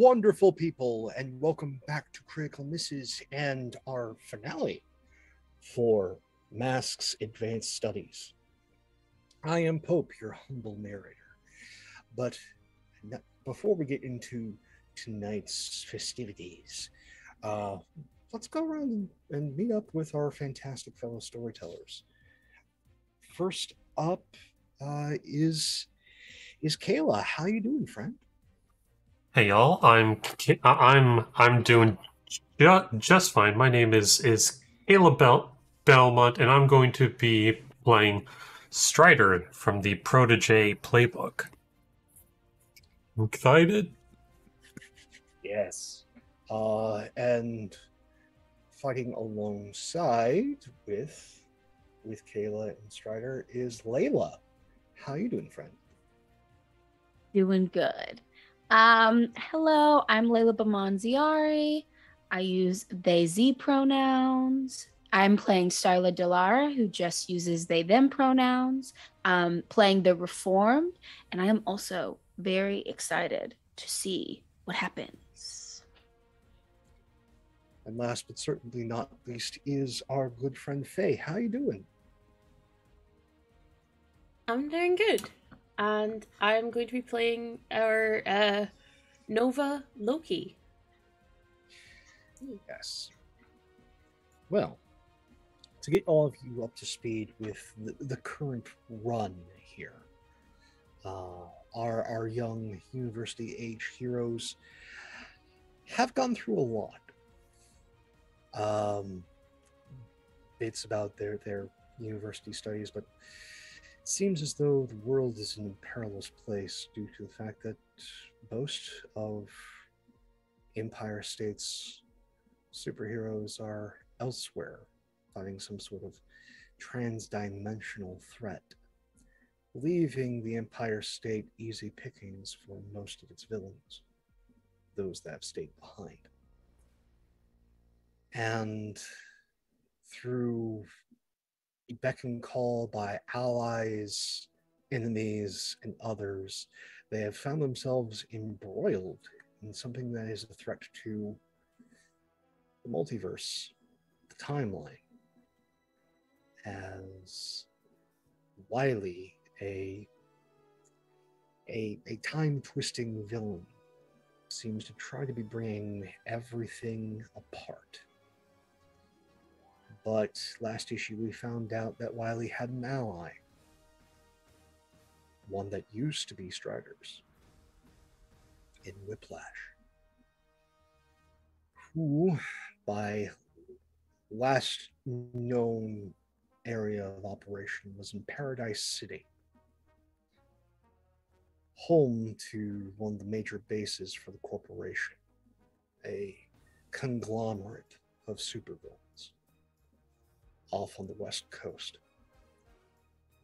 Wonderful people, and welcome back to Critical Misses and our finale for Masks Advanced Studies. I am Pope, your humble narrator. But before we get into tonight's festivities, uh, let's go around and, and meet up with our fantastic fellow storytellers. First up uh, is is Kayla. How you doing, friend? Hey y'all, I'm K- I'm I'm doing ju- just fine. My name is is Caleb Bel- Belmont, and I'm going to be playing Strider from the Protege playbook. Excited? Yes. Uh, and fighting alongside with with Kayla and Strider is Layla. How you doing, friend? Doing good. Um, hello, I'm Layla Bamanziari. I use they z pronouns. I'm playing Starla Delara, who just uses they them pronouns, um, playing the reformed, and I am also very excited to see what happens. And last but certainly not least is our good friend Faye. How are you doing? I'm doing good. And I'm going to be playing our uh, Nova Loki. Yes. Well, to get all of you up to speed with the, the current run here, uh, our our young university age heroes have gone through a lot. Um, bits about their their university studies, but seems as though the world is in a perilous place due to the fact that most of Empire State's superheroes are elsewhere, fighting some sort of trans-dimensional threat, leaving the Empire State easy pickings for most of its villains, those that have stayed behind. And through beck and call by allies, enemies, and others, they have found themselves embroiled in something that is a threat to the multiverse, the timeline, as Wiley, a a, a time twisting villain, seems to try to be bringing everything apart. But last issue, we found out that Wiley had an ally, one that used to be Strider's, in Whiplash, who, by last known area of operation, was in Paradise City, home to one of the major bases for the corporation, a conglomerate of supervillains off on the west coast.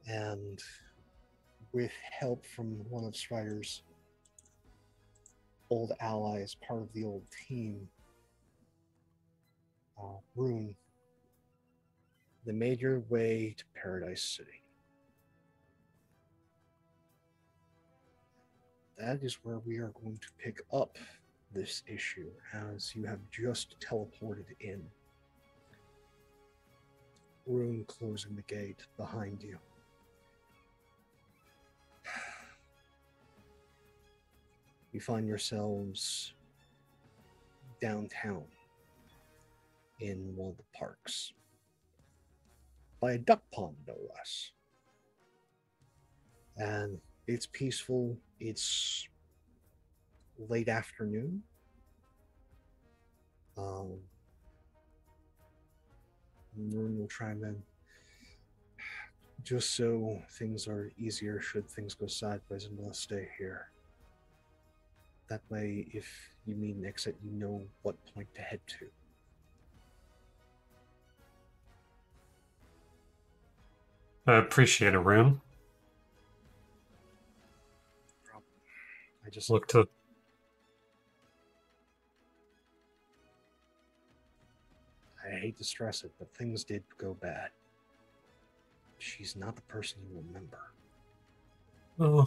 And with help from one of Strider's old allies, part of the old team, uh, Rune, they made your way to Paradise City. That is where we are going to pick up this issue, as you have just teleported in. Rune closing the gate behind you. You find yourselves downtown in one of the parks by a duck pond, no less. And it's peaceful. It's late afternoon. Um, Moon will chime in. Just so things are easier should things go sideways and we'll stay here. That way, if you need an exit, you know what point to head to. I appreciate a room. I just Look to I hate to stress it, but things did go bad. She's not the person you remember. oh,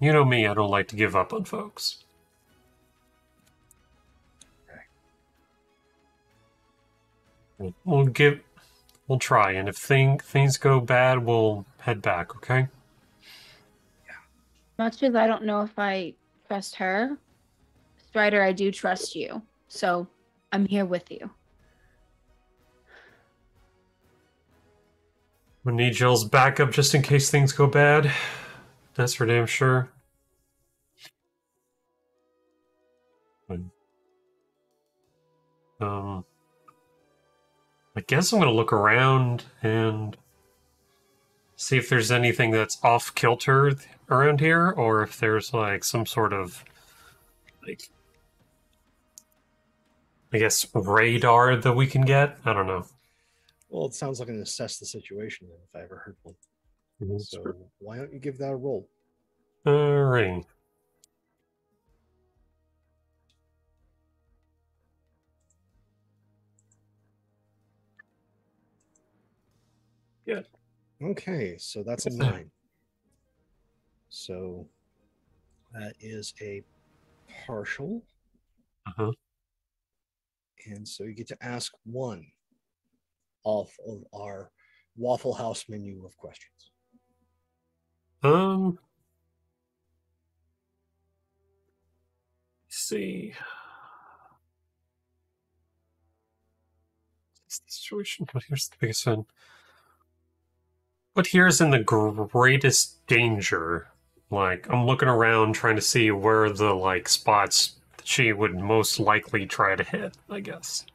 You know me, I don't like to give up on folks. We'll- We'll give, we'll try, and if thing things go bad, we'll head back. Okay? Yeah. Much as I don't know if I trust her, Strider, I do trust you. So I'm here with you. We need Jill's backup just in case things go bad. That's for damn sure. Um, I guess I'm gonna look around and see if there's anything that's off kilter around here, or if there's like some sort of like, I guess radar that we can get. I don't know. Well, it sounds like an assess the situation then, if I ever heard one. Mhm. So why don't you give that a roll? Alright. Okay, so that's a nine. So that is a partial. Uh-huh. And so you get to ask one off of our Waffle House menu of questions. Um. see. The situation? But here's the biggest one. What here is in the greatest danger? Like, I'm looking around trying to see where the like spots she would most likely try to hit, I guess.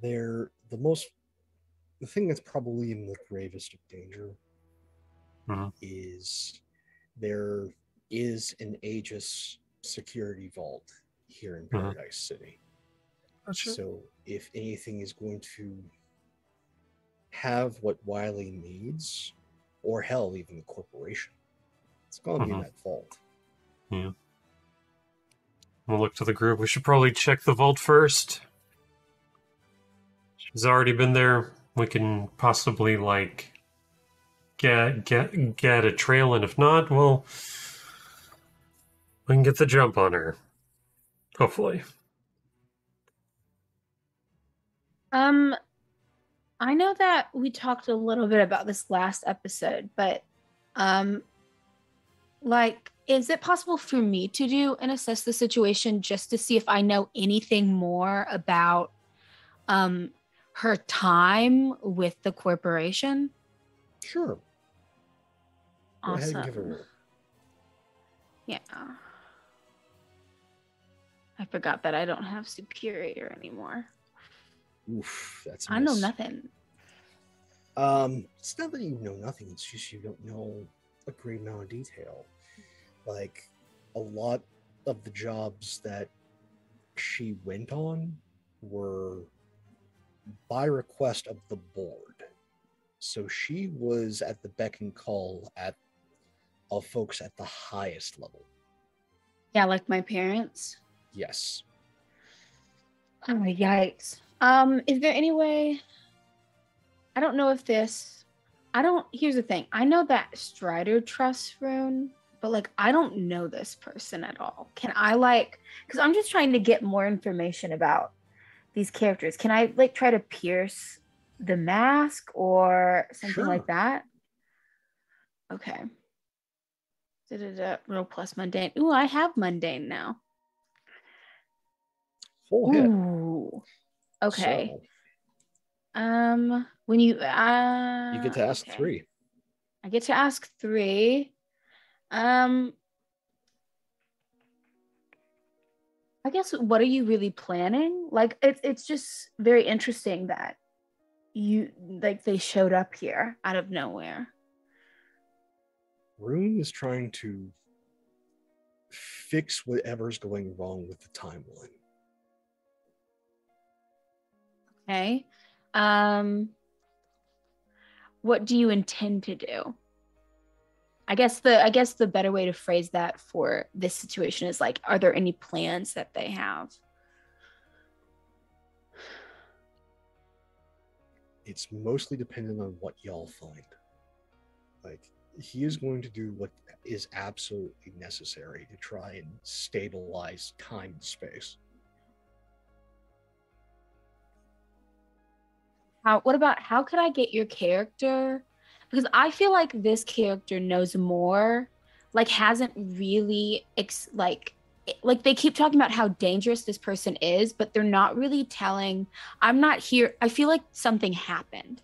They're the most, the thing that's probably in the gravest of danger Mhm. is there is an Aegis security vault here in Mhm. Paradise City. Gotcha. So if anything is going to have what Wiley needs, or hell, even the corporation, it's going to be in Mhm. that vault. Yeah. We'll look to the group. We should probably check the vault first. She's already been there. We can possibly like get get get a trail, and if not, well, we can get the jump on her. Hopefully. Um, I know that we talked a little bit about this last episode, but um, like, is it possible for me to do and assess the situation just to see if I know anything more about um her time with the corporation? Sure. Go ahead and give it Awesome. Yeah. I forgot that I don't have superior anymore. Oof, that's. I know nothing. Um, it's not that you know nothing. It's just you don't know a great amount of detail. Like a lot of the jobs that she went on were by request of the board. So she was at the beck and call at of folks at the highest level. Yeah, like my parents. Yes. Oh yikes. Um, is there any way? I don't know if this. I don't. Here's the thing. I know that Strider trusts Rune, but like I don't know this person at all. Can I like? Because I'm just trying to get more information about these characters. Can I like try to pierce the mask or something like that? Okay. Da-da-da, Real plus mundane. Ooh, I have mundane now. Full hit. Ooh. Okay. So Um, when you uh, you get to ask okay. three. I get to ask three. Um, I guess what are you really planning? Like, it's it's just very interesting that you like they showed up here out of nowhere. Rune is trying to fix whatever's going wrong with the timeline. Okay. Um, what do you intend to do? I guess the I guess the better way to phrase that for this situation is like, are there any plans that they have? It's mostly dependent on what y'all find. Like he is going to do what is absolutely necessary to try and stabilize time and space. How what about how could I get your character? Because I feel like this character knows more, like hasn't really ex- like like they keep talking about how dangerous this person is, but they're not really telling. I'm not here. I feel like something happened.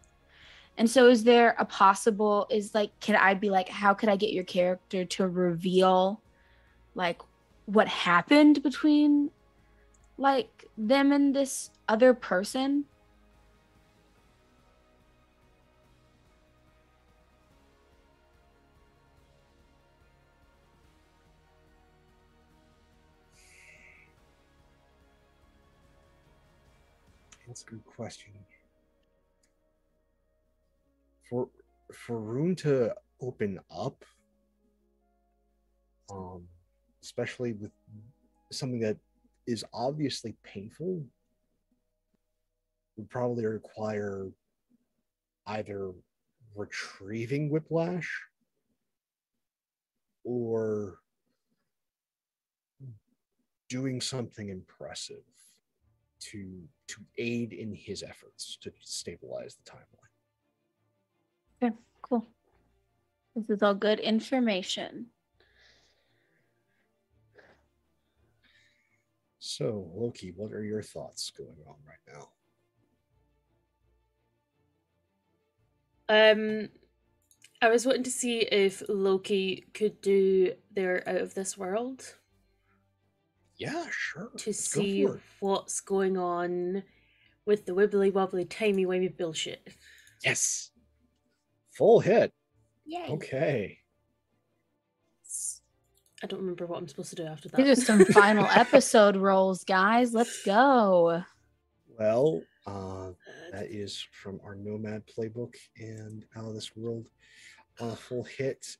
And so is there a possible is like can I be like how could I get your character to reveal like what happened between like them and this other person? That's a good question. For for Rune to open up, um, especially with something that is obviously painful, would probably require either retrieving whiplash or doing something impressive to to aid in his efforts to stabilize the timeline. Okay, cool. This is all good information. So, Loki, what are your thoughts going on right now? Um, I was wanting to see if Loki could do their out of this world Yeah, sure. to Let's see for it. what's going on with the wibbly wobbly timey wimey bullshit. Yes. Full hit. Yay. Okay. I don't remember what I'm supposed to do after that. These are some final episode rolls, guys. Let's go. Well, uh, that is from our Nomad playbook and Out of This World on a full hit.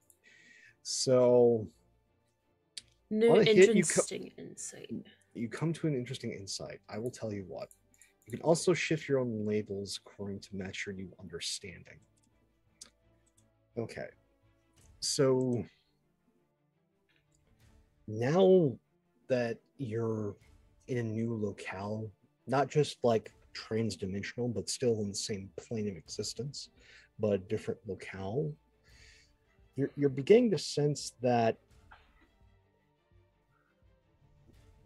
So New on a hit, you co- interesting insight. you come to an interesting insight. I will tell you what. You can also shift your own labels according to match your new understanding. Okay. So now that you're in a new locale, not just like transdimensional, but still in the same plane of existence, but a different locale, you're, you're beginning to sense that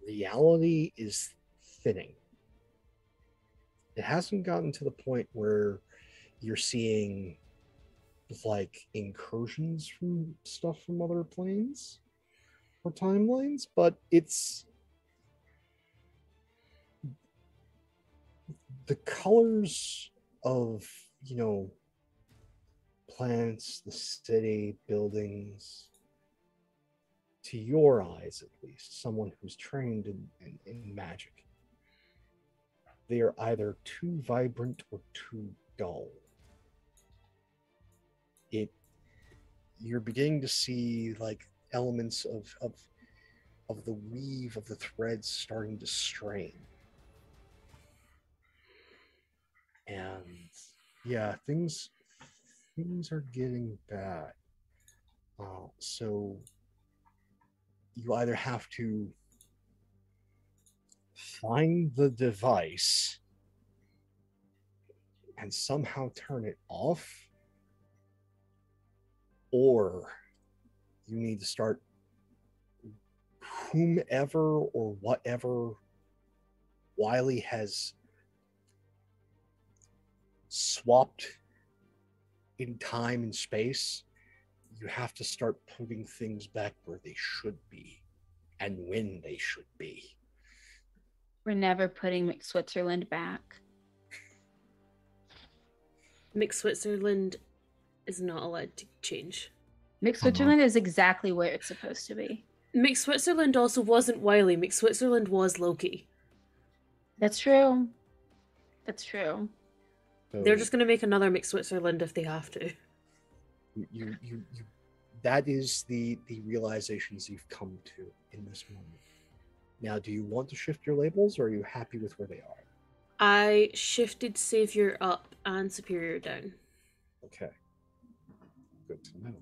reality is thinning. It hasn't gotten to the point where you're seeing like incursions from stuff from other planes or timelines, but it's the colors of, you know, plants, the city, buildings, to your eyes at least, someone who's trained in, in, in magic, they are either too vibrant or too dull. It you're beginning to see like elements of of of the weave of the threads starting to strain. And yeah, things things are getting bad. Uh, so you either have to find the device and somehow turn it off, or you need to start whomever or whatever Wiley has swapped in time and space you have to start putting things back where they should be and when they should be. We're never putting McSwitzerland back. Mick Switzerland is not allowed to change. McSwitzerland uh-huh. is exactly where it's supposed to be. Mick Switzerland also wasn't Wiley. Mick Switzerland was Loki. That's true. That's true. So They're just going to make another Mick Switzerland if they have to. You, you, you, you that is the the realizations you've come to in this moment. Now, do you want to shift your labels or are you happy with where they are? I shifted Savior up and Superior down. Okay. Good to know.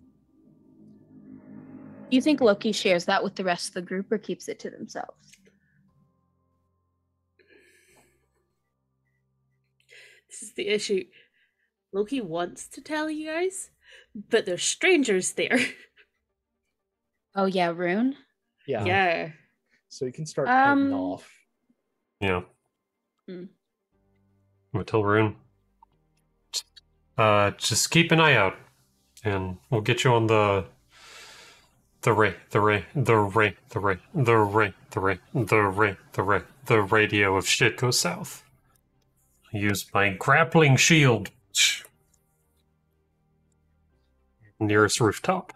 Do you think Loki shares that with the rest of the group or keeps it to themselves? This is the issue. Loki wants to tell you guys, but there's strangers there. Oh yeah, Rune. Yeah. yeah. So you can start heading Um, off. Yeah. Hmm. We'll tell Rune. Uh, just keep an eye out, and we'll get you on the the ray, the ray, the ray, the ray, the ray, the ray, the ray, the ray, the radio if shit goes south. Use my grappling shield. Nearest rooftop.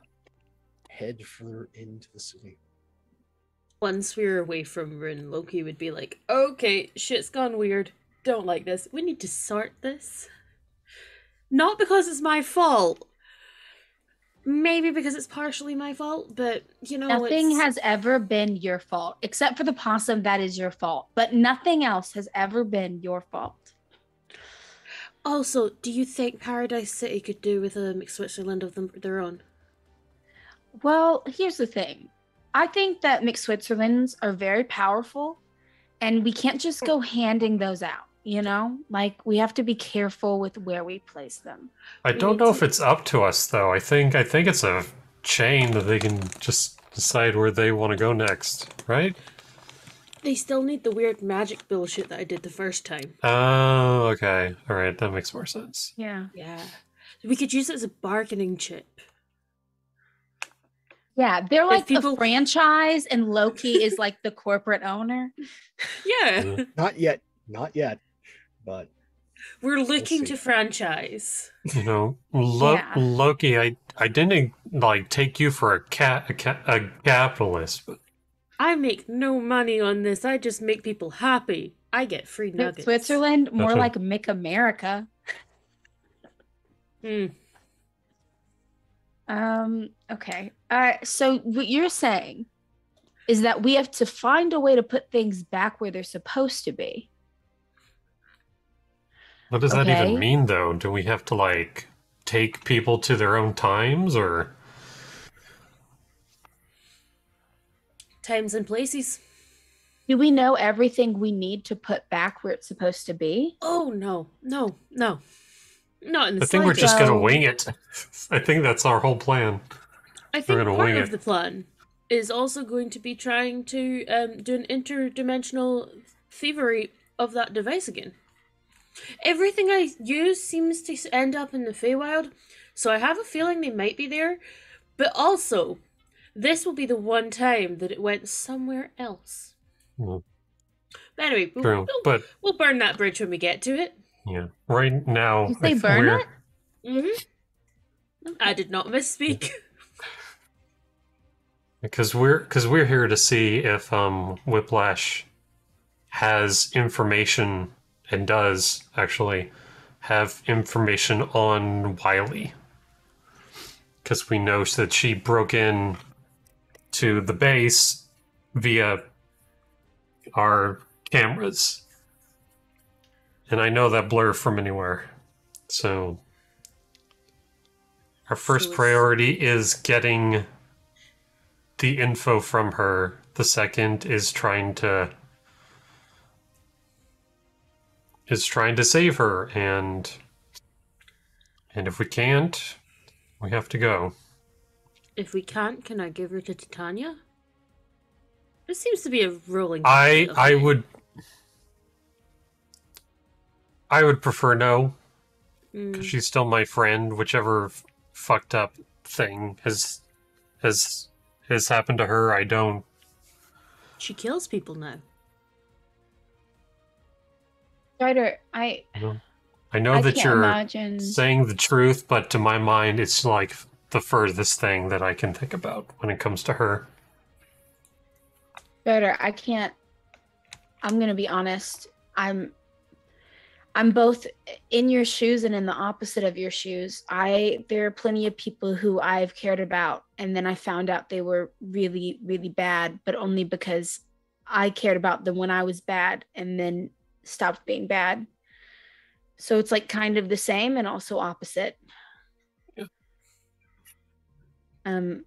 Head further into the city. Once we were away from Rune, Loki would be like, okay, shit's gone weird. Don't like this. We need to sort this. Not because it's my fault. Maybe because it's partially my fault, but you know, Nothing it's- has ever been your fault, except for the possum. That is your fault, but nothing else has ever been your fault. Also, do you think Paradise City could do with a McSwitzerland of them, their own? Well, here's the thing. I think that mixed Switzerlands are very powerful, and we can't just go handing those out. You know, like we have to be careful with where we place them. I We don't need know if it's up to us though. I think I think it's a chain that they can just decide where they want to go next, right? They still need the weird magic bullshit that I did the first time. Oh, okay. All right, that makes more sense. Yeah. Yeah. We could use it as a bargaining chip. Yeah, they're like people- a franchise, and Loki is like the corporate owner. Yeah. Yeah. Not yet. Not yet. But We're looking see. to franchise. You know, Lo- Yeah. Loki. I I didn't like take you for a cat a, ca- a capitalist, but I make no money on this. I just make people happy. I get free nuggets. Switzerland, more Gotcha. like Mick America. Hmm. Um. Okay. Uh. So what you're saying is that we have to find a way to put things back where they're supposed to be. what does that even mean though? Do we have to like take people to their own times or? Times and places. Do we know everything we need to put back where it's supposed to be? Oh no, no, no. Not in the I think we're just gonna wing it. I think that's our whole plan. I think gonna part wing of it. the plan is also going to be trying to um, do an interdimensional thievery of that device again. Everything I use seems to end up in the Feywild, so I have a feeling they might be there. But also, this will be the one time that it went somewhere else. Hmm. But anyway, we'll, True, we'll, but we'll burn that bridge when we get to it. yeah, right now You I say think burn we're- it? Mm-hmm. I did not misspeak. because we're because we're here to see if um Whiplash has information and does actually have information on Wiley because we know that she broke in to the base via our cameras and I know that blur from anywhere so our first So priority is getting the info from her. The second is trying to is trying to save her and and if we can't, we have to go. If we can't, can I give her to Titania? This seems to be a rolling. I of I thing. would I would prefer no. Mm, 'cause She's still my friend. Whichever f- fucked up thing has has has happened to her, I don't. she kills people now. Strider, I I know I that can't you're imagine. saying the truth, but to my mind, it's like the furthest thing that I can think about when it comes to her. Better. I can't. I'm gonna be honest. I'm. I'm both in your shoes and in the opposite of your shoes. I there are plenty of people who I've cared about, and then I found out they were really, really bad, but only because I cared about them when I was bad, and then stopped being bad. So it's like kind of the same and also opposite. Um,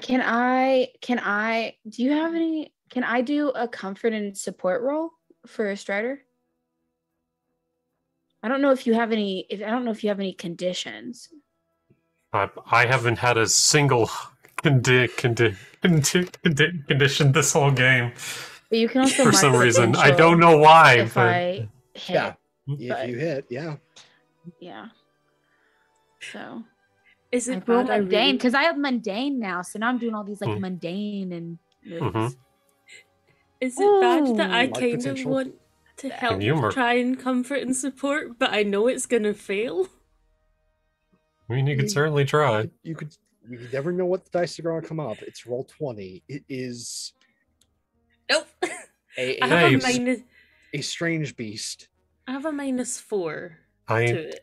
can I can I do you have any? Can I do a comfort and support role for a strider? I don't know if you have any. If I don't know if you have any conditions. I, I haven't had a single condi- condi- condi- condi- condition this whole game But you can also for some reason. I don't know why, if but I hit. Yeah. But- If you hit, yeah. Yeah. So Is it roll? I mundane really, because I have mundane now, so now I'm doing all these like Mm. mundane and. Mhm. is it bad that I Like kind of want to help humor. try and comfort and support, but I know it's gonna fail? I mean, you could You- certainly try. You could you could never know what the dice are going to come up. It's roll twenty. It is Nope. a, I a, have a minus. a strange beast. I have a minus four I to it,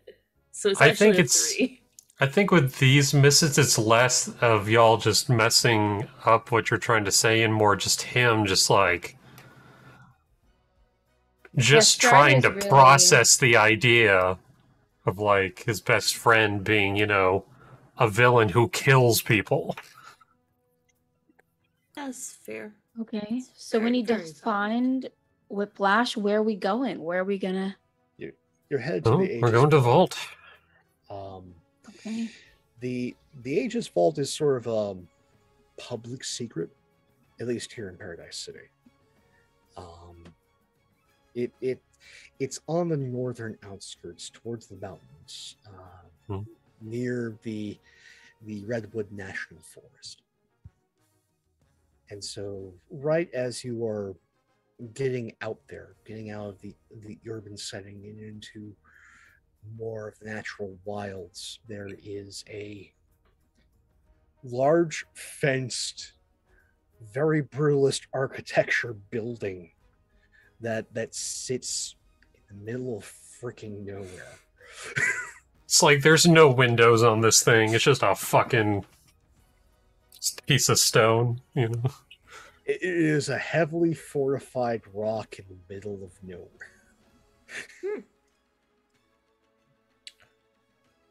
so it's I think it's- three. I think with these misses, it's less of y'all just messing up what you're trying to say, and more just him just like just trying to really- process the idea of like his best friend being, you know, a villain who kills people. That's fair. Okay, so we very- need to very valid. find Whiplash. Where are we going? Where are we gonna? You're headed to Oh, the we're going to Vault. Vault. Um, Okay. the the Aegis Vault is sort of a public secret, at least here in Paradise City. Um, it it it's on the northern outskirts, towards the mountains, uh, Hmm. near the the Redwood National Forest. And so, right as you are getting out there, getting out of the the urban setting and into more of natural wilds, there is a large fenced, very brutalist architecture building that that sits in the middle of freaking nowhere. It's like there's no windows on this thing. It's just a fucking piece of stone, you know. It it is a heavily fortified rock in the middle of nowhere. Hmm.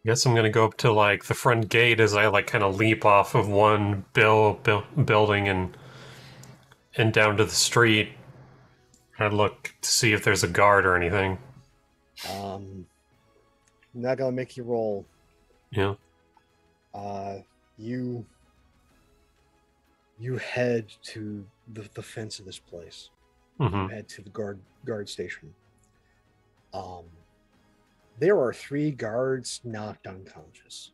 Guess I'm gonna go up to like the front gate as I like kind of leap off of one bill, bill building and and down to the street. I look to see if there's a guard or anything. Um, I'm not gonna make you roll. Yeah. uh, you you head to the, the fence of this place. hmm You head to the guard guard station. Um, there are three guards knocked unconscious.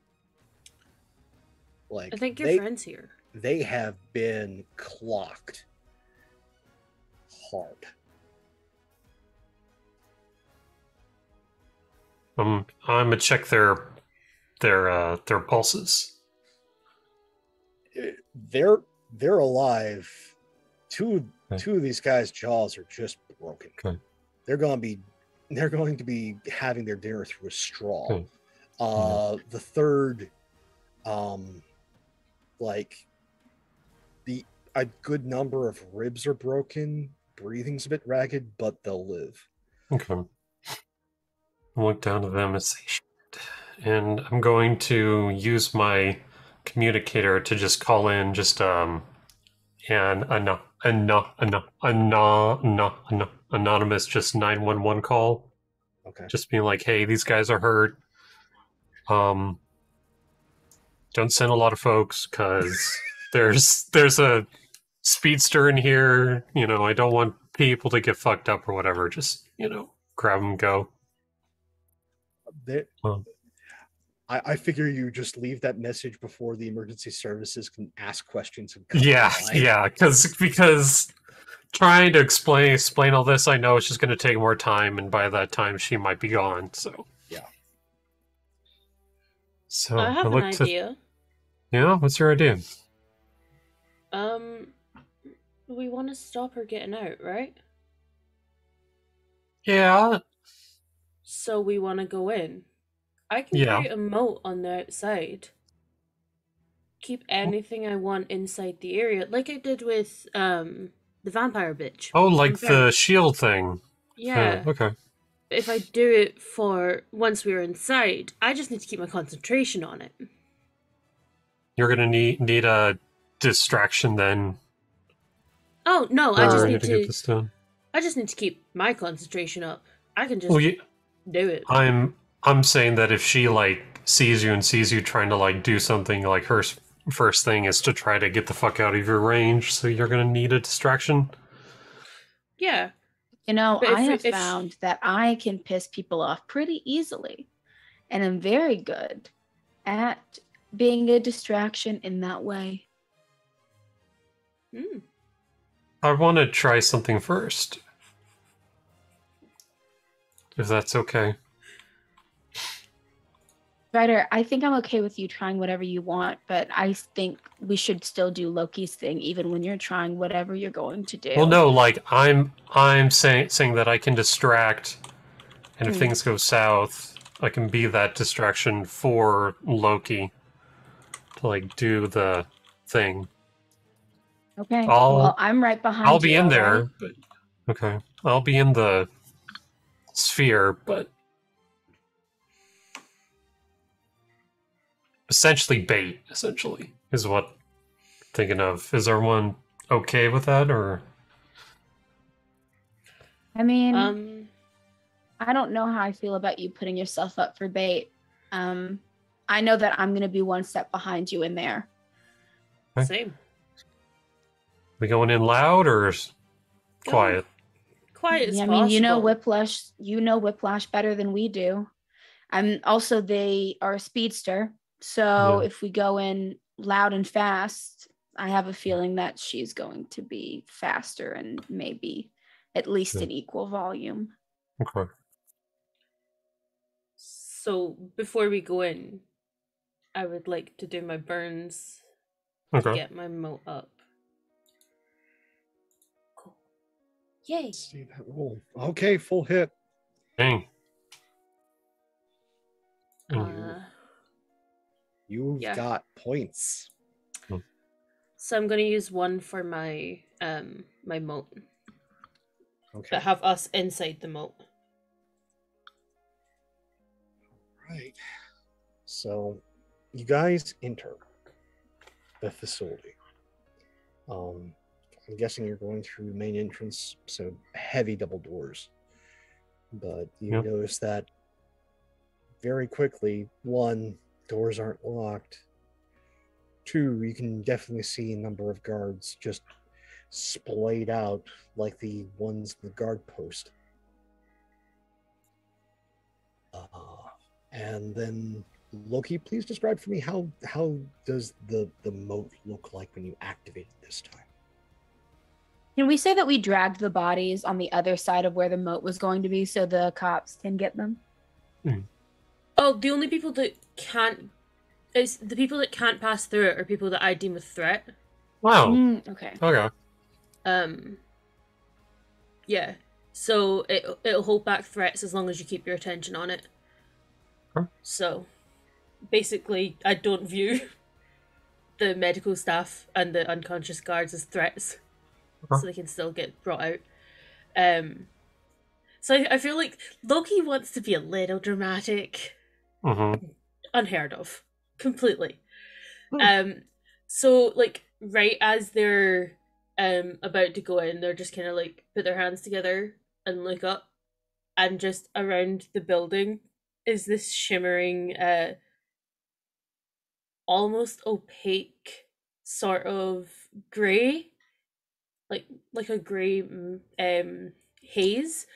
Like I think your they, friend's here. they have been clocked hard. Um, I'm gonna check their their uh their pulses. Eh, They're they're alive. Two Okay. two of these guys' jaws are just broken. Okay. They're going to be they're going to be having their dinner through a straw. Okay. Uh, the third, um, like the a good number of ribs are broken. Breathing's a bit ragged, but they'll live. Okay. I look down to them and say, Shit. and I'm going to use my communicator to just call in just um an an an an an an anonymous just 911 call Okay. just being like hey these guys are hurt um don't send a lot of folks cuz there's there's a speedster in here you know I don't want people to get fucked up or whatever just you know grab them go Huh. I, I figure you just leave that message before the emergency services can ask questions. And Yeah, yeah, because because trying to explain explain all this, I know it's just going to take more time, and by that time she might be gone. So Yeah. So I have an look to- idea. yeah, what's your idea? Um, we want to stop her getting out, right? Yeah, So we want to go in. I can Yeah. create a moat on the outside. Keep anything I want inside the area, like I did with um the vampire bitch. oh, like Vampire- the shield thing. yeah. okay. if I do it for once we're inside, I just need to keep my concentration on it. You're gonna need need a distraction then. Oh no, I just need to to. get this done. I just need to keep my concentration up. I can just Well, you, do it. I'm I'm saying that if she like sees you and sees you trying to like do something, like her first thing is to try to get the fuck out of your range. So you're gonna need a distraction. yeah. You know, But I have if- found that I can piss people off pretty easily. And I'm very good at being a distraction in that way. Mm. I want to try something first, if that's okay. Ryder, I think I'm okay with you trying whatever you want, but I think we should still do Loki's thing even when you're trying whatever you're going to do. Well, no, like I'm I'm saying saying that I can distract, and if Hmm. things go south, I can be that distraction for Loki to like do the thing. Okay. I'll- well, I'm right behind I'll be in there. right? But, okay, I'll be in the sphere, but essentially bait. Essentially is what I'm thinking of. Is everyone okay with that, or I mean, Um. I don't know how I feel about you putting yourself up for bait. Um, I know that I'm going to be one step behind you in there. Okay. Same. we going in loud or s- Go quiet? Quiet as Yeah, I mean, you know. Whiplash, you know Whiplash better than we do. I'm also they are a speedster, so Yeah. if we go in loud and fast, I have a feeling that she's going to be faster and maybe at least Yeah. an equal volume. Okay. So before we go in, I would like to do my burns to Okay. get my moat up. Cool. Yay. Let's see that roll. Okay, full hit. Dang. Uh, You've Yeah. got points. so I'm gonna use one for my um my moat. Okay. But have us inside the moat. Right. So you guys enter the facility. Um, I'm guessing you're going through main entrance, so heavy double doors. But you Yep. notice that very quickly, one, doors aren't locked. Two, you can definitely see a number of guards just splayed out like the ones in the guard post. Uh, and then Loki, please describe for me how how does the the moat look like when you activate it this time? Can we say that we dragged the bodies on the other side of where the moat was going to be so the cops can get them? Oh, the only people that can't is the people that can't pass through it are people that I deem a threat. Wow. Mm, okay. Okay. Um Yeah. So it it'll hold back threats as long as you keep your attention on it. Sure. So basically I don't view the medical staff and the unconscious guards as threats. Okay. So they can still get brought out. Um so I, I feel like Loki wants to be a little dramatic Mm-hmm. unheard of. Completely. Hmm. um so like right as they're um about to go in they're just kind of like put their hands together and look up. And just around the building is this shimmering uh almost opaque sort of gray like like a gray mm, um haze.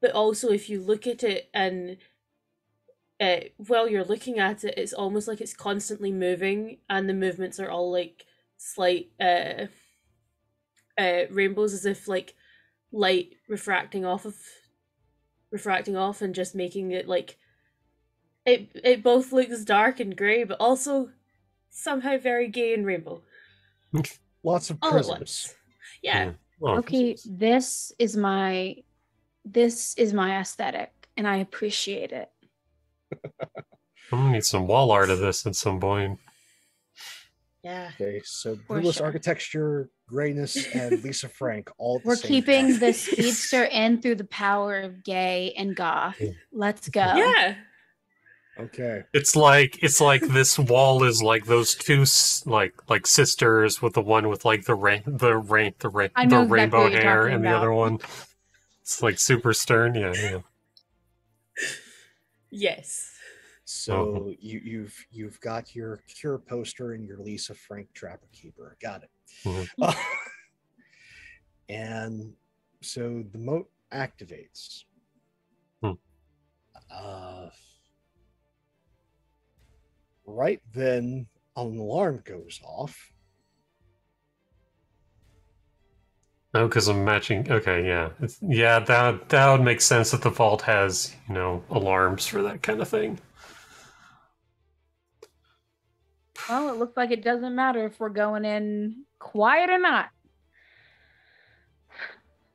But also if you look at it and uh, while you're looking at it, it's almost like it's constantly moving, and the movements are all like slight uh, uh, rainbows, as if like light refracting off of refracting off and just making it like it. It both looks dark and grey, but also somehow very gay and rainbow Lots of all at prisms. once. Yeah, Oh, Okay, this is my this is my aesthetic and I appreciate it. I'm gonna need some wall art of this at some point. yeah. Okay, so For brutalist sure. architecture, Grayness and Lisa Frank all at the We're same keeping time. the speedster in through the power of gay and goth. Let's go. Yeah. Okay. It's like it's like this wall is like those two like like sisters with the one with like the rain the rain the rain the exactly rainbow hair talking and the other one it's like super stern yeah yeah Yes. So you, you've you've got your cure poster and your Lisa Frank Trapper Keeper. Got it. Mhm. and so the moat activates. Hmm. Uh, right then, an alarm goes off. Oh, no because I'm matching okay yeah it's, yeah that that would make sense that the vault has you know alarms for that kind of thing Well, it looks like it doesn't matter if we're going in quiet or not.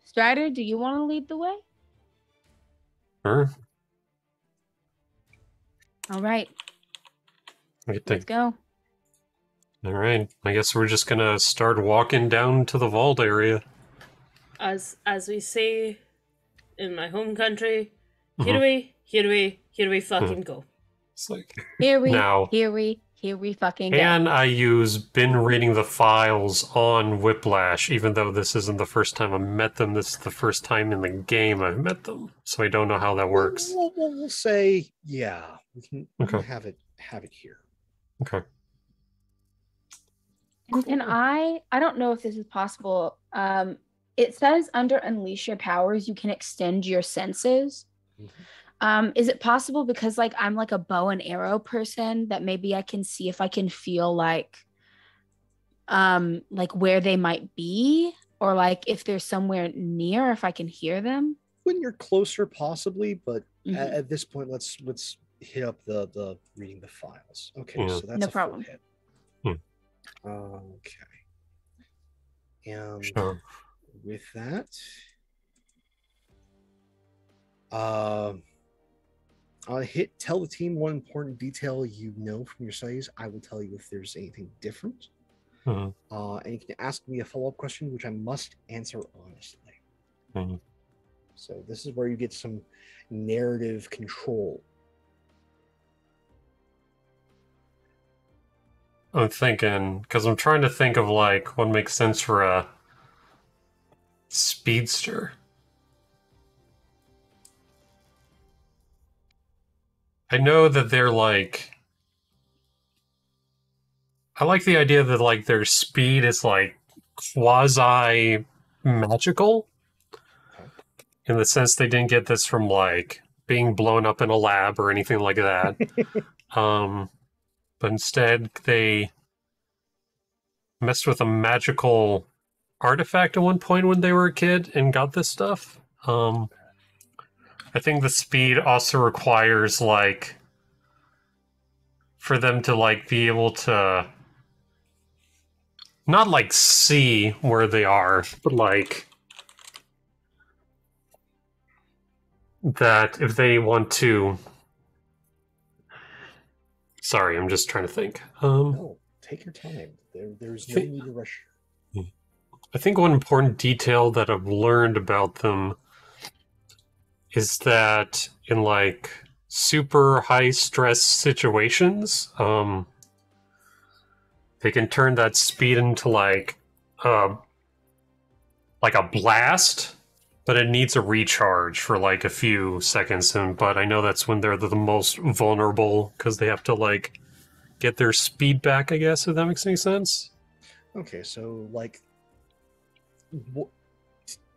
Strider, do you want to lead the way? Sure. All right, let's to- go. all right I guess we're just gonna start walking down to the vault area As as we say in my home country, here Mhm. we, here we, here we fucking go. it's like Here we, Now- here we, here we fucking go. And I use been reading the files on Whiplash, even though this isn't the first time I met them. This is the first time in the game I've met them, so I don't know how that works. We'll, we'll, we'll say, yeah, we can, we can Okay. have it have it here. Okay. And can I? I don't know if this is possible. Um, it says under unleash your powers, you can extend your senses. Mhm. Um, is it possible because like I'm like a bow and arrow person that maybe I can see if I can feel like um like where they might be or like if they're somewhere near if I can hear them? When you're closer, possibly, but Mhm. at, at this point, let's let's hit up the the reading the files. Okay, Yeah. so that's No a problem. hit. Hmm. Okay. And Sure. With that, um, I'll hit tell the team one important detail you know from your studies. I will tell you if there's anything different. Mhm. Uh, and you can ask me a follow up question, which I must answer honestly. Mhm. So this is where you get some narrative control. I'm thinking because I'm trying to think of like what makes sense for a speedster. I know that they're like. I like the idea that like their speed is like quasi magical, in the sense they didn't get this from like being blown up in a lab or anything like that. um, but instead they messed with a magical artifact at one point when they were a kid and got this stuff. Um, I think the speed also requires like for them to like be able to not like see where they are, but like that if they want to Sorry, I'm just trying to think. Um, No, take your time. There, there's no need to rush. I think one important detail that I've learned about them is that in like super high stress situations, um, they can turn that speed into like uh, like a blast, but it needs a recharge for like a few seconds. And but I know that's when they're the, the most vulnerable because they have to like get their speed back. I guess if that makes any sense. Okay, so like,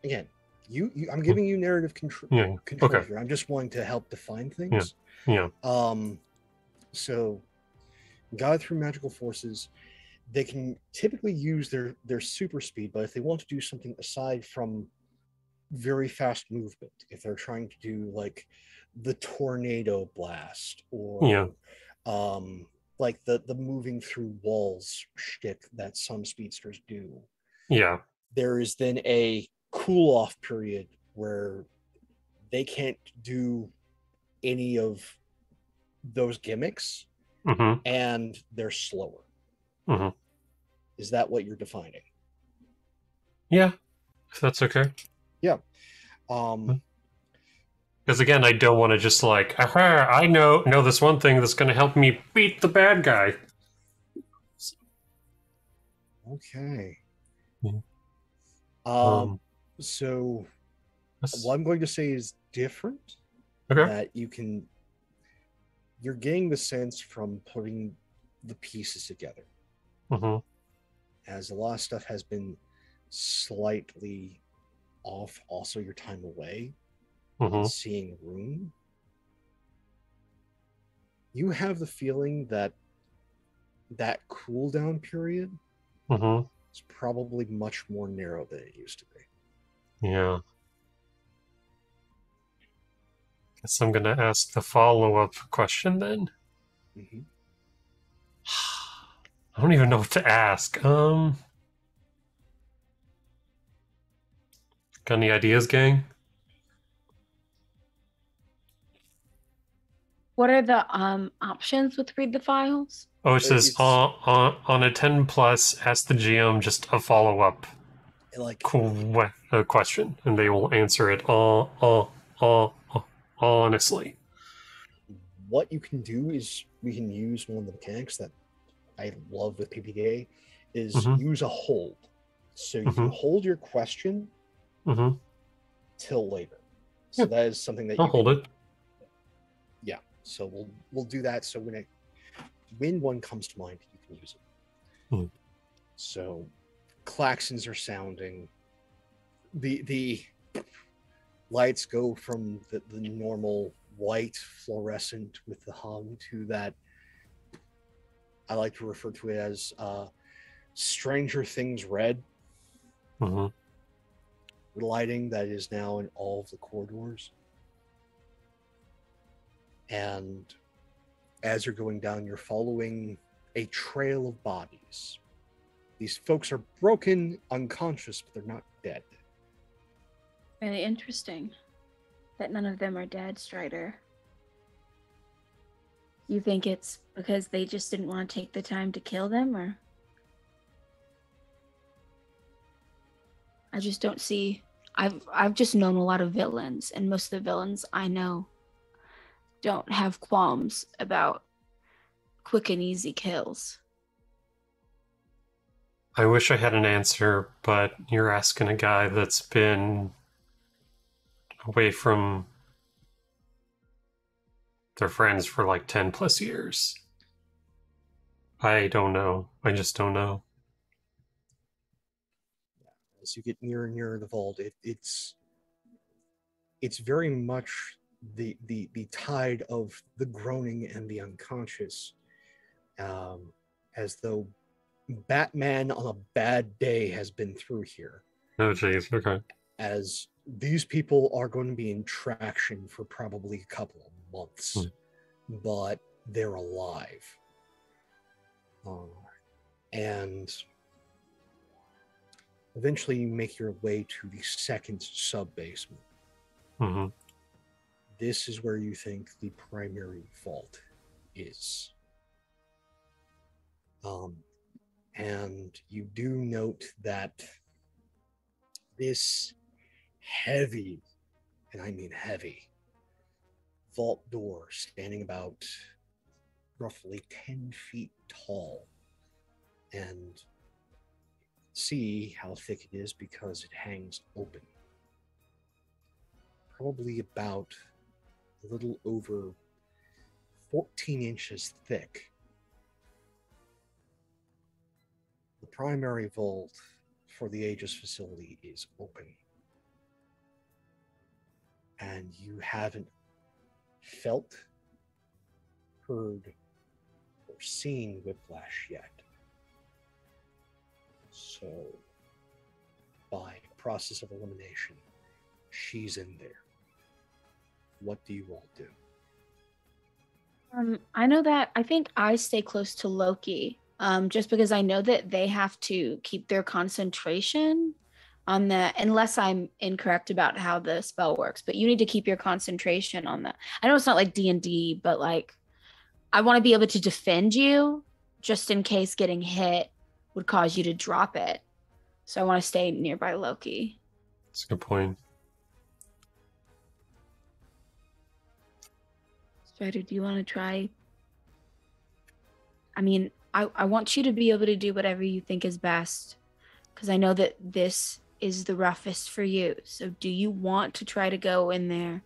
again, you, you I'm giving you narrative control. Yeah, control okay. here. I'm just wanting to help define things. Yeah. yeah. Um, so, guide through magical forces. They can typically use their their super speed, but if they want to do something aside from very fast movement, if they're trying to do like the tornado blast or Yeah. um like the the moving through walls shtick that some speedsters do, Yeah. There is then a cool off period where they can't do any of those gimmicks Mm-hmm. and they're slower. Mhm. Is that what you're defining? Yeah, if that's okay. Yeah. Um, Because again, I don't want to just like, aha, I know know this one thing that's going to help me beat the bad guy. okay. Um, Um, so that's- what I'm going to say is different. okay. That you can, you're getting the sense from putting the pieces together, Mhm. as a lot of stuff has been slightly off. Also, your time away, Mhm. seeing room. You have the feeling that that cooldown period Mhm. Is probably much more narrow than it used to be. Yeah. Guess I'm gonna ask the follow-up question then. Mhm. I don't even know what to ask. Um, got any ideas, gang? What are the um options with read the files? Oh, it says It's- on, on on a ten plus. Ask the GM just a follow-up Like que- uh, question, and they will answer it. Uh, uh, uh, uh, honestly. what you can do is we can use one of the mechanics that I love with PbtA is Mhm. use a hold. So you can Mhm. hold your question Mm-hmm. till later. So Yeah. that is something that I'll you hold it. So we'll we'll do that. So when it when one comes to mind, you can use it. Hmm. So claxons are sounding. The the lights go from the, the normal white fluorescent with the hum to that I like to refer to it as uh, Stranger Things red Mm-hmm. lighting that is now in all of the corridors. And as you're going down, you're following a trail of bodies. These folks are broken, unconscious, but they're not dead. Really interesting. That none of them are dead, Strider. You think it's because they just didn't want to take the time to kill them, or? I just don't see. I've I've just known a lot of villains, and most of the villains I know don't have qualms about quick and easy kills. I wish I had an answer, but you're asking a guy that's been away from their friends for like 10 plus years. I don't know. I just don't know. As you get nearer and nearer the vault, it, it's it's very much the the the tide of the groaning and the unconscious, um, as though Batman on a bad day has been through here. Oh, jeez. Okay. as these people are going to be in traction for probably a couple of months, Hmm. but they're alive. Uh, and eventually, you make your way to the second sub basement. hmm This is where you think the primary vault is. Um, and you do note that this heavy, and I mean heavy, vault door standing about roughly 10 feet tall. And see how thick it is because it hangs open. Probably about little over 14 inches thick. The primary vault for the Aegis facility is open. And you haven't felt, heard, or seen Whiplash yet. So, by process of elimination, she's in there. What do you all do? Um, I know that I think I stay close to Loki, um, just because I know that they have to keep their concentration on that, unless I'm incorrect about how the spell works. But you need to keep your concentration on that. I know it's not like D and D, but like I want to be able to defend you, just in case getting hit would cause you to drop it. So I want to stay nearby Loki. That's a good point. Do you want to try? I mean, I, I want you to be able to do whatever you think is best. Because I know that this is the roughest for you. So do you want to try to go in there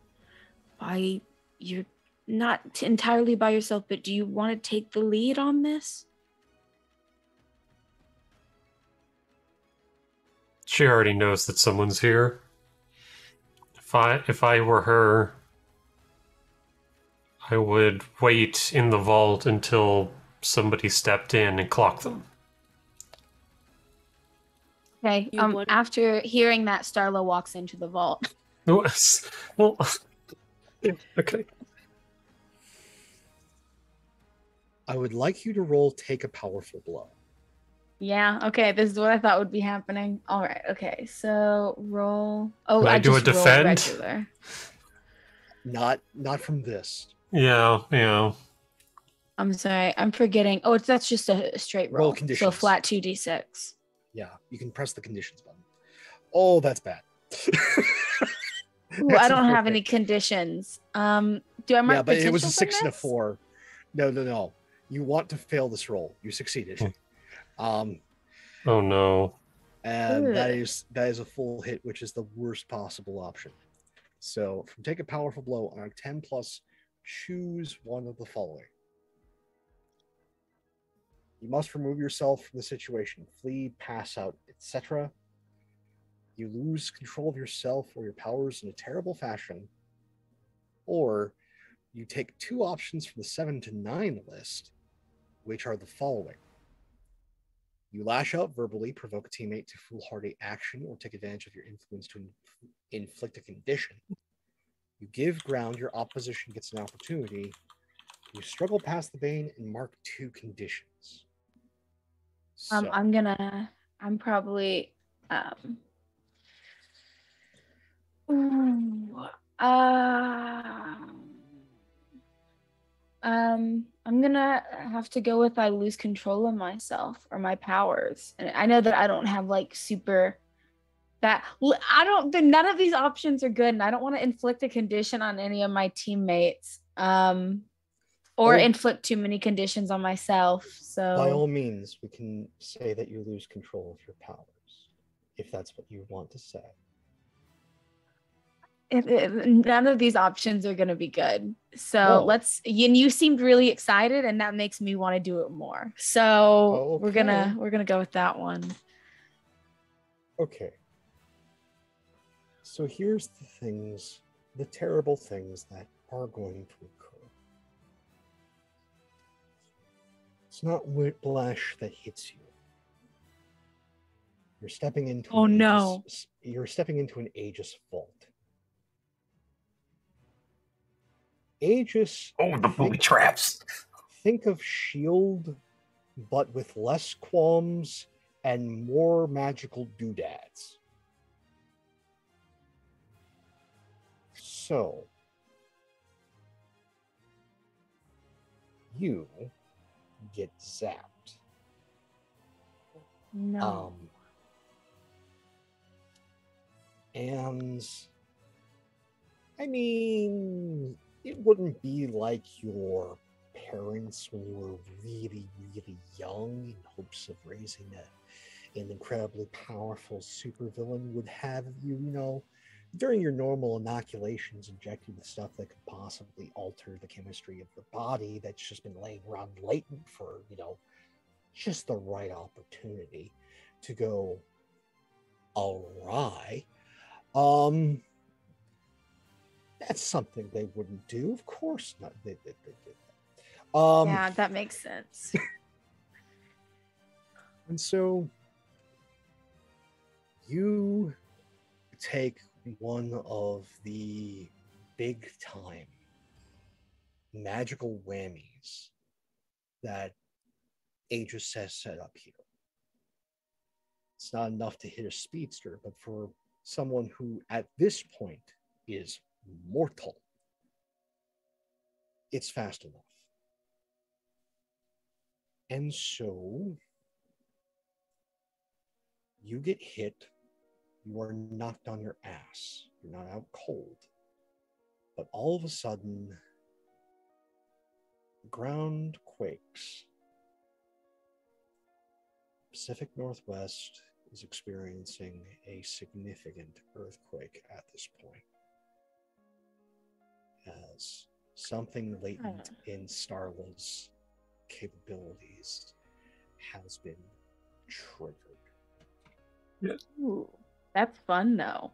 by you're not entirely by yourself, but do you want to take the lead on this? She already knows that someone's here. If I if I were her, I would wait in the vault until somebody stepped in and clocked them. Okay. You Um, want- after hearing that, Starla walks into the vault. Well, yeah, okay. I would like you to roll take a powerful blow. Yeah. Okay. This is what I thought would be happening. All right. Okay. So roll. Oh, Can I I, do a just rolled defend? regular. Not not from this. Yeah, yeah. I'm sorry. I'm forgetting. Oh, it's that's just a, a straight Roll roll. conditions. so flat two d six. Yeah, you can press the conditions button. Oh, that's bad. Ooh, I don't have any conditions. Um, do I mark? Yeah, but it was a six from and a four. No, no, no. You want to fail this roll. You succeeded. Hmm. Um, Oh no. and that Ugh. is that is a full hit, which is the worst possible option. So from take a powerful blow on a 10 plus, choose one of the following. You must remove yourself from the situation, flee, pass out, etc. You lose control of yourself or your powers in a terrible fashion, or you take two options from the seven to nine list, which are the following. You lash out verbally, provoke a teammate to foolhardy action, or take advantage of your influence to inf- inflict a condition. You give ground, your opposition gets an opportunity. You struggle past the bane and mark two conditions. Um, I'm gonna. I'm probably. Um. Ooh, uh, um, I'm gonna have to go with I lose control of myself or my powers, and I know that I don't have like super. That I don't. None of these options are good, and I don't want to inflict a condition on any of my teammates. Um, or Oh. inflict too many conditions on myself. So by all means, we can say that you lose control of your powers, if that's what you want to say. if, if- none of these options are going to be good. So Oh. let's. And you seemed really excited, and that makes me want to do it more. So we're gonna we're gonna go with that one. Okay. So here's the things, the terrible things that are going to occur. It's not whiplash that hits you. You're stepping into Oh, an no. Aegis- you're stepping into an Aegis vault. Aegis Oh, the booby traps. think of shield but with less qualms and more magical doodads so you get zapped No. um and i mean it wouldn't be like your parents when you were really really young in hopes of raising a, an incredibly powerful supervillain would have you you know during your normal inoculations injected with stuff that could possibly alter the chemistry of your body that's just been laying around latent for you know just the right opportunity to go awry um that's something they wouldn't do of course not they, they, they did that um yeah, that makes sense. and so you take one of the big time magical whammies that Aegis has set up here. It's not enough to hit a speedster, but for someone who at this point is mortal, it's fast enough. And so you get hit, you are knocked on your ass. You're not out cold. But all of a sudden, the ground quakes. Pacific Northwest is experiencing a significant earthquake at this point. As something latent in Starla's capabilities has been triggered. Ooh, that's fun though.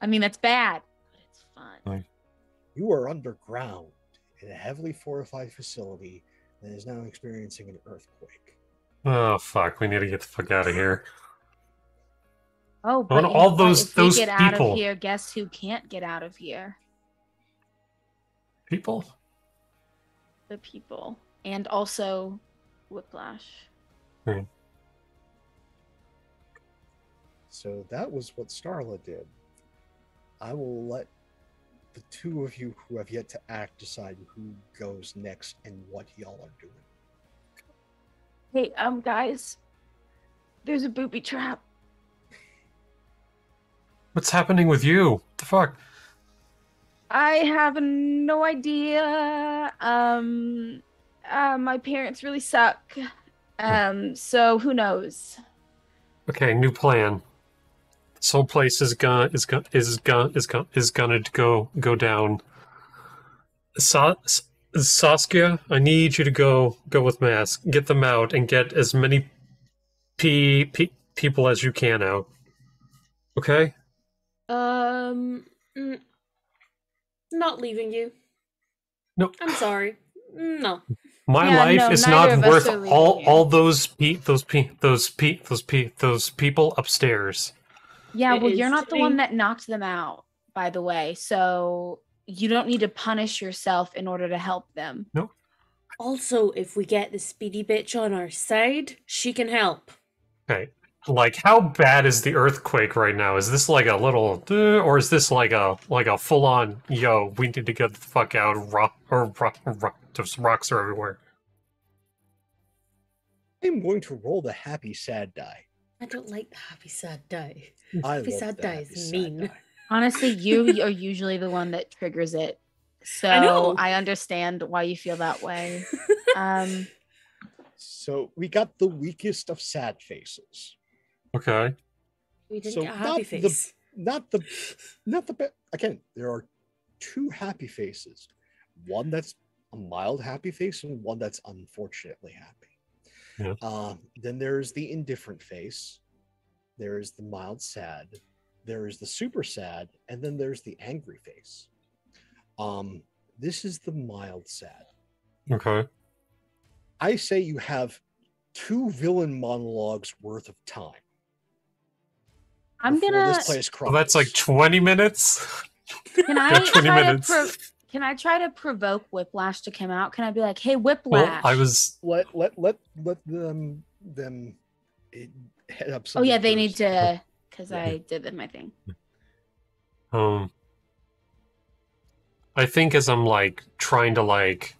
I mean, that's bad, but it's fun. You are underground in a heavily fortified facility that is now experiencing an earthquake. Oh fuck! We need to get the fuck out of here. Oh, but all know what? those- if we those get out people- of here, guess who can't get out of here? People. The people, and also Whiplash. Hmm. So that was what Starla did. I will let the two of you who have yet to act decide who goes next and what y'all are doing. Hey, um, guys, there's a booby trap. What's happening with you? the fuck? I have no idea. Um, uh, my parents really suck. Um, so who knows? Okay, new plan. This whole place is gonna is gonna is gonna is gonna is gonna go go down. Sa- Saskia, I need you to go go with Mask, get them out, and get as many p, p people as you can out. Okay. Um, mm, not leaving you. No. I'm sorry. No. My Yeah, life no, is not worth all all those pe those pe those pe those pe those people upstairs. Yeah, It well, you're is not the one that knocked them out, by the way. So you don't need to punish yourself in order to help them. Nope. Also, if we get the speedy bitch on our side, she can help. Okay. Like how bad is the earthquake right now? Is this like a little uh, or is this like a like a full on yo, we need to get the fuck out rock or rock, rock just rocks are everywhere. I'm going to roll the happy sad die. I don't like the happy sad die. I Happy love sad the die is sad mean. die. Honestly, you are usually the one that triggers it. So know. I understand why you feel that way. Um, So we got the weakest of sad faces. Okay. we didn't So get a not happy the- face. Not the not the be- again, there are two happy faces. One that's a mild happy face and one that's unfortunately happy. Yeah. Um, then there's the indifferent face. There's the mild sad. There is the super sad, and then there's the angry face. Um, this is the mild sad. Okay. I say you have two villain monologues worth of time. I'm gonna. This place Well, that's like 20 minutes. Can I got 20 try to minutes. pro- Can I try to provoke Whiplash to come out? Can I be like, "Hey, Whiplash"? Well, Whiplash"? I was let let let let them them head up. Oh yeah, they need to because Yeah. I did them. I think. um I think as I'm like trying to like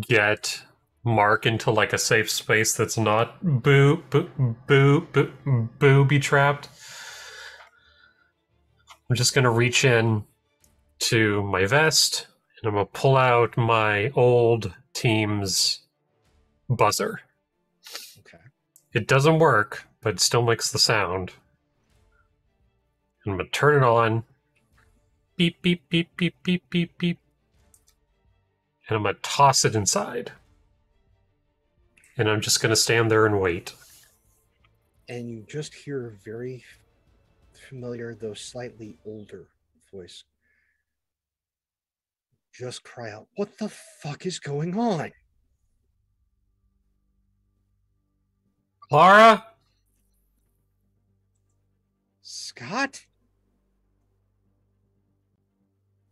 get Mark into like a safe space that's not boo boo boo boo booby trapped. I'm just gonna reach in to my vest and I'm gonna pull out my old team's buzzer. Okay. It doesn't work, but it still makes the sound. And I'm gonna turn it on. Beep beep beep beep beep beep beep. And I'm gonna toss it inside. And I'm just gonna stand there and wait. And you just hear a very familiar, though slightly older voice. Just cry out, "What the fuck is going on?" Clara? Scott,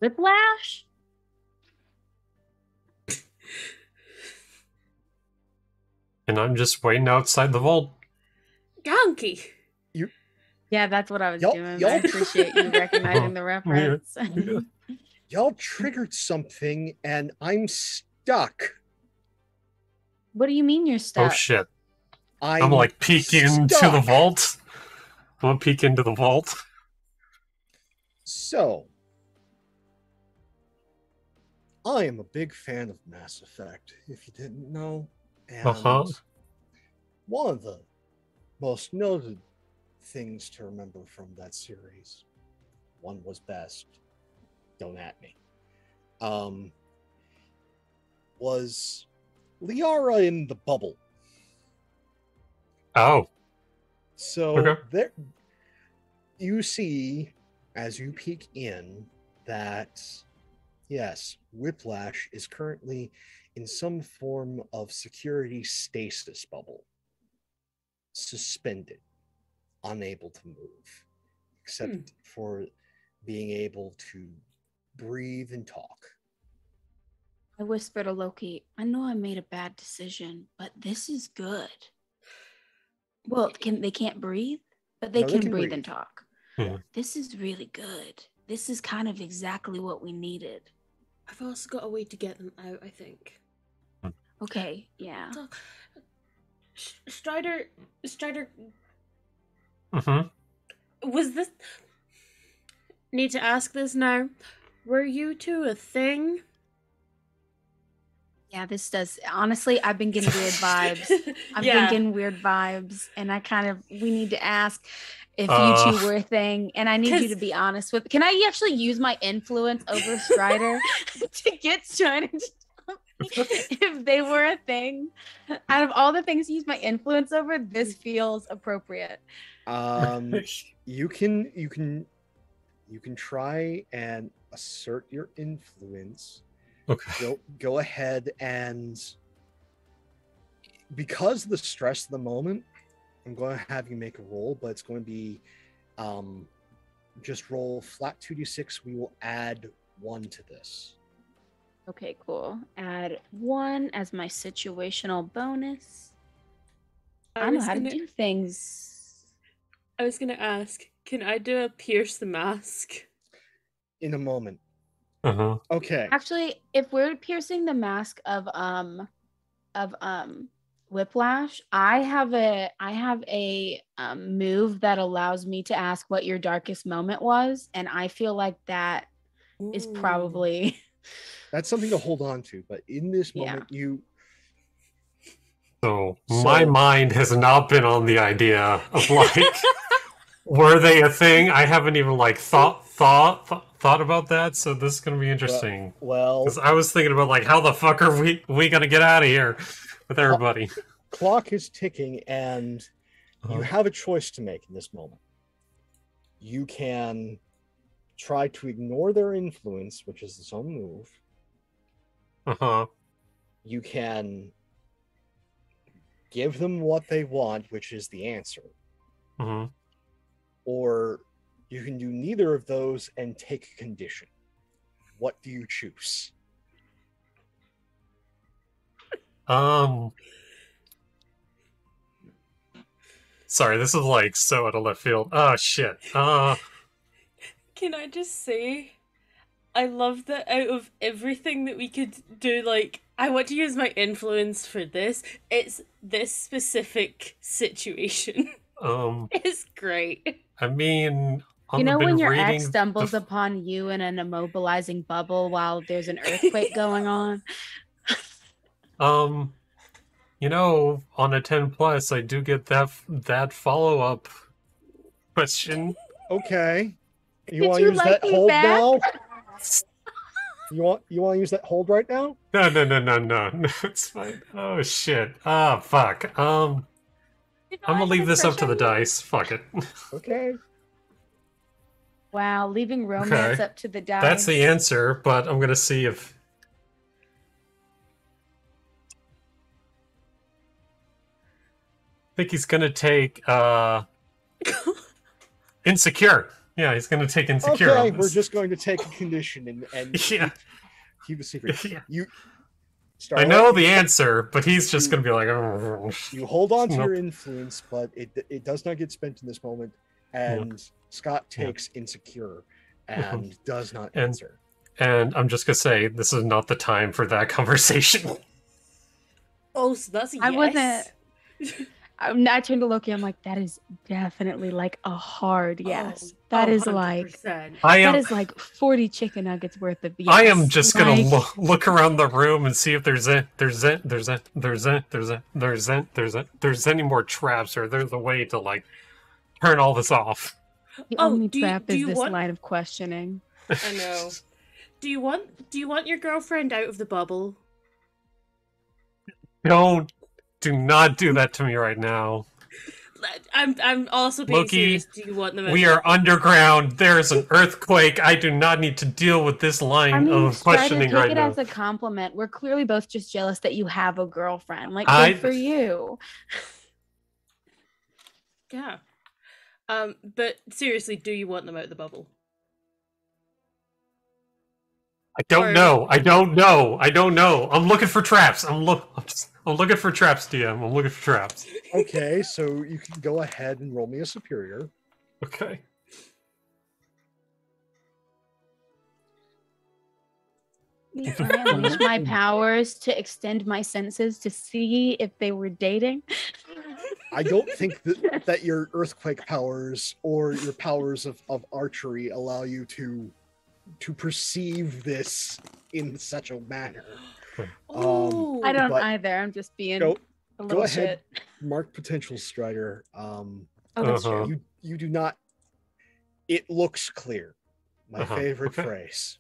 Whiplash. And I'm just waiting outside the vault. Donkey. You. Yeah, that's what I was Y'all- doing. y'all- I appreciate you recognizing the reference. yeah. y'all triggered something, and I'm stuck. what do you mean you're oh, stuck? Oh shit. I'm, I'm like peek into the vault. I'm gonna peek into the vault. So, I am a big fan of Mass Effect, if you didn't know. And Uh-huh. one of the most noted things to remember from that series, one was best, don't at me, um, was Liara in the bubble. Oh, So Okay. there you see as you peek in that yes, Whiplash is currently in some form of security stasis bubble. Suspended, unable to move, except Hmm. for being able to breathe and talk. I whispered to Loki, I know I made a bad decision, but this is good. Well, can they can't breathe, but they No, they can, can breathe, breathe. and talk. Mhm. This is really good. This is kind of exactly what we needed. I've also got a way to get them out, I think. Okay, yeah. So, Sh- Strider, Strider, hmm was this. Need to ask this now. Were you two a thing? Yeah, this does honestly, I've been getting weird vibes. I've yeah. been getting weird vibes, and I kind of we need to ask if Uh. you two were a thing, and I need you to be honest with. Can I actually use my influence over Strider to get Strider to tell me if they were a thing? Out of all the things to use my influence over, this feels appropriate. Um, you can you can you can try and assert your influence Okay. go go ahead and because of the stress of the moment i'm going to have you make a roll but it's going to be um just roll flat 2d6 we will add one to this Okay, cool. Add one as my situational bonus. I, know how gonna, to do things. I was gonna ask, can I do a pierce the mask? in a moment Uh-huh. okay Actually, if we're piercing the mask of um of um whiplash, I have a I have a um, move that allows me to ask what your darkest moment was, and I feel like that is Ooh. probably that's something to hold on to but in this Yeah. moment you So, my mind has not been on the idea of like, were they a thing? I haven't even like thought thought th- thought about that. So this is gonna be interesting. Well, I was thinking about like, how the fuck are we we gonna get out of here with everybody? clock is ticking and you Uh-huh. have a choice to make in this moment. You can try to ignore their influence, which is its own move. Uh huh. You can give them what they want, which is the answer. hmm Or you can do neither of those and take a condition. What do you choose? Um. Sorry, this is like so out of left field. Oh shit. Uh. Can I just say, I love that out of everything that we could do, like, I want to use my influence for this, it's this specific situation. Um. it's great. I mean, you know when your reading ex stumbles f- upon you in an immobilizing bubble while there's an earthquake going on. Um, you know, on a ten plus, I do get that that follow up question. Okay. You want to use like that hold back? now? You want you want to use that hold right now? No, no, no, no, no, no. It's fine. Oh shit. Ah, fuck. Um, You know, I'm gonna leave this up to the dice. Fuck it. Okay. Wow, leaving romance Okay. up to the dice. That's the answer, but I'm gonna see if. I think he's gonna take uh insecure. Yeah, he's gonna take insecure. Okay, on we're just going to take a condition and, and Yeah, keep a secret. yeah. You I know the answer, but he's just gonna be like, You hold on to Nope. your influence, but it it does not get spent in this moment. And Scott Yeah. takes insecure uh-huh. and does not And- answer. and I'm just gonna say this is not the time for that conversation. Oh, so that's a I yes. wasn't- I'm I turned to Loki. I'm like, that is definitely like a hard oh, yes. Oh, that oh, is like I am. is like 40 chicken nuggets worth of yes. I am just gonna Like, look, look around the room and see if there's a there's a there's a there's a there's a there's a there's a there's any more traps or there's a way to like turn all this off. The Oh, only do you- trap is this want- line of questioning. I know. Do you want do you want your girlfriend out of the bubble? Don't do not do that to me right now. I'm I'm also being Loki, serious. Do you want them? We are underground. There's an earthquake. I do not need to deal with this line I mean, of Strider, questioning take right it now. as a compliment. We're clearly both just jealous that you have a girlfriend. Like, I- good for you. Yeah. Um, but seriously, do you want them out of the bubble? I don't or- know. I don't know. I don't know. I'm looking for traps. I'm look. I'm, just, I'm looking for traps, DM. I'm looking for traps. Okay, so you can go ahead and roll me a superior. Okay. Can I unleash my powers to extend my senses to see if they were dating? I don't think that, that your earthquake powers or your powers of, of archery allow you to to perceive this in such a manner. Oh, I don't either. I'm just being Go- a little ahead. shit. Mark potential strider. Um, Oh, that's Uh-huh. true. you you do not. It looks clear. My Uh-huh, favorite okay. phrase.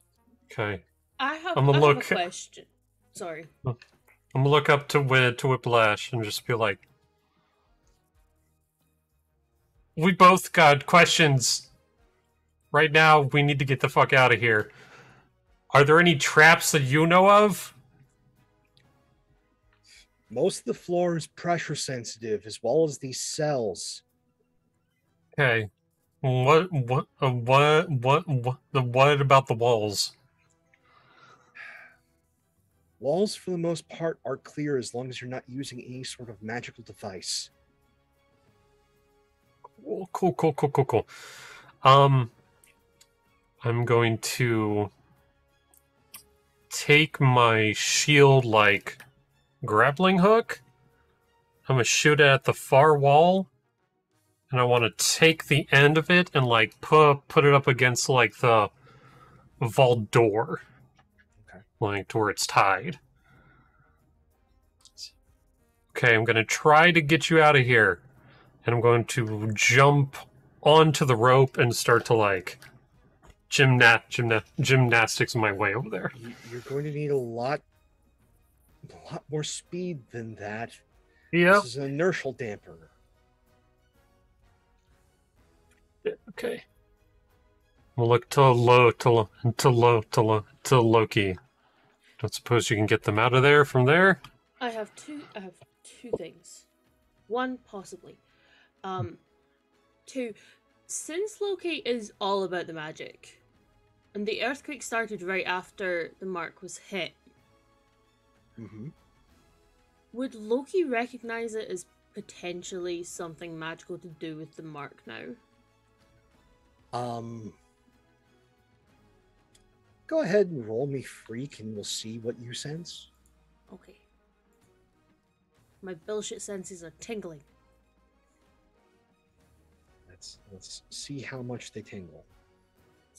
Okay. I have, I'm a I look- have a question. Sorry. I'm gonna look up to Wid to Whiplash and just be like, "We both got questions. Right now, we need to get the fuck out of here. Are there any traps that you know of?" Most of the floor is pressure sensitive, as well as these cells. Okay. What? What? Uh, what? What? What? The what about the walls? Walls, for the most part, are clear as long as you're not using any sort of magical device. Cool, cool, cool, cool, cool, cool. Um, I'm going to take my shield like grappling hook. I'm gonna shoot it at the far wall, and I want to take the end of it and like put put it up against like the vault door, Okay. like to where it's tied. Okay, I'm gonna try to get you out of here and I'm going to jump onto the rope and start to like gymna- gymna- gymnastics my way over there. You- You're going to need a lot, a lot more speed than that. Yep. This is an inertial damper. Okay. We'll look to low to lo- to low to low to Loki. Don't suppose you can get them out of there from there? I have two. I have two things. One, possibly. Um, two. Since Loki is all about the magic, and the earthquake started right after the mark was hit, hmm would Loki recognize it as potentially something magical to do with the mark now? Um, go ahead and roll me freak, and we'll see what you sense. Okay. My bullshit senses are tingling. Let's let's see how much they tingle.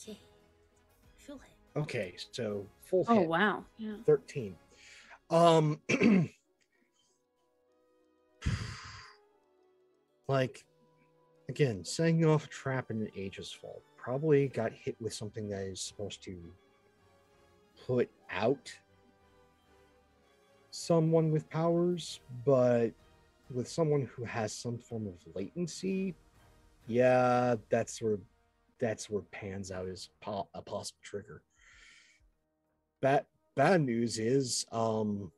Yeah. Feel it. Okay, so full Oh hit, wow. Yeah. thirteen. Um, like again, setting off a trap in an Aegis vault probably got hit with something that is supposed to put out someone with powers, but with someone who has some form of latency, yeah, that's where that's where pans out as po- a possible trigger. Bad bad news is, um,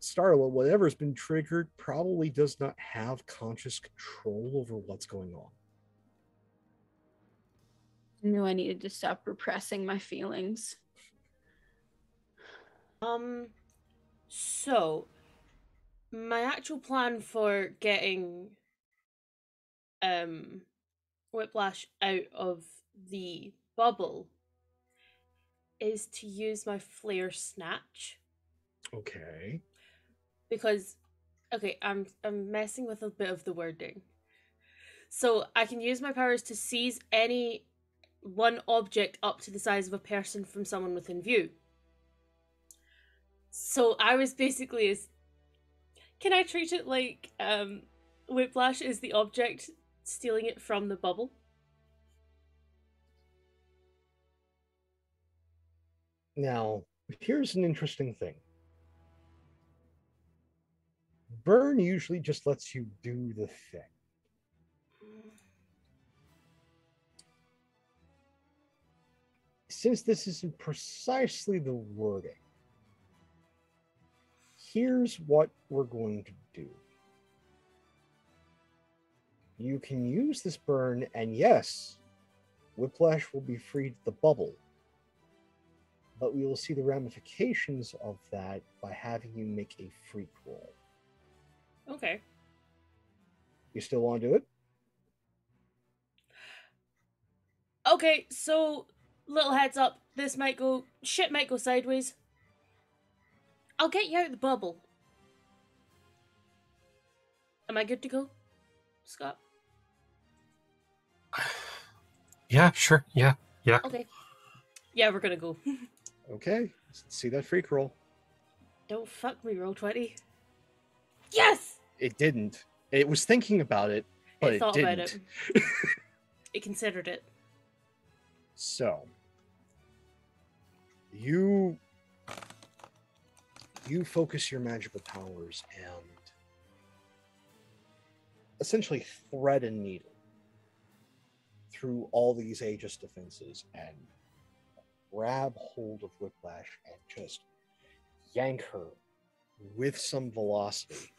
Starla, whatever's been triggered, probably does not have conscious control over what's going on. I knew I needed to stop repressing my feelings. Um, so my actual plan for getting um Whiplash out of the bubble is to use my flare snatch Okay. because Okay, I'm I'm messing with a bit of the wording. So I can use my powers to seize any one object up to the size of a person from someone within view. So I was basically is can I treat it like um Whiplash is the object stealing it from the bubble? Now, here's an interesting thing. Burn usually just lets you do the thing. Since this isn't precisely the wording, here's what we're going to You can use this burn, and yes, Whiplash will be freed the bubble but we will see the ramifications of that by having you make a freak roll. Okay. You still want to do it? Okay, so little heads up, this might go shit might go sideways. I'll get you out of the bubble. Am I good to go, Scott? Yeah, sure. Yeah, yeah. Okay. Yeah, we're gonna go. Okay, see that freak roll. Don't fuck me, roll twenty. Yes. It didn't. It was thinking about it, but it it, thought didn't. about it. It considered it. So you you focus your magical powers and essentially thread a needle through all these Aegis defenses and grab hold of Whiplash and just yank her with some velocity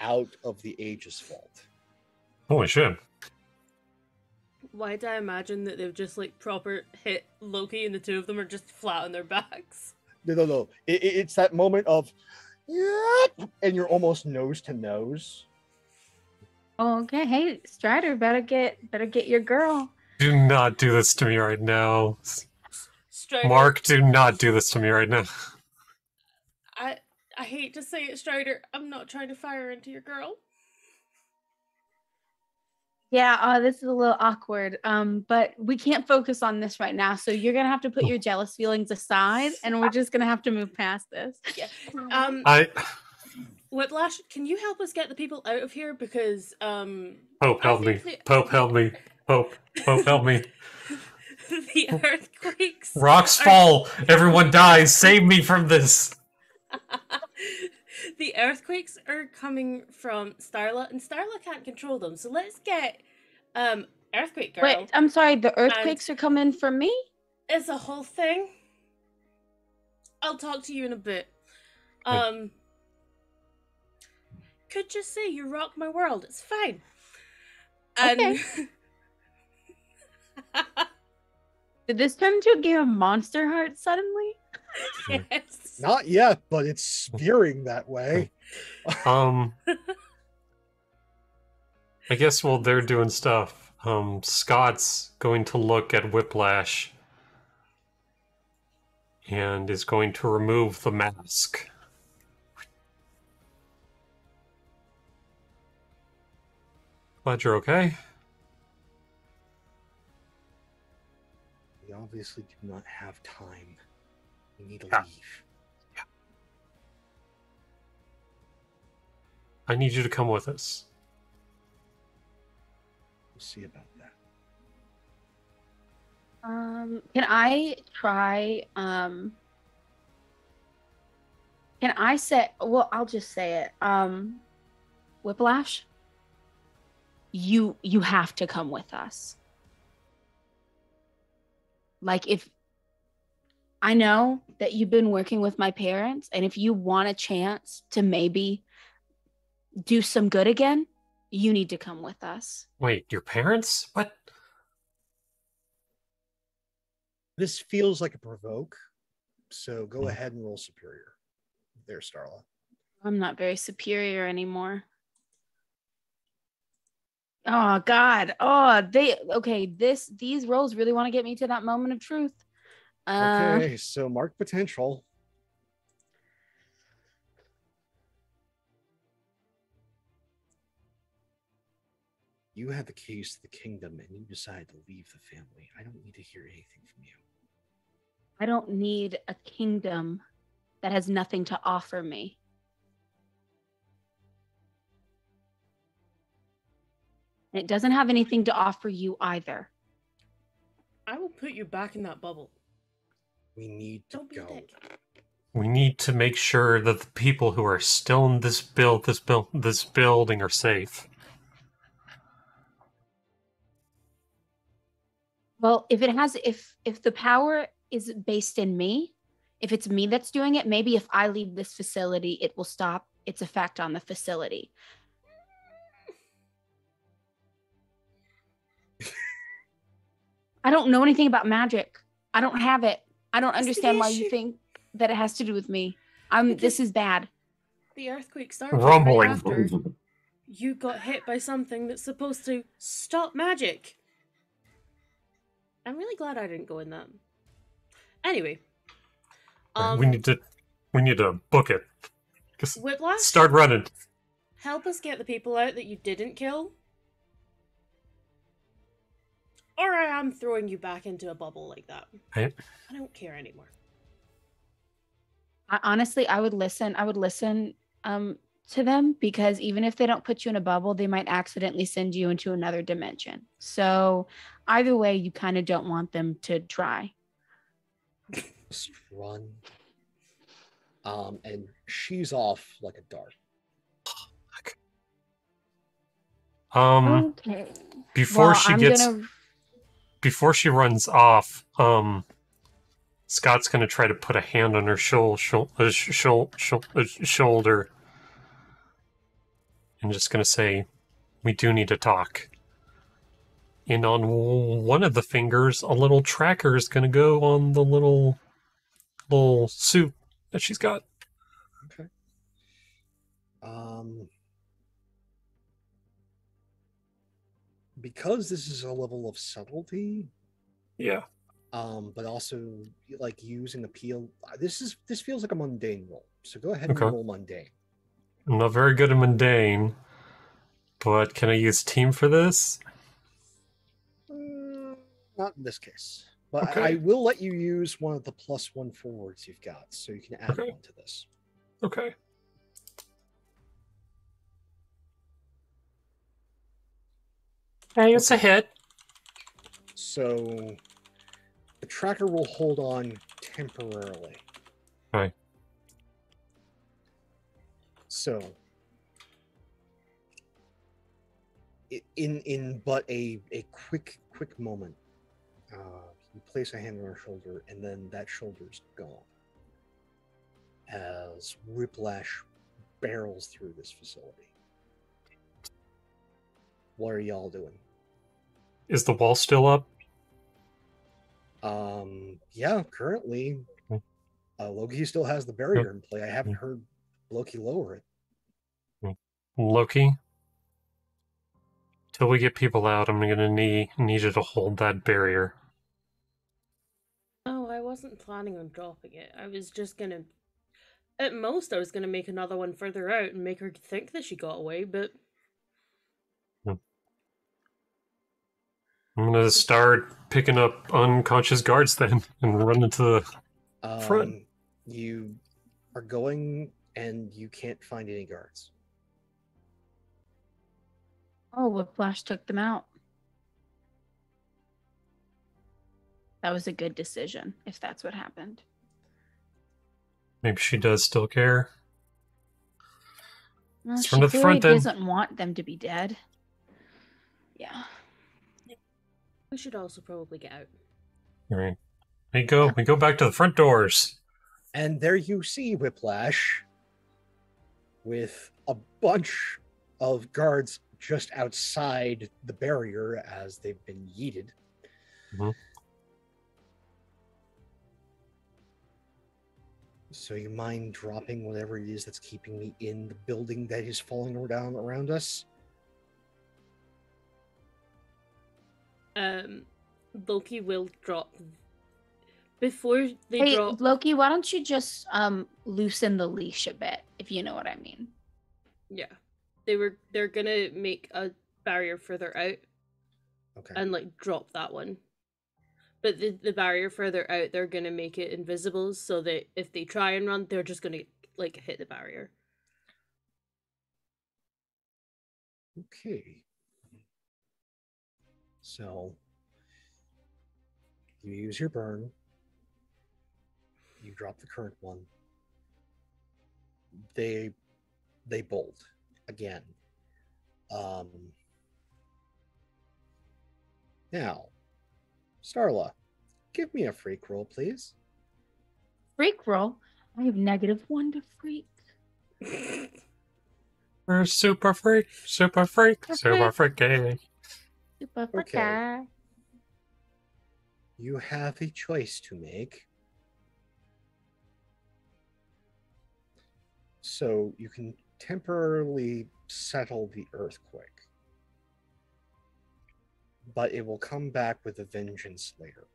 out of the Aegis vault. Holy shit. Why did I imagine that they've just like proper hit Loki and the two of them are just flat on their backs? No, no, no. It, it- it's that moment of, yep, and you're almost nose to nose. Okay, hey Strider, better get better get your girl. Do not do this to me right now. Strider, Mark, do not do this to me right now. I I hate to say it, Strider. I'm not trying to fire into your girl. Yeah, uh, this is a little awkward. Um, but we can't focus on this right now. So you're gonna have to put your jealous feelings aside, and we're just gonna have to move past this. Yeah. Um, I Whiplash, can you help us get the people out of here? Because um, Pope help me. the- Pope help me. Pope. Pope help me. the earthquakes. Rocks are- fall. Everyone dies. Save me from this. the earthquakes are coming from Starla, and Starla can't control them. So let's get um earthquake girl. Wait, I'm sorry. The earthquakes are coming from me. It's a whole thing. I'll talk to you in a bit. Wait. Um, could just say you rock my world. It's fine. And Did this turn into a game of Monster Heart suddenly? yes. Not yet, but it's spearing that way. Um I guess while they're doing stuff, um Scott's going to look at Whiplash and is going to remove the mask. Glad you're okay. We obviously do not have time. We need to Yeah. leave. I need you to come with us. We'll see about that. Um, can I try? Um, can I say? Well, I'll just say it. Um, Whiplash, you you have to come with us. Like if I know that you've been working with my parents, and if you want a chance to maybe do some good again, you need to come with us. Wait, your parents? What? This feels like a provoke, so go Hmm. ahead and roll superior. There, Starla. I'm not very superior anymore. Oh God. Oh, they okay. This these roles really want to get me to that moment of truth. Uh, okay, so mark potential. You have the keys to the kingdom and you decide to leave the family. I don't need to hear anything from you. I don't need a kingdom that has nothing to offer me. And it doesn't have anything to offer you either. I will put you back in that bubble. We need to Don't be a go. dick. We need to make sure that the people who are still in this build this build this building are safe. Well, if it has if if the power is based in me, if it's me that's doing it, maybe if I leave this facility, it will stop its effect on the facility. I don't know anything about magic. I don't have it. I don't That's understand why you think that it has to do with me. I'm Because- this is bad. The earthquake started right Rumbling. after you got hit by something that's supposed to stop magic. I'm really glad I didn't go in that. Anyway, um, we need to we need to book it. 'Cause- Whiplash, Start running. help us get the people out that you didn't kill. Or I am throwing you back into a bubble like that. Right. I don't care anymore. I, honestly, I would listen. I would listen um, to them because even if they don't put you in a bubble, they might accidentally send you into another dimension. So either way, you kind of don't want them to try. Just run. Um, and she's off like a dart. Um okay. before Well, she I'm gets gonna. Before she runs off, um, Scott's gonna try to put a hand on her uh, uh, shoulder, and just gonna say, "We do need to talk." And on one of the fingers, a little tracker is gonna go on the little little suit that she's got. Okay. Um, because this is a level of subtlety, Yeah. um, but also like using appeal. uh, This is this feels like a mundane roll. So go ahead Okay. and roll mundane. I'm not very good at mundane, but can I use team for this? Mm, not in this case, but I- I will let you use one of the plus one forwards you've got, so you can add Okay. one to this. Okay. Hey, it's a hit. So the tracker will hold on temporarily. Right. So in in but a a quick quick moment, uh, you place a hand on her shoulder, and then that shoulder's gone as whiplash barrels through this facility. What are y'all doing? Is the wall still up? Um, yeah, currently, Hmm. uh, Loki still has the barrier in play. I haven't heard Loki lower it. Loki? Till we get people out, I'm gonna need need you to hold that barrier. Oh, I wasn't planning on dropping it. I was just gonna. At most, I was gonna make another one further out and make her think that she got away, but. I'm gonna start picking up unconscious guards then and run into the. Um, Front. You are going, and you can't find any guards. Oh, Whiplash took them out. That was a good decision, if that's what happened. Maybe she does still care. Well, Let's run to the clearly front then. doesn't want them to be dead. Yeah. We should also probably get out. All right. We go. We go back to the front doors. And there you see Whiplash with a bunch of guards just outside the barrier as they've been yeeted. Mhm. So you mind dropping whatever it is that's keeping me in the building that is falling down around us? Um, Loki will drop. Before they Hey, drop. Loki, why don't you just um loosen the leash a bit, if you know what I mean? Yeah. They were they're gonna make a barrier further out Okay. and like drop that one. But the the barrier further out, they're gonna make it invisible so that if they try and run, they're just gonna like hit the barrier. Okay. So you use your burn. You drop the current one. They they bolt again. Um now, Starla, give me a freak roll, please. Freak roll. I have negative one to freak. We're super freak, super freak, Super super freaky. Okay. You have a choice to make. So you can temporarily settle the earthquake, but it will come back with a vengeance later.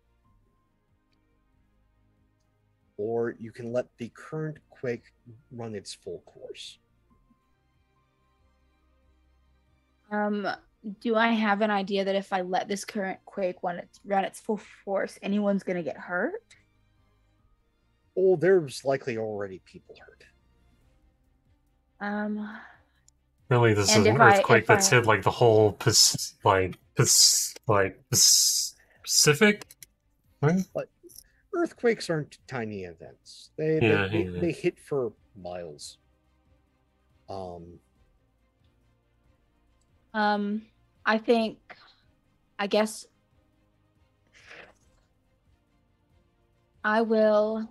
Or you can let the current quake run its full course. Um, do I have an idea that if I let this current quake run its run its full force, anyone's gonna get hurt? Oh, there's likely already people hurt. Um, Really, this is an if I- earthquake that's I- hit like the whole Pac- like Pac- like Pacific. Right? earthquakes aren't tiny events. They Yeah, they, yeah, they, yeah. they hit for miles. Um, um, I think, I guess, I will.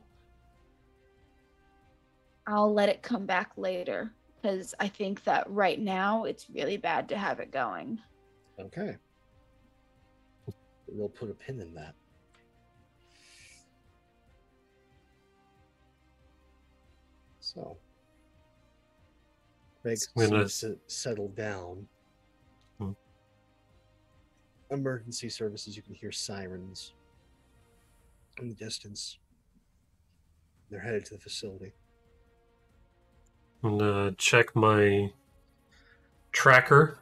I'll let it come back later because I think that right now it's really bad to have it going. okay. We'll put a pin in that. So, Greg I'm gonna- seems to settle down. Emergency services, you can hear sirens in the distance. They're headed to the facility. I'm gonna check my tracker.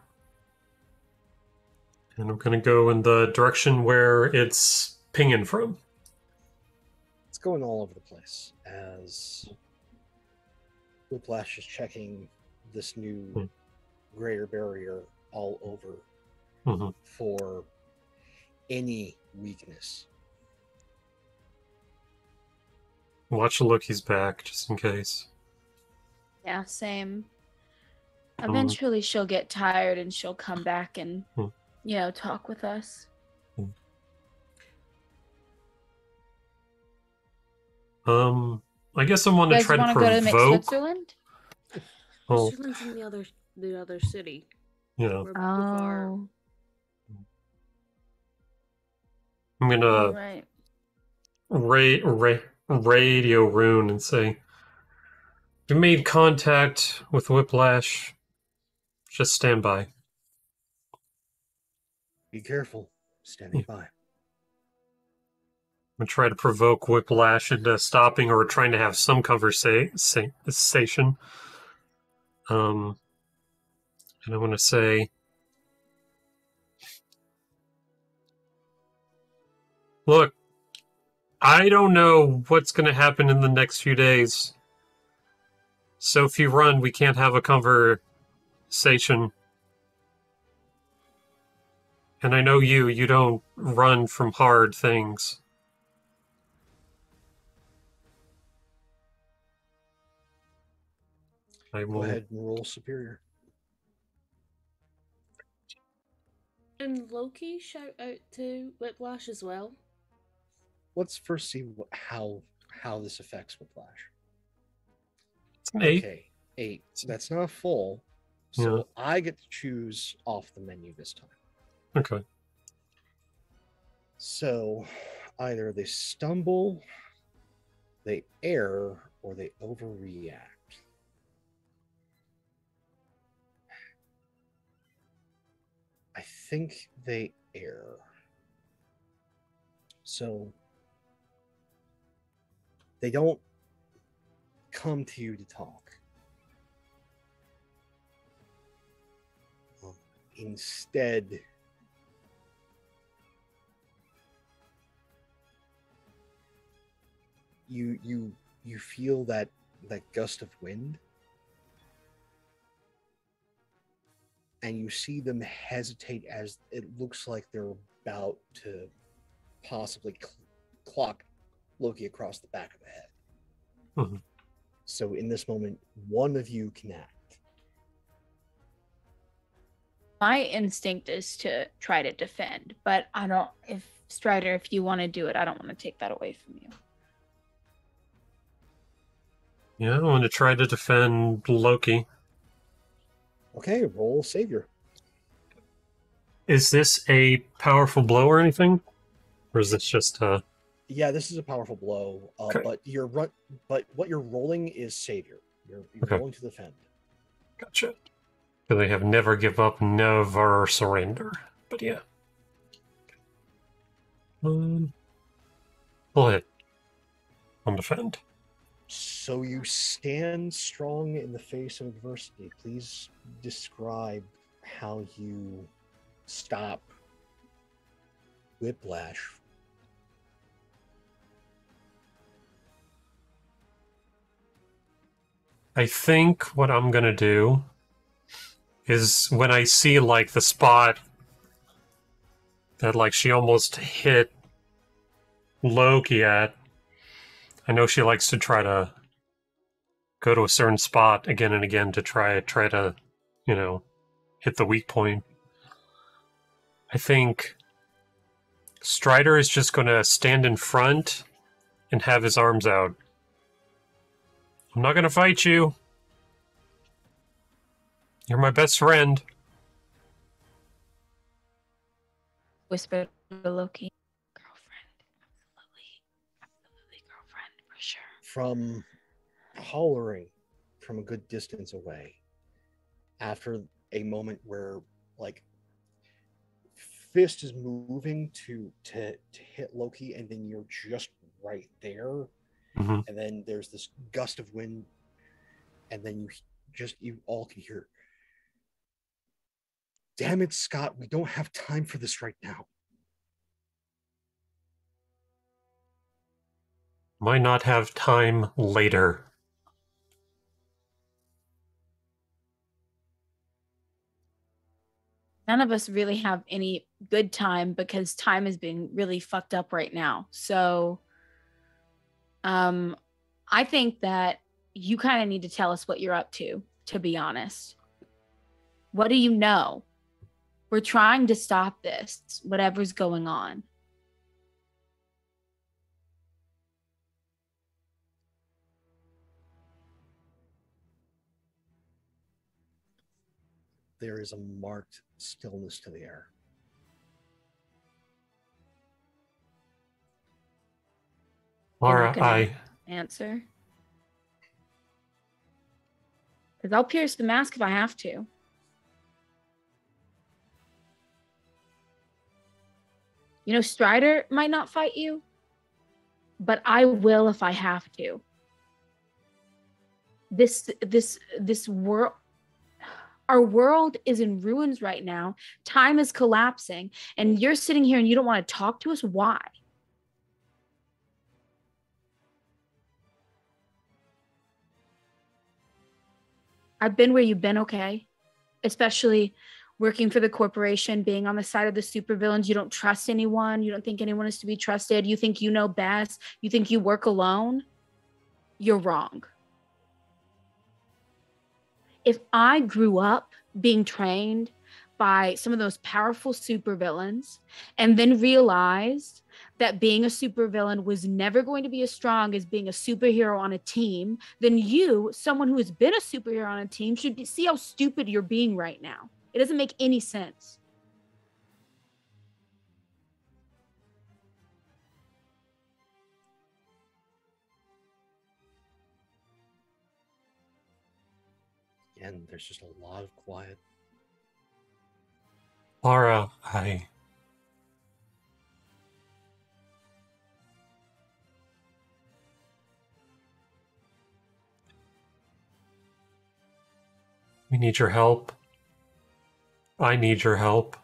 And I'm gonna go in the direction where it's pinging from. it's going all over the place as Whiplash is checking this new Hmm. greater barrier all over Mhm. for any weakness. Watch the look, he's back, just in case. Yeah, same. Um, Eventually, she'll get tired and she'll come back and, Hmm. you know, talk with us. Um, I guess I want You to guys try want to to go to Switzerland? Oh, Switzerland's in the other the other city. yeah. Where. Oh, I'm gonna right. ra- ra- radio Rune and say, "You made contact with Whiplash. Just stand by." Be careful, standing Hmm. by. I'm gonna try to provoke Whiplash into stopping or trying to have some conversation. Um, and I want to say, look, I don't know what's going to happen in the next few days. So if you run, we can't have a conversation. And I know you, you don't run from hard things. I Go ahead and roll superior. And Loki shout out to Whiplash as well. Let's first see what, how how this affects Whiplash. Eight. Okay, eight. That's not full, so Yeah. I get to choose off the menu this time. Okay. So either they stumble, they err, or they overreact. I think they err. So they don't come to you to talk. Um, instead you you you feel that that gust of wind and you see them hesitate as it looks like they're about to possibly cl- clock Loki across the back of the head. Mhm. So in this moment, one of you can act. My instinct is to try to defend, but I don't. If Strider, if you want to do it, I don't want to take that away from you. Yeah, I want to try to defend Loki. Okay, roll savior. Is this a powerful blow or anything? Or is this just uh Yeah, this is a powerful blow, uh, Okay. but you're run- but what you're rolling is savior. You're, you're Okay. rolling to defend. gotcha? Do they have never give up, never surrender? But yeah. Um, full hit. On defend. So you stand strong in the face of adversity. Please describe how you stop whiplash. I think what I'm gonna do is when I see like the spot that like she almost hit Loki at, I know she likes to try to go to a certain spot again and again to try try to, you know, hit the weak point. I think Strider is just gonna stand in front and have his arms out. I'm not gonna fight you. You're my best friend. Whisper to Loki. Girlfriend. Absolutely. Absolutely girlfriend for sure. from hollering from a good distance away after a moment where like fist is moving to to to hit loki and then you're just right there Mhm. and then there's this gust of wind and then you just you all can hear damn it scott we don't have time for this right now Might not have time later. None of us really have any good time because time is being really fucked up right now. So um I think that you kind of need to tell us what you're up to, to be honest. What do you know? We're trying to stop this, whatever's going on. there is a marked stillness to the air Laura, I Answer. Because I'll pierce the mask if I have to. You know, Strider might not fight you, but I will if I have to. This this this world our world is in ruins right now. Time is collapsing, and you're sitting here and you don't want to talk to us. Why? I've been where you've been, okay? Especially working for the corporation, being on the side of the supervillains. You don't trust anyone. You don't think anyone is to be trusted. You think you know best. You think you work alone. You're wrong. If I grew up being trained by some of those powerful supervillains and then realized that being a supervillain was never going to be as strong as being a superhero on a team, then you, someone who has been a superhero on a team, should be, see how stupid you're being right now. It doesn't make any sense. and there's just a lot of quiet Laura, I We need your help. I need your help.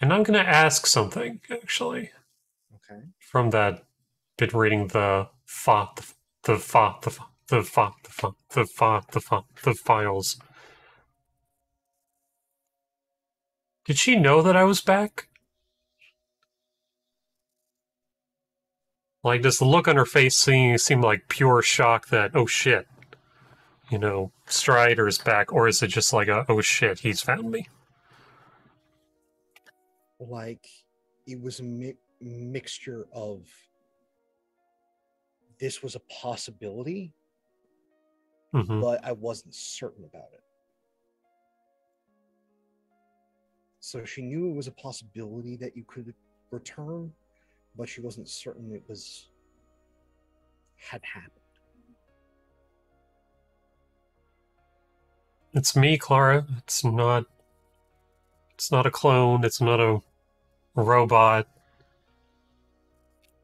And I'm going to ask something, actually, Okay. from that bit reading the fa, the, the fa, the fa, the fa, the fa, the fa, the fa, the files. Did she know that I was back? Like, does the look on her face seem, seem like pure shock that, oh shit, you know, Strider's back, or is it just like a, oh shit, he's found me? Like it was a mi- mixture of this was a possibility, hmm but I wasn't certain about it. So she knew it was a possibility that you could return, but she wasn't certain it was had happened. It's me, Clara. It's not. It's not a clone. It's not a robot.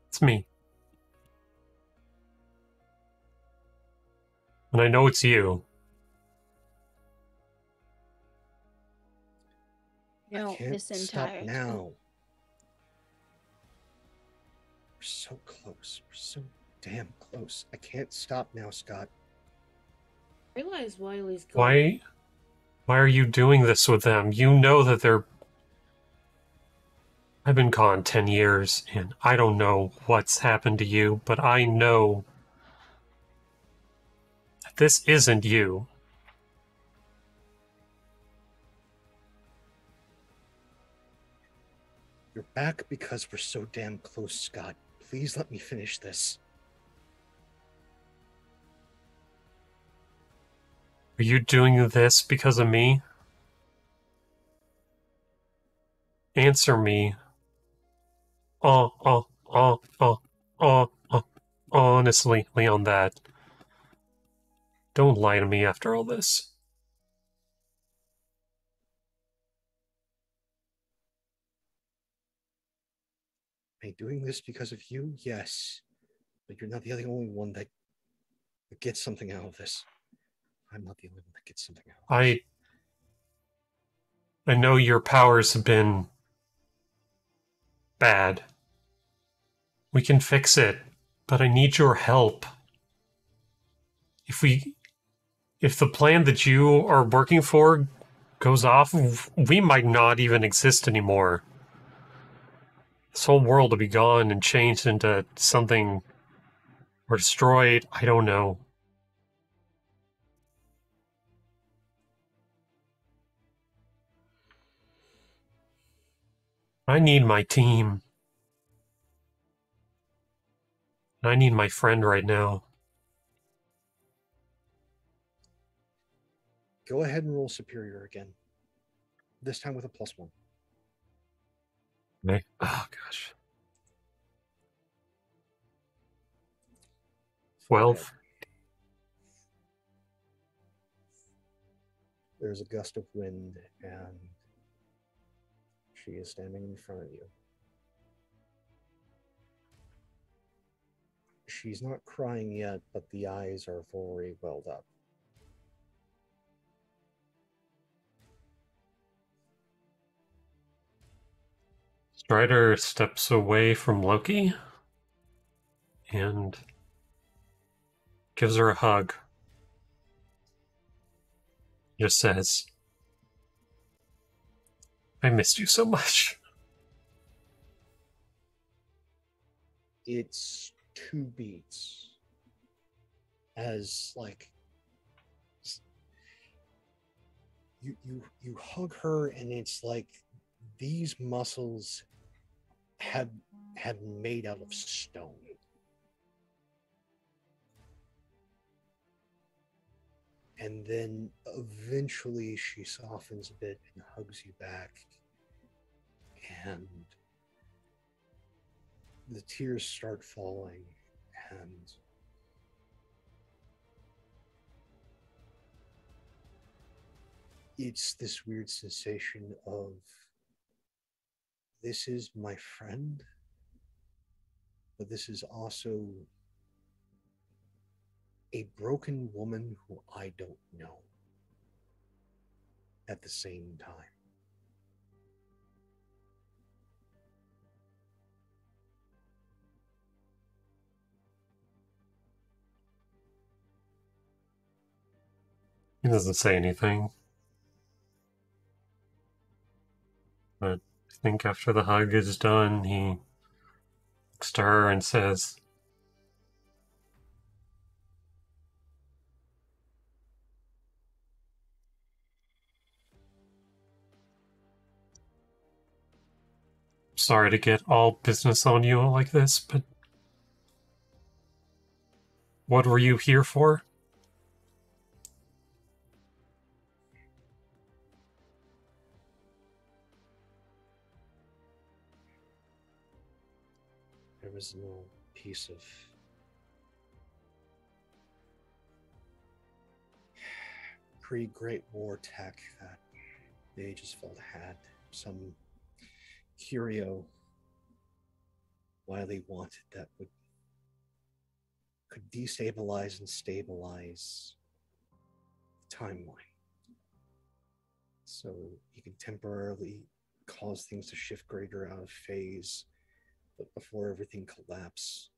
It's me. And I know it's you. No, I can't this stop entire now. So close. We're so damn close. I can't stop now, Scott. I realize Wiley's gone. Why? Why are you doing this with them? You know that they're. I've been gone 10 years, and I don't know what's happened to you, but I know that this isn't you. You're back because we're so damn close, Scott. Please let me finish this. Are you doing this because of me? Answer me. Oh, oh, oh, oh, oh, oh, honestly on that. Don't lie to me after all this. Am I doing this because of you? Yes. But you're not the only one that gets something out of this. I'm not the only one that gets something out of this. I I know your powers have been bad. We can fix it, but I need your help. If we if the plan that you are working for goes off, we might not even exist anymore. This whole world will be gone and changed into something or destroyed. I don't know. I need my team. I need my friend right now. Go ahead and roll superior again. This time with a plus one. Oh gosh. Twelve. There's a gust of wind, and she is standing in front of you. She's not crying yet, but the eyes are fully welled up. Strider steps away from Loki and gives her a hug. Just says, I missed you so much. it's two beats as like you you you hug her and it's like these muscles have have made out of stone. And then eventually she softens a bit and hugs you back. And the tears start falling and it's this weird sensation of this is my friend but this is also a broken woman who I don't know at the same time. He doesn't say anything. But think after the hug is done, he looks to her and says, Sorry to get all business on you like this, but what were you here for? Was piece of pre Great War tech that they just felt had some curio Wiley wanted that would could destabilize and stabilize the timeline. So you can temporarily cause things to shift greater out of phase, but before everything collapse,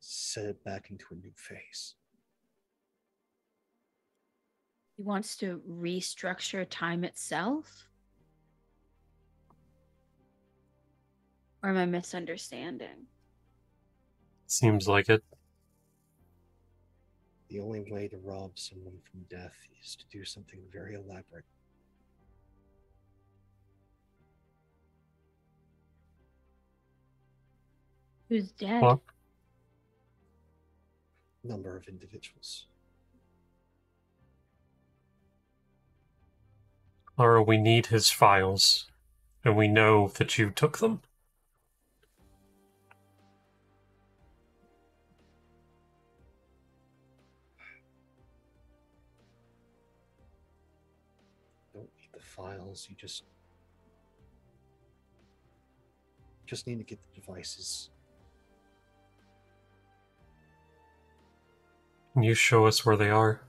set it back into a new phase. He wants to restructure time itself? Or am I misunderstanding? Seems like it. The only way to rob someone from death is to do something very elaborate. Who's dead? Well, Number of individuals. Laura, we need his files, and we know that you took them. don't need the files. You just just need to get the devices. You show us where they are?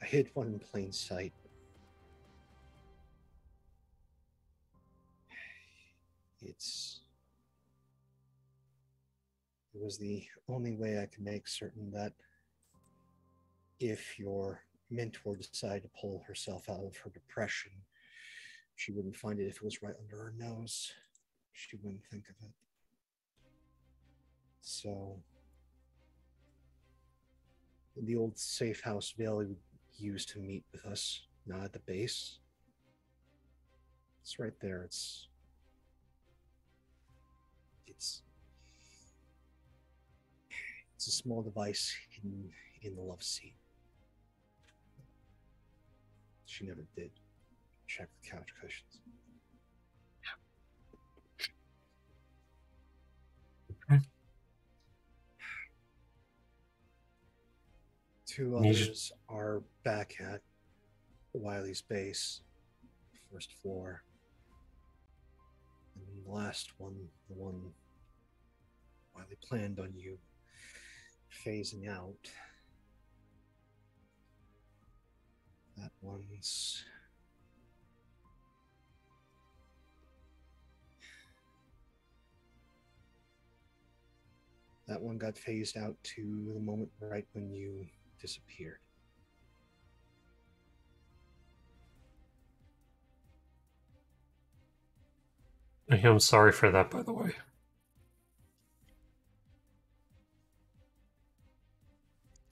I hid one in plain sight. It's it was the only way I could make certain that if your mentor decided to pull herself out of her depression, she wouldn't find it if it was right under her nose. She wouldn't think of it. So, the old safe house Valley used to meet with us, not at the base. It's right there. It's it's it's a small device hidden in the love seat. She never did check the couch cushions. Okay. Two And you ju- others are back at Wiley's base, first floor. And the last one, the one Wiley planned on you phasing out. That one's that one got phased out to the moment right when you disappeared. I am sorry for that, by the way.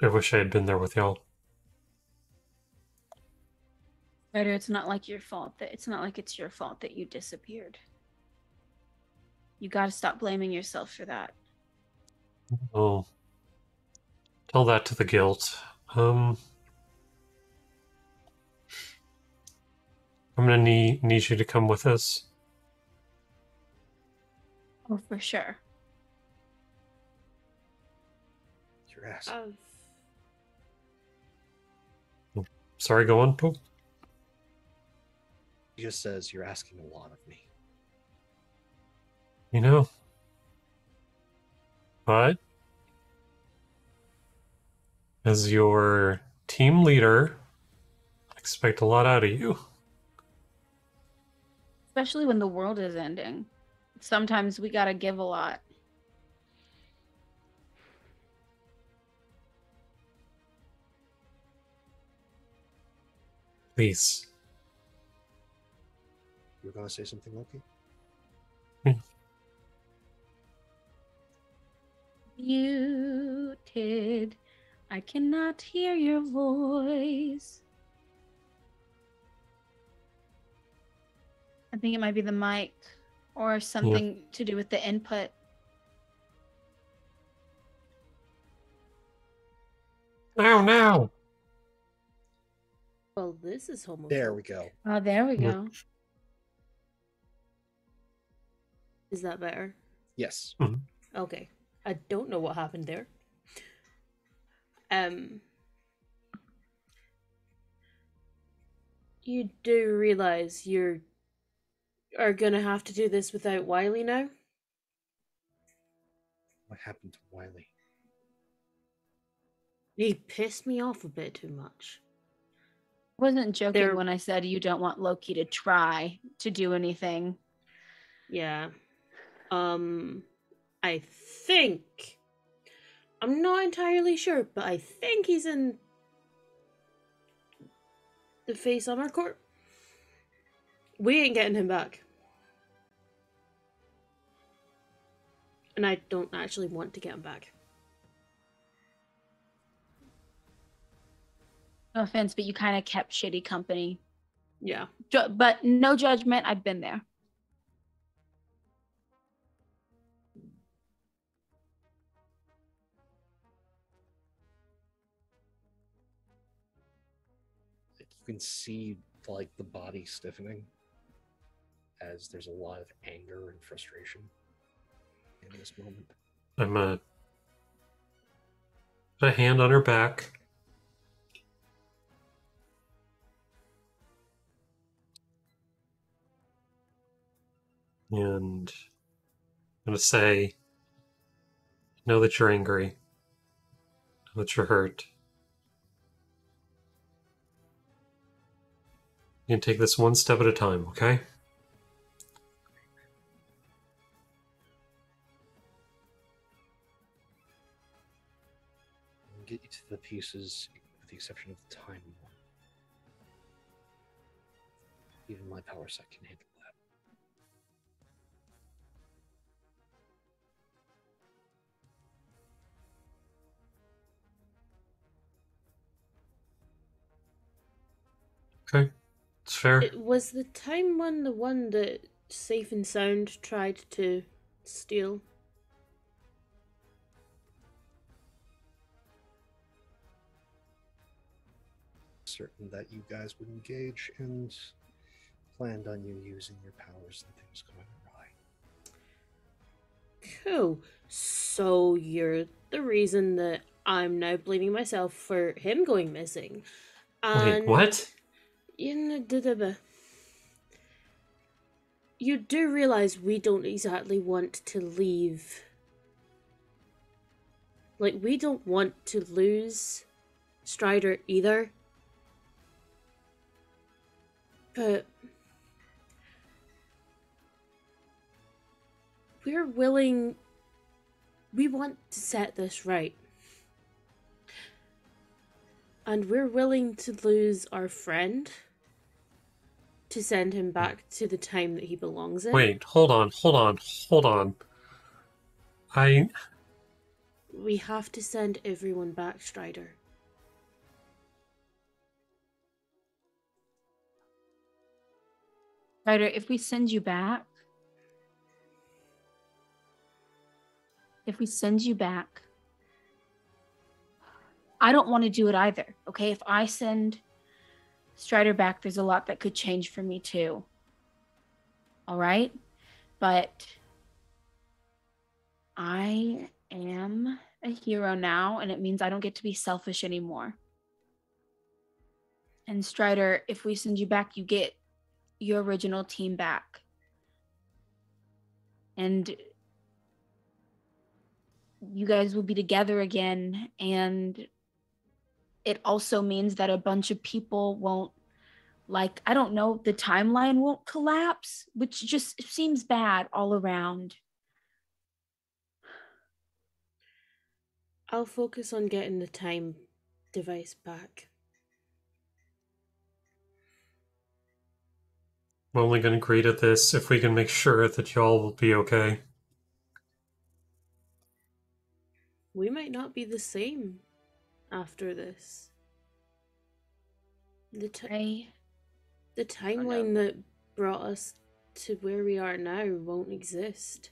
I wish I had been there with y'all. Ryder, it's not like your fault that it's not like it's your fault that you disappeared. You gotta stop blaming yourself for that. Oh, tell that to the guilt. Um, I'm gonna need need you to come with us. Oh, for sure. Your ass. I've Sorry, go on, Pope. He just says you're asking a lot of me. You know. But as your team leader, I expect a lot out of you. Especially when the world is ending. Sometimes we gotta give a lot. Please. You were going to say something, Loki? Muted. I cannot hear your voice. I think it might be the mic or something to do with the input. Now, now. Well, this is homophobic. There we go. Oh, there we Yeah. go. Mm-hmm. Is that better? Yes. Mm-hmm. Okay. I don't know what happened there. Um You do realize you're are gonna have to do this without Wiley now? What happened to Wiley? He pissed me off a bit too much. Wasn't joking There- when I said you don't want Loki to try to do anything. Yeah. Um I think I'm not entirely sure, but I think he's in the face armor court. We ain't getting him back. And I don't actually want to get him back. No offense, but you kind of kept shitty company. Yeah. Ju- but no judgment. I've been there. Can see like the body stiffening as there's a lot of anger and frustration in this moment. I'm a put a hand on her back. And I'm gonna say, know that you're angry. Know that you're hurt. You can take this one step at a time, okay? Get you to the pieces with the exception of the time one. Even my power set can handle that. Okay. It's fair. It was the time one the one that Safe and Sound tried to steal. Certain that you guys would engage and planned on you using your powers and things going awry. Cool. So you're the reason that I'm now blaming myself for him going missing. Wait, what? Da- da. You do realize we don't exactly want to leave. Like, we don't want to lose Strider either. But. We're willing. We want to set this right. And we're willing to lose our friend to send him back to the time that he belongs in. Wait, hold on, hold on, hold on. I We have to send everyone back, Strider. Ryder, if we send you back, if we send you back, I don't want to do it either. Okay. If I send Strider back, there's a lot that could change for me too. All right. But I am a hero now, and it means I don't get to be selfish anymore. And Strider, if we send you back, you get your original team back. and you guys will be together again and it also means that a bunch of people won't like i don't know the timeline won't collapse which just seems bad all around I'll focus on getting the time device back. I'm only going to agree to this if we can make sure that y'all will be okay. We might not be the same after this. The ti- the oh, timeline that brought us to where we are now won't exist.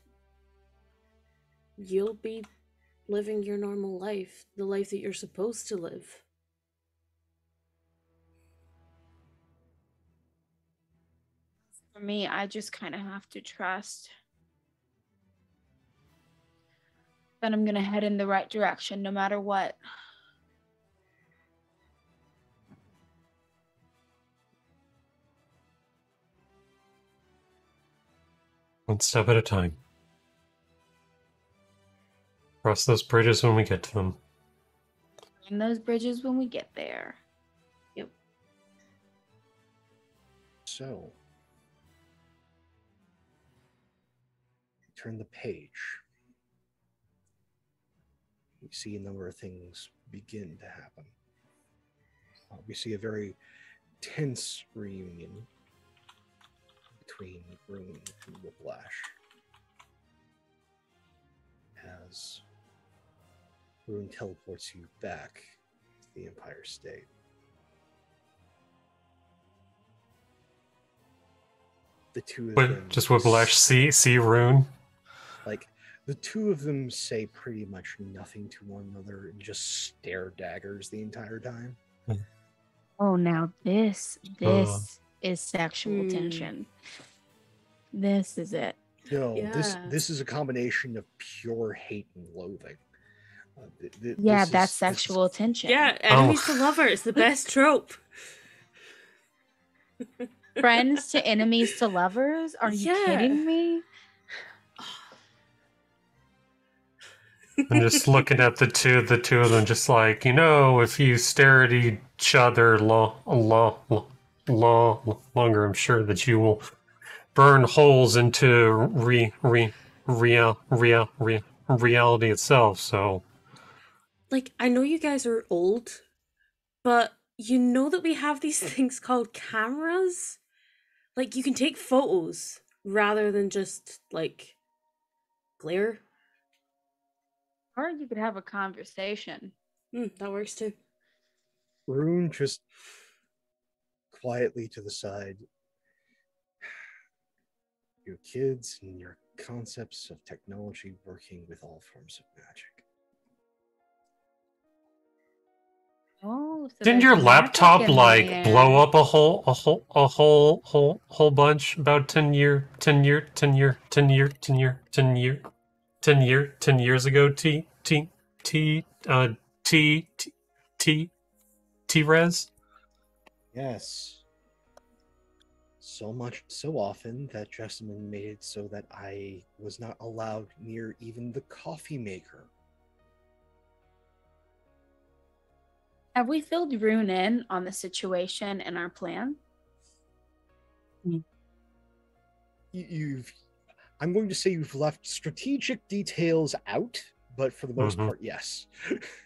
You'll be living your normal life, the life that you're supposed to live. for me i just kind of have to trust that i'm gonna head in the right direction no matter what One step at a time. Cross those bridges when we get to them. and those bridges when we get there Yep. So, turn the page. We see a number of things begin to happen. Uh, we see a very tense reunion between Rune and Whiplash. As Rune teleports you back to the Empire State. The two of them just Whiplash, see, see Rune. like the two of them say pretty much nothing to one another and just stare daggers the entire time. oh now this oh. this is sexual Hmm. tension this is it No, this Yeah. this is a combination of pure hate and loathing. Uh, th- th- yeah this that's is- this- sexual tension Yeah, enemies to lovers, the best trope. friends to enemies to lovers are you Yeah. kidding me I'm just looking at the two, the two of them, just like you know, if you stare at each other long, long, long, longer, I'm sure that you will burn holes into re, re, real, real, real, reality itself. So like, I know you guys are old, but you know that we have these things called cameras? Like, you can take photos rather than just, like, glare. or you could have a conversation Hmm, that works too. Rune just quietly to the side. Your kids and your concepts of technology working with all forms of magic. oh so didn't your laptop like there. blow up a whole, a whole, a whole, whole, whole bunch about ten year, ten year, ten year, ten year, ten year, ten year, ten year, ten years ago? T, T, T, uh, T, T, T, T, res. Yes. So much, so often that Jessamine made it so that I was not allowed near even the coffee maker. have we filled rune in on the situation and our plan You, you've, I'm going to say you've left strategic details out, but for the most Mhm. part, yes.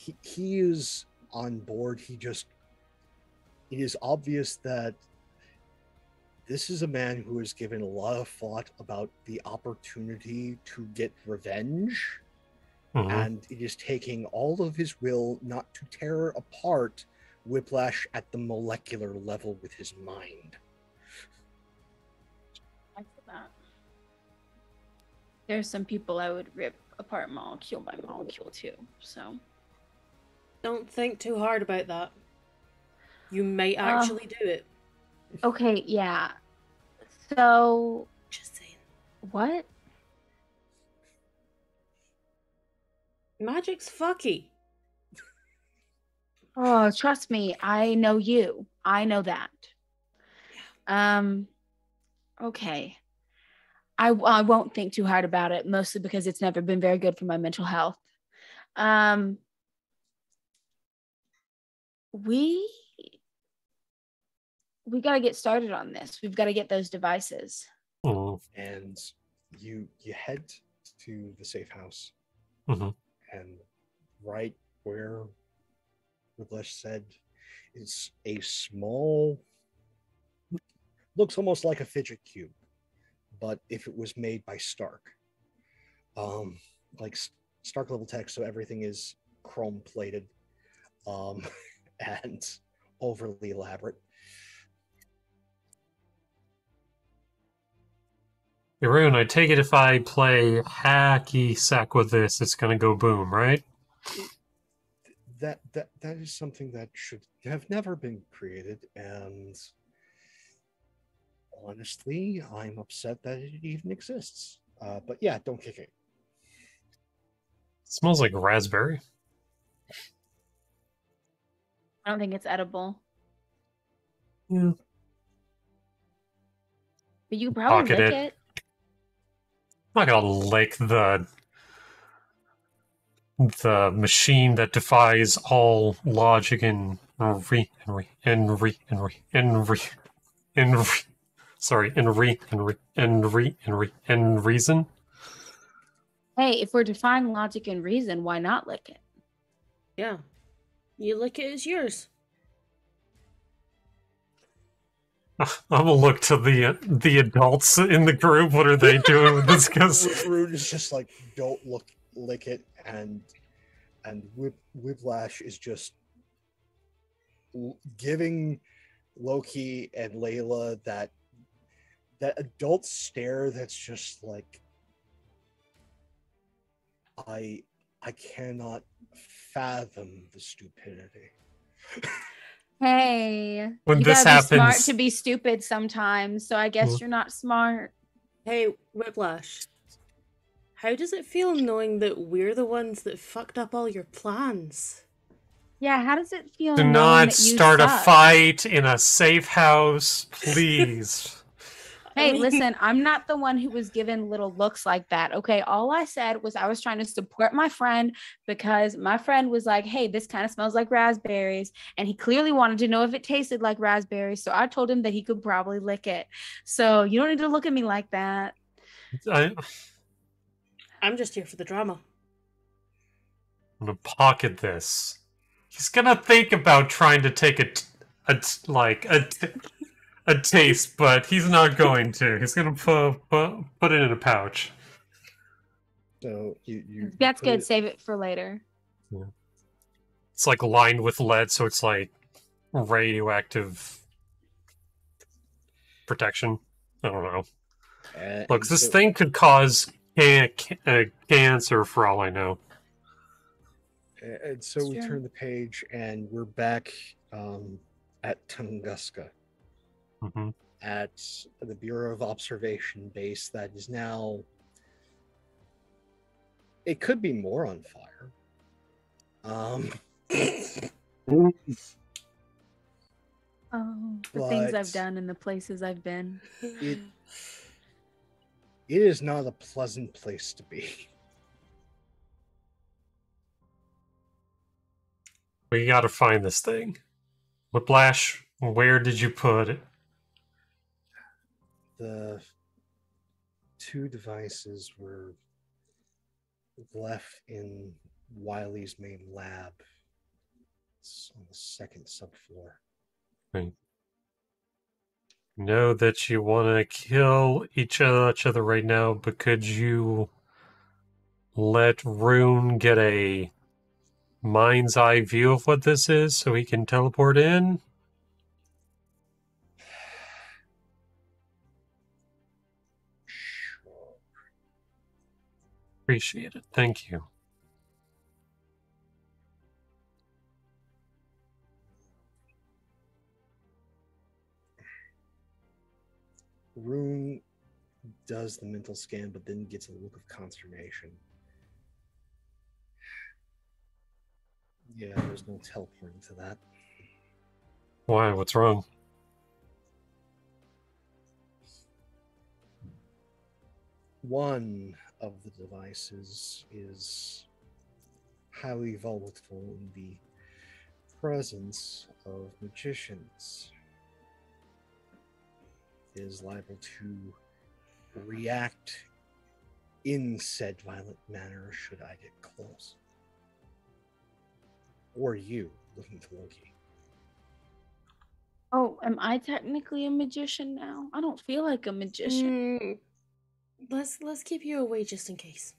he, he is on board. He just, it is obvious that this is a man who has given a lot of thought about the opportunity to get revenge Mhm. and it is taking all of his will not to tear apart Whiplash at the molecular level with his mind. I feel that. There's some people I would rip apart molecule by molecule too. So Don't think too hard about that. You might Uh, actually do it. okay, yeah. So Just saying. what? Magic's fucky. Oh, trust me, I know you. I know that. Um, Okay. I, I won't think too hard about it, mostly because it's never been very good for my mental health. Um, we we got to get started on this. We've got to get those devices. Mm, and you you head to the safe house Mhm. and right where Whiplash said is a small looks almost like a fidget cube but if it was made by stark um like stark level tech so everything is chrome plated um and overly elaborate Arun, I take it if I play hacky sack with this, it's gonna go boom, right? that that that is something that should have never been created and honestly i'm upset that it even exists uh, but yeah don't kick it smells like raspberry. I don't think it's edible, Yeah. but you can probably Pocket lick it. it. I'm not gonna lick the the machine that defies all logic and re and re and re and re and re and re sorry and re and re and re and re and reason. Hey, if we're defying logic and reason, why not lick it? Yeah. You lick it, it's yours. I'm gonna look to the the adults in the group. What are they doing with this? Because Rune is just like don't look lick it and and Whip, whiplash is just giving loki and layla that that adult stare that's just like i i cannot fathom the stupidity Hey, When you this gotta be smart to be stupid sometimes. So I guess you're not smart. Hey, Whiplash. How does it feel knowing that we're the ones that fucked up all your plans? Yeah, how does it feel? do not that you start a fight in a safe house, please. Hey, listen, I'm not the one who was given little looks like that. Okay. All I said was I was trying to support my friend because my friend was like, hey, this kind of smells like raspberries. And he clearly wanted to know if it tasted like raspberries. So I told him that he could probably lick it. So you don't need to look at me like that. I, I'm just here for the drama. I'm gonna pocket this. He's gonna think about trying to take a, t- a t- like a, t- a taste, but he's not going to. He's gonna put put, put it in a pouch. so you you That's good. it- Save it for later. It's like lined with lead, so it's like radioactive protection. I don't know. and- Look, this so- thing could cause can- ca- uh, cancer for all I know. And so we turn the page and we're back um, at Tunguska hmm at the Bureau of Observation base that is now. It could be more on fire. Um, Oh, the things I've done and the places I've been. it it is not a pleasant place to be. We gotta find this thing. Whiplash, where did you put it? The two devices were left in Wiley's main lab. It's on the second subfloor. know that you want to kill each other, each other right now, but could you let Rune get a mind's eye view of what this is so he can teleport in? Appreciate it. Thank you. Rune does the mental scan, but then gets a look of consternation. Yeah, there's no teleporting to that. Why? What's wrong? one of the devices is highly volatile in the presence of magicians. It is liable to react in said violent manner should I get close. Or you, looking to Loki. Oh, am I technically a magician now? I don't feel like a magician. Mm, let's let's keep you away just in case.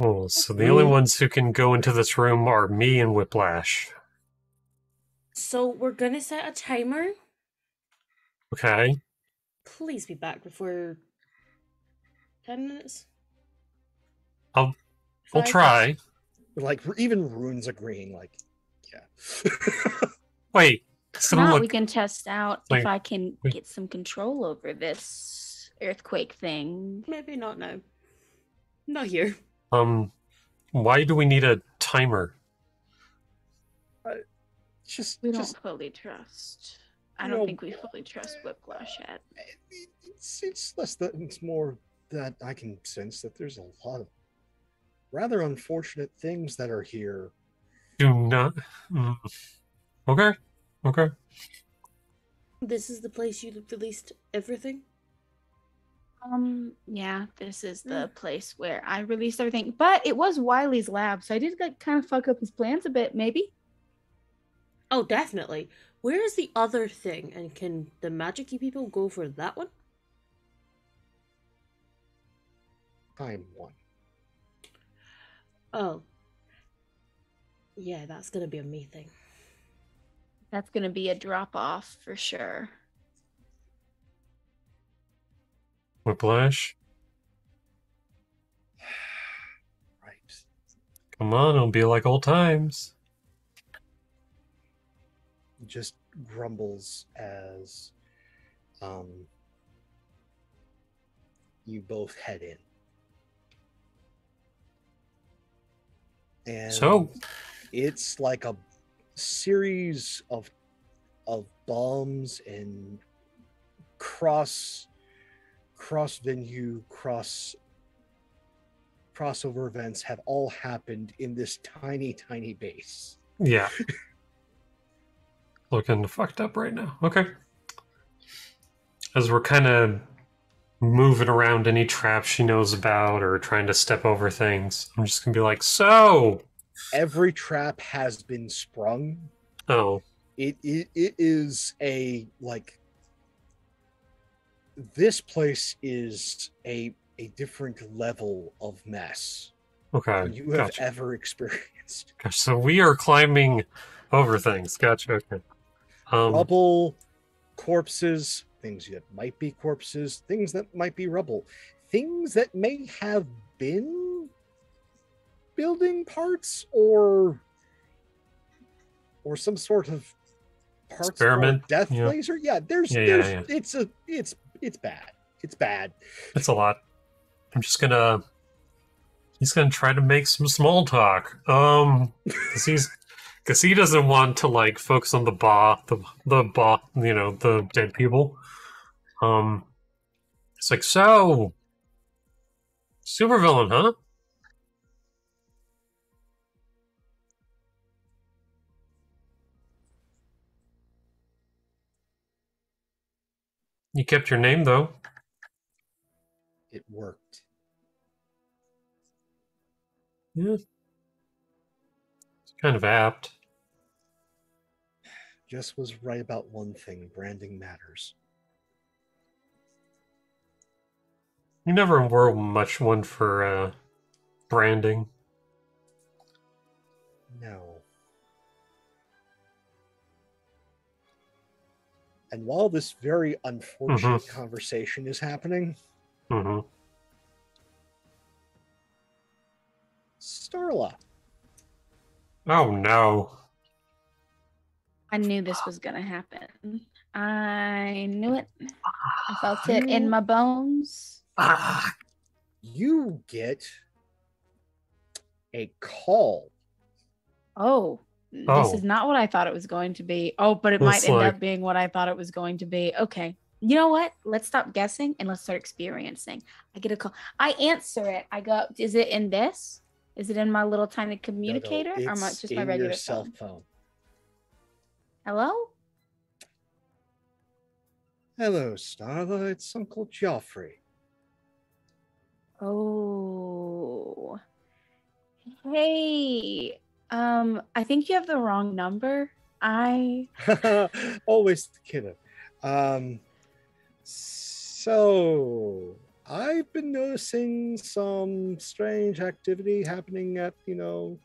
Oh, so the only ones who can go into this room are me and Whiplash. So we're gonna set a timer. Okay. Please be back before ten minutes. I'll- We'll try. Like even runes agreeing, like, yeah. Wait. If Someone not, look. we can test out Like, if I can we- get some control over this earthquake thing. Maybe not now. Not here. Um, why do we need a timer? just, We don't just fully trust. I don't know, think we fully trust Whiplash yet. it's it's less that it's more that I can sense that there's a lot of rather unfortunate things that are here. Do not. Mm. Okay. Okay. This is the place you released everything. Um, yeah, this is the place where I released everything. But it was Wiley's lab, so I did like kind of fuck up his plans a bit, maybe. Oh, definitely. Where is the other thing? And can the magicy people go for that one? Time one. Oh. Yeah, that's gonna be a me thing. That's gonna be a drop off for sure. Whiplash. Right. Come on, it'll be like old times. Just grumbles as um you both head in. And So, it's like a series of of bombs and cross cross venue cross crossover events have all happened in this tiny tiny base yeah. Looking fucked up right now. Okay. As we're kind of moving around any traps she knows about or trying to step over things, I'm just gonna be like, so. every trap has been sprung Oh, it, it it is a like this place is a a different level of mess okay. than you have Gotcha. ever experienced Gosh, so we are climbing over things. Gotcha. Okay. Um, rubble corpses things that might be corpses things that might be rubble things that may have been building parts or or some sort of parts Experiment, death yeah. laser yeah there's Yeah, yeah, there's yeah. it's a it's it's bad it's bad It's a lot. I'm just gonna. He's gonna try to make some small talk. Um, because he's because he doesn't want to like focus on the ba the the ba you know the dead people. Um, it's like so. Supervillain, huh? You kept your name though. it worked Yeah. It's kind of apt. Jess was right about one thing branding matters You never were much one for uh, branding. No. And while this very unfortunate conversation is happening, hmm Starla, Oh no. I knew this was gonna happen. I knew it. I felt it in my bones. Ah, you get a call. Oh, Oh. this is not what I thought it was going to be. Oh, but it might end like- up being what I thought it was going to be. Okay. you know what? Let's stop guessing and let's start experiencing. I get a call. I answer it. I go, is it in this? Is it in my little tiny No, no, communicator or my, it's just my regular your cell phone? phone. Hello? Hello, Starla. It's Uncle Joffrey. Oh. Hey. Um, I think you have the wrong number. I Always the kiddo. Um, so I've been noticing some strange activity happening at you know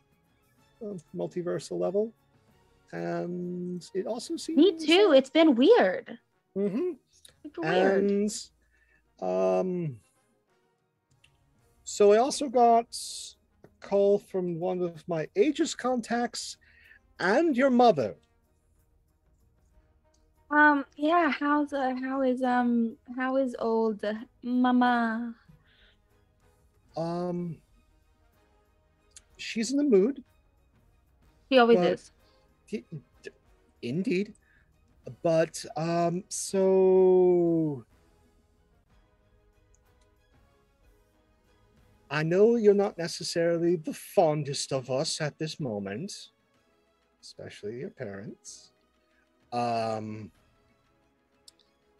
multiversal level, and it also seems me too. It's been weird. Mm-hmm. Weird. And um, so I also got call from one of my Aegis contacts and your mother. Um, yeah, how's uh how is um how is old mama? Um, she's in the mood. She always is. Indeed. But um so I know you're not necessarily the fondest of us at this moment, especially your parents. Um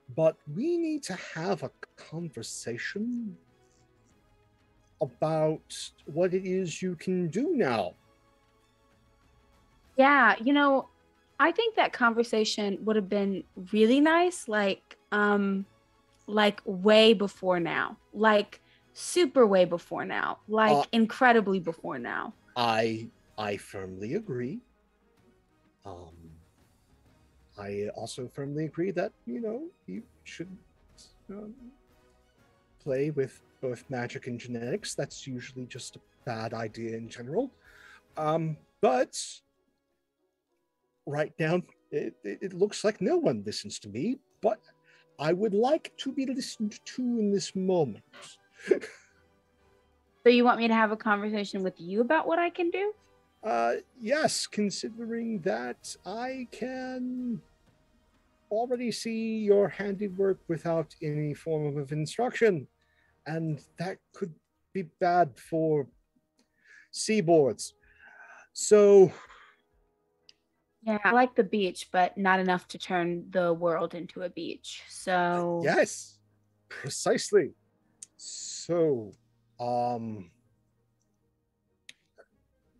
but we need to have a conversation about what it is you can do now. Yeah, you know, I think that conversation would have been really nice, like, um, like way before now, like super way before now, like Uh, incredibly before now. I I firmly agree. Um, I also firmly agree that you know you should um, play with both magic and genetics. That's usually just a bad idea in general. Um, but right now, it, it, it looks like no one listens to me. But I would like to be listened to in this moment. So you want me to have a conversation with you about what I can do? Uh, yes, considering that I can already see your handiwork without any form of instruction, and that could be bad for seaboards. So, Yeah, I like the beach, but not enough to turn the world into a beach. So yes, precisely. So, um,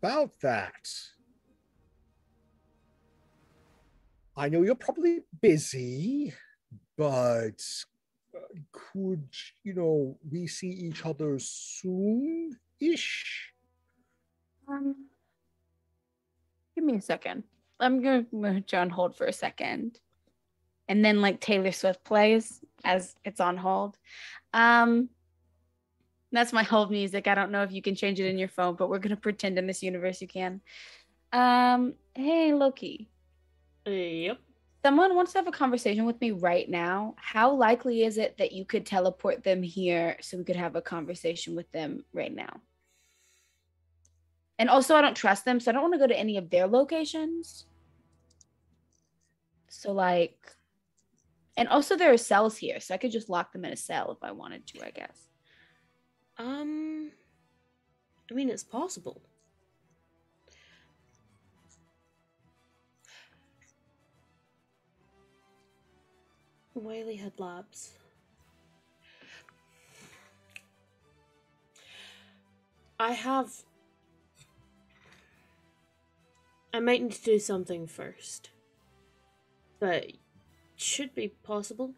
about that. I know you're probably busy, but could, you know, we see each other soon ish? Um, give me a second. I'm gonna on hold for a second, and then like Taylor Swift plays as it's on hold. Um, that's my hold music. I don't know if you can change it in your phone, but we're gonna pretend in this universe you can. Um, hey Loki, Yep. someone wants to have a conversation with me right now. How likely is it that you could teleport them here so we could have a conversation with them right now? And also, I don't trust them, so I don't want to go to any of their locations. So, like, and also there are cells here, so I could just lock them in a cell if I wanted to, I guess. Um, I mean, it's possible. Wiley had labs. I have. I might need to do something first. But it should be possible.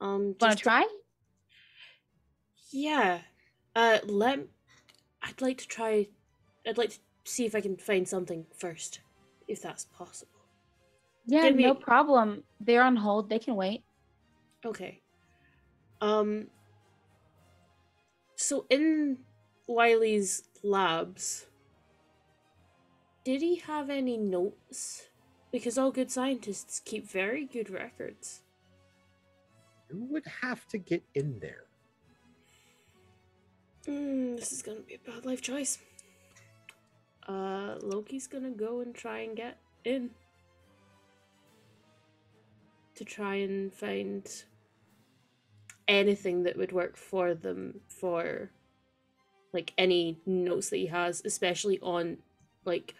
Um, just to try? Yeah. Uh, let. I'd like to try. I'd like to see if I can find something first, if that's possible. Yeah, Give no me- problem. They're on hold. They can wait. Okay. Um. So in Wiley's labs, did he have any notes? Because all good scientists keep very good records. You would have to get in there. Mm, this is gonna be a bad life choice. Uh, Loki's gonna go and try and get in. to try and find anything that would work for them for like any notes that he has, especially on like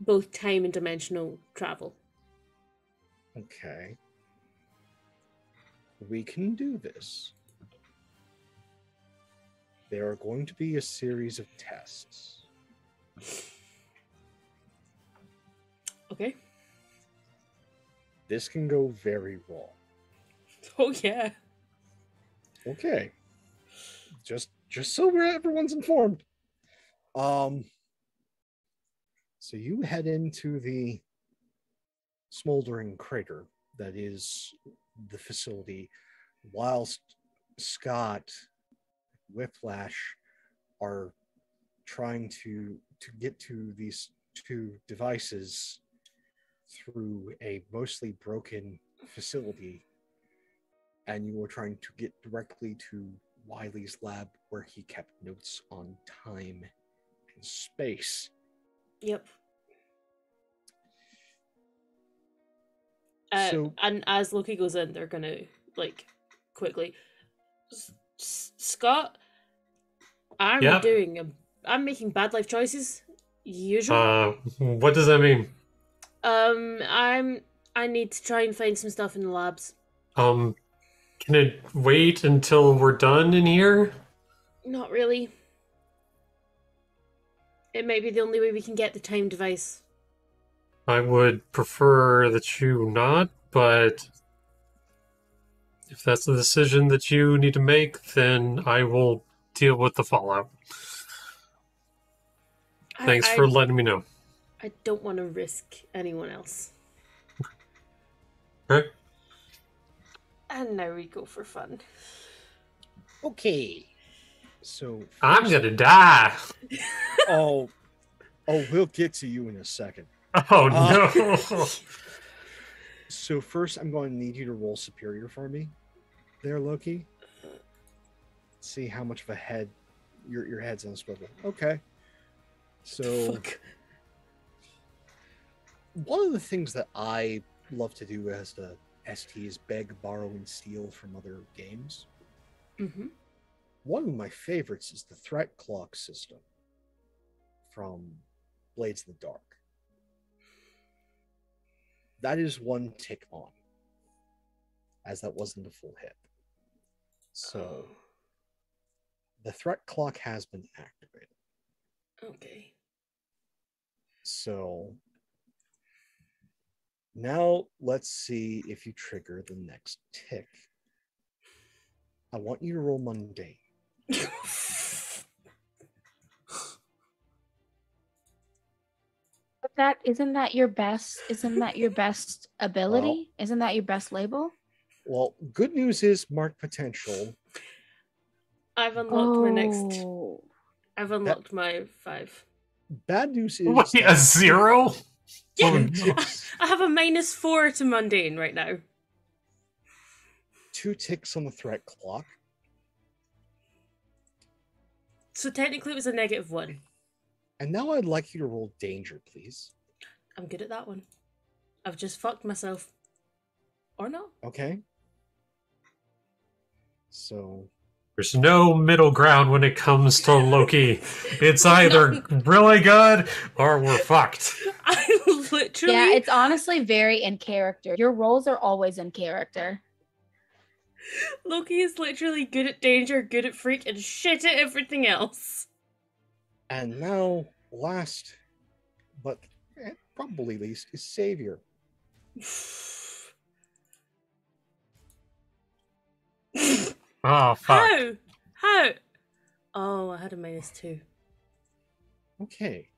both time and dimensional travel. Okay. We can do this. There are going to be a series of tests. Okay. This can go very wrong. Oh yeah. Okay. Just just so we're everyone's informed. Um so you head into the smoldering crater that is the facility whilst Scott Whiplash are trying to to get to these two devices through a mostly broken facility and you were trying to get directly to Wiley's lab where he kept notes on time and space. Yep. Uh, So- and as Loki goes in, they're gonna like quickly. S- S- Scott, I'm Yeah? doing a. I'm making bad life choices. Usual. Uh, what does that mean? um, I'm. I need to try and find some stuff in the labs. Um, can it wait until we're done in here? Not really. It may be the only way we can get the time device. I would prefer that you not, but if that's the decision that you need to make, then I will deal with the fallout. I- Thanks I, for letting me know. I don't want to risk anyone else. Okay. And now we go for fun. Okay. So I'm gonna die. Oh, oh, we'll get to you in a second. Oh Uh, no! So first, I'm going to need you to roll superior for me, there, Loki. See how much of a head your your head's on a swivel. Okay. So one of the things that I love to do as the ST is beg, borrow, and steal from other games. Mm-hmm. One of my favorites is the threat clock system from Blades in the Dark. That is one tick on, as that wasn't a full hit. So the threat clock has been activated. Okay. So now let's see if you trigger the next tick. I want you to roll mundane. But that isn't that your best? Isn't that your best ability? isn't that your best label? Well, good news is mark potential. I've unlocked my next. Oh. I've unlocked my five. Bad news is Wait, a zero? Yeah, Oh, two, no. I have a minus four to mundane right now. two ticks on the threat clock. So technically, it was a negative one. And now I'd like you to roll danger, please. I'm good at that one. I've just fucked myself. Or not. Okay. So There's no middle ground when it comes to Loki. It's either really good or we're fucked. I literally. Yeah, it's honestly very in character. Your rolls are always in character. Loki is literally good at danger, good at freak, and shit at everything else. and now last but eh, probably least is Savior. Oh fuck. How? How? Oh, I had a minus two. Okay.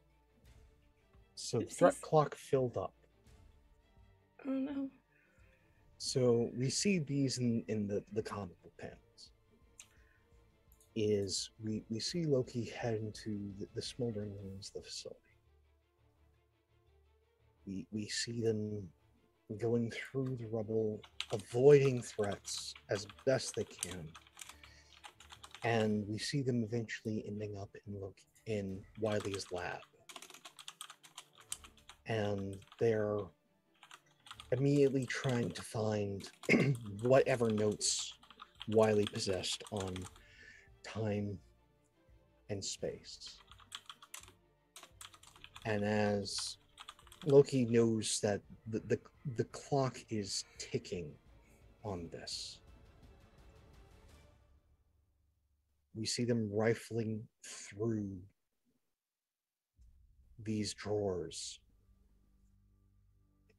So threat clock filled up. Oh no. So we see these in, in the, the comic book panels. Is we, we see Loki head into the, the smoldering ruins of the facility. We we see them going through the rubble, avoiding threats as best they can. And we see them eventually ending up in Loki in Wiley's lab. And they're immediately trying to find whatever notes Wiley possessed on time and space. And as Loki knows that the, the, the clock is ticking on this, we see them rifling through these drawers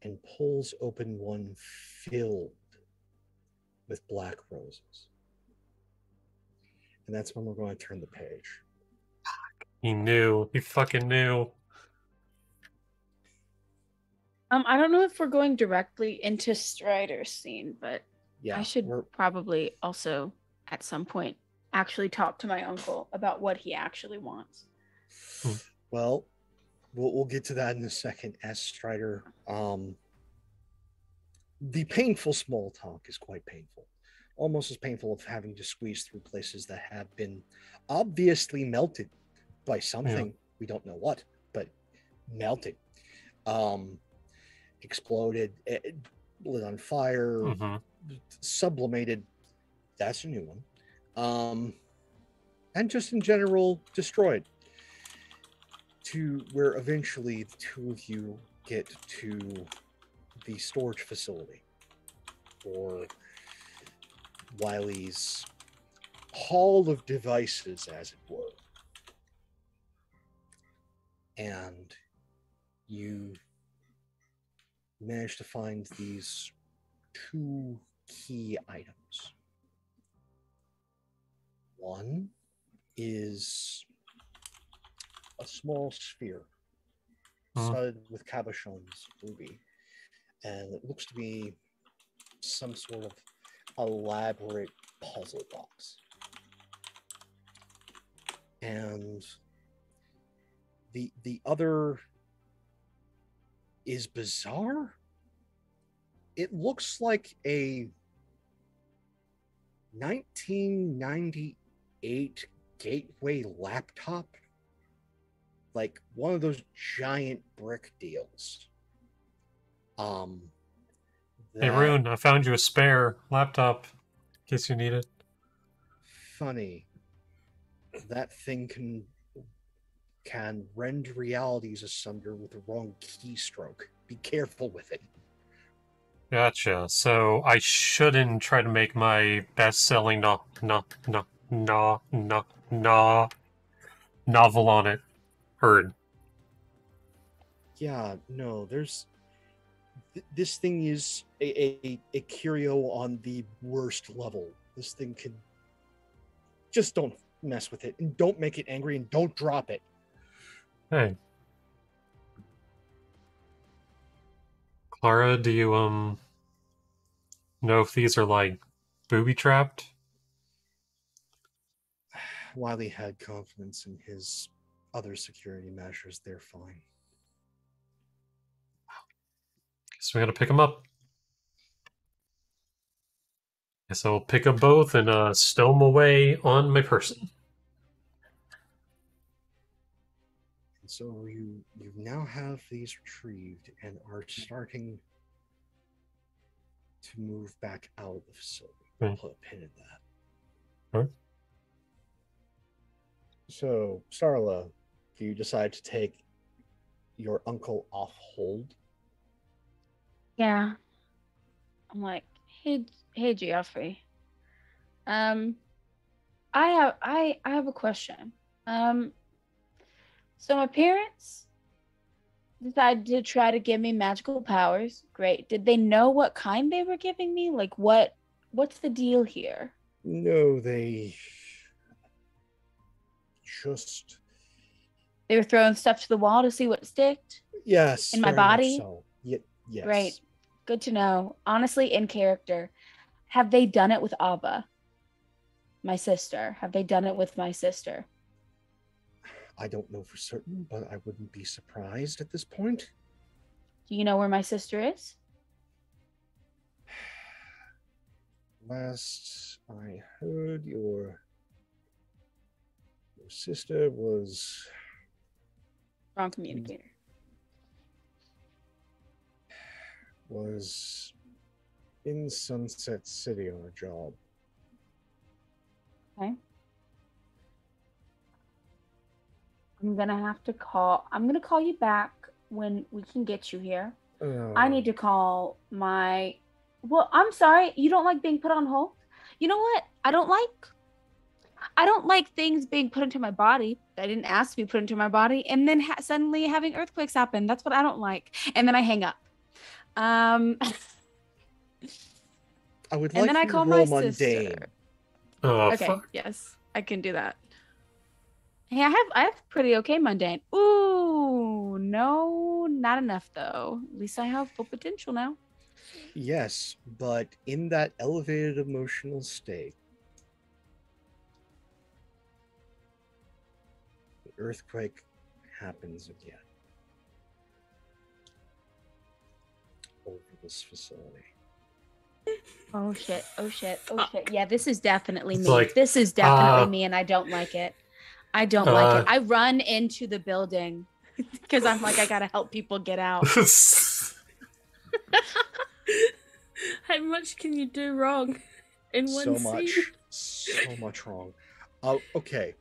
and pulls open one filled with black roses. And that's when we're going to turn the page. He knew. He fucking knew. Um, I don't know if we're going directly into Strider's scene, but Yeah, I should we're- probably also at some point actually talk to my uncle about what he actually wants. Well, we'll we'll get to that in a second. As Strider, um, the painful small talk is quite painful, almost as painful of having to squeeze through places that have been obviously melted by something we don't know what, but melted, um, exploded, eh, lit on fire, hmm sublimated. That's a new one. Um, and just in general, destroyed. To where eventually the two of you get to the storage facility or Wiley's hall of devices, as it were. And you manage to find these two key items. One is a small sphere Hmm. studded with cabochons ruby, and it looks to be some sort of elaborate puzzle box. And the the other is bizarre. It looks like a 1998 Gateway laptop, like one of those giant brick deals. Um, Hey, Rune, I found you a spare laptop in case you need it. funny. That thing can can rend realities asunder with the wrong keystroke. Be careful with it. Gotcha. So I shouldn't try to make my best-selling no no no no no no novel on it. Heard. Yeah, no, there's th- this thing is a, a a curio on the worst level. This thing can. just don't mess with it and don't make it angry and don't drop it. Hey. Clara, do you um know if these are like booby trapped? Wiley had confidence in his other security measures. They're fine. So we gotta pick them up. So I'll pick up both and uh, stow them away on my person. So you you now have these retrieved and are starting to move back out of the facility. I'll put a pin in that. Alright. So, Starla, do you decide to take your uncle off hold? Yeah. I'm like, hey, hey, Geoffrey. Um, I have, I, I have a question. Um, so my parents decided to try to give me magical powers. Great. Did they know what kind they were giving me? Like, what, what's the deal here? No, they just They were throwing stuff to the wall to see what sticked. yes In my body? So. Ye- yes. Great. Good to know. Honestly, in character, have they done it with Abba? My sister. Have they done it with my sister? I don't know for certain, but I wouldn't be surprised at this point. Do you know where my sister is? Last I heard, your your sister was Wrong communicator. was in Sunset City on a job. Okay. I'm gonna have to call. I'm gonna call you back when we can get you here. I need to call my. Well, I'm sorry. You don't like being put on hold. You know what? I don't like. I don't like things being put into my body. I didn't ask to be put into my body, and then ha- suddenly having earthquakes happen. That's what I don't like. And then I hang up. Um. I would and like then I call roll my mundane. sister. Oh, okay. fuck. Yes, I can do that. Hey, I have I have pretty okay mundane. Ooh, no, not enough though. At least I have full potential now. Yes, but in that elevated emotional state, the earthquake happens again over this facility. Oh shit! Oh shit! Oh shit! Yeah, this is definitely me. like, this is definitely uh, me, and I don't like it. I don't like uh, it. I run into the building because I'm like, I gotta help people get out. How much can you do wrong in one so scene? much, so much wrong. Oh, okay.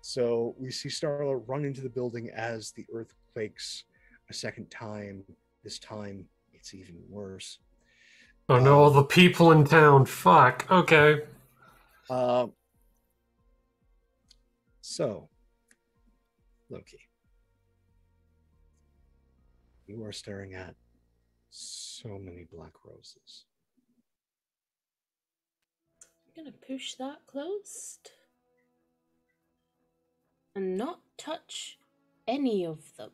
So we see Starla run into the building as the earth quakes a second time. This time, it's even worse. oh no, all the people in town. Fuck. Okay. Uh, so, Loki, you are staring at so many black roses. I'm gonna push that closed and not touch any of them.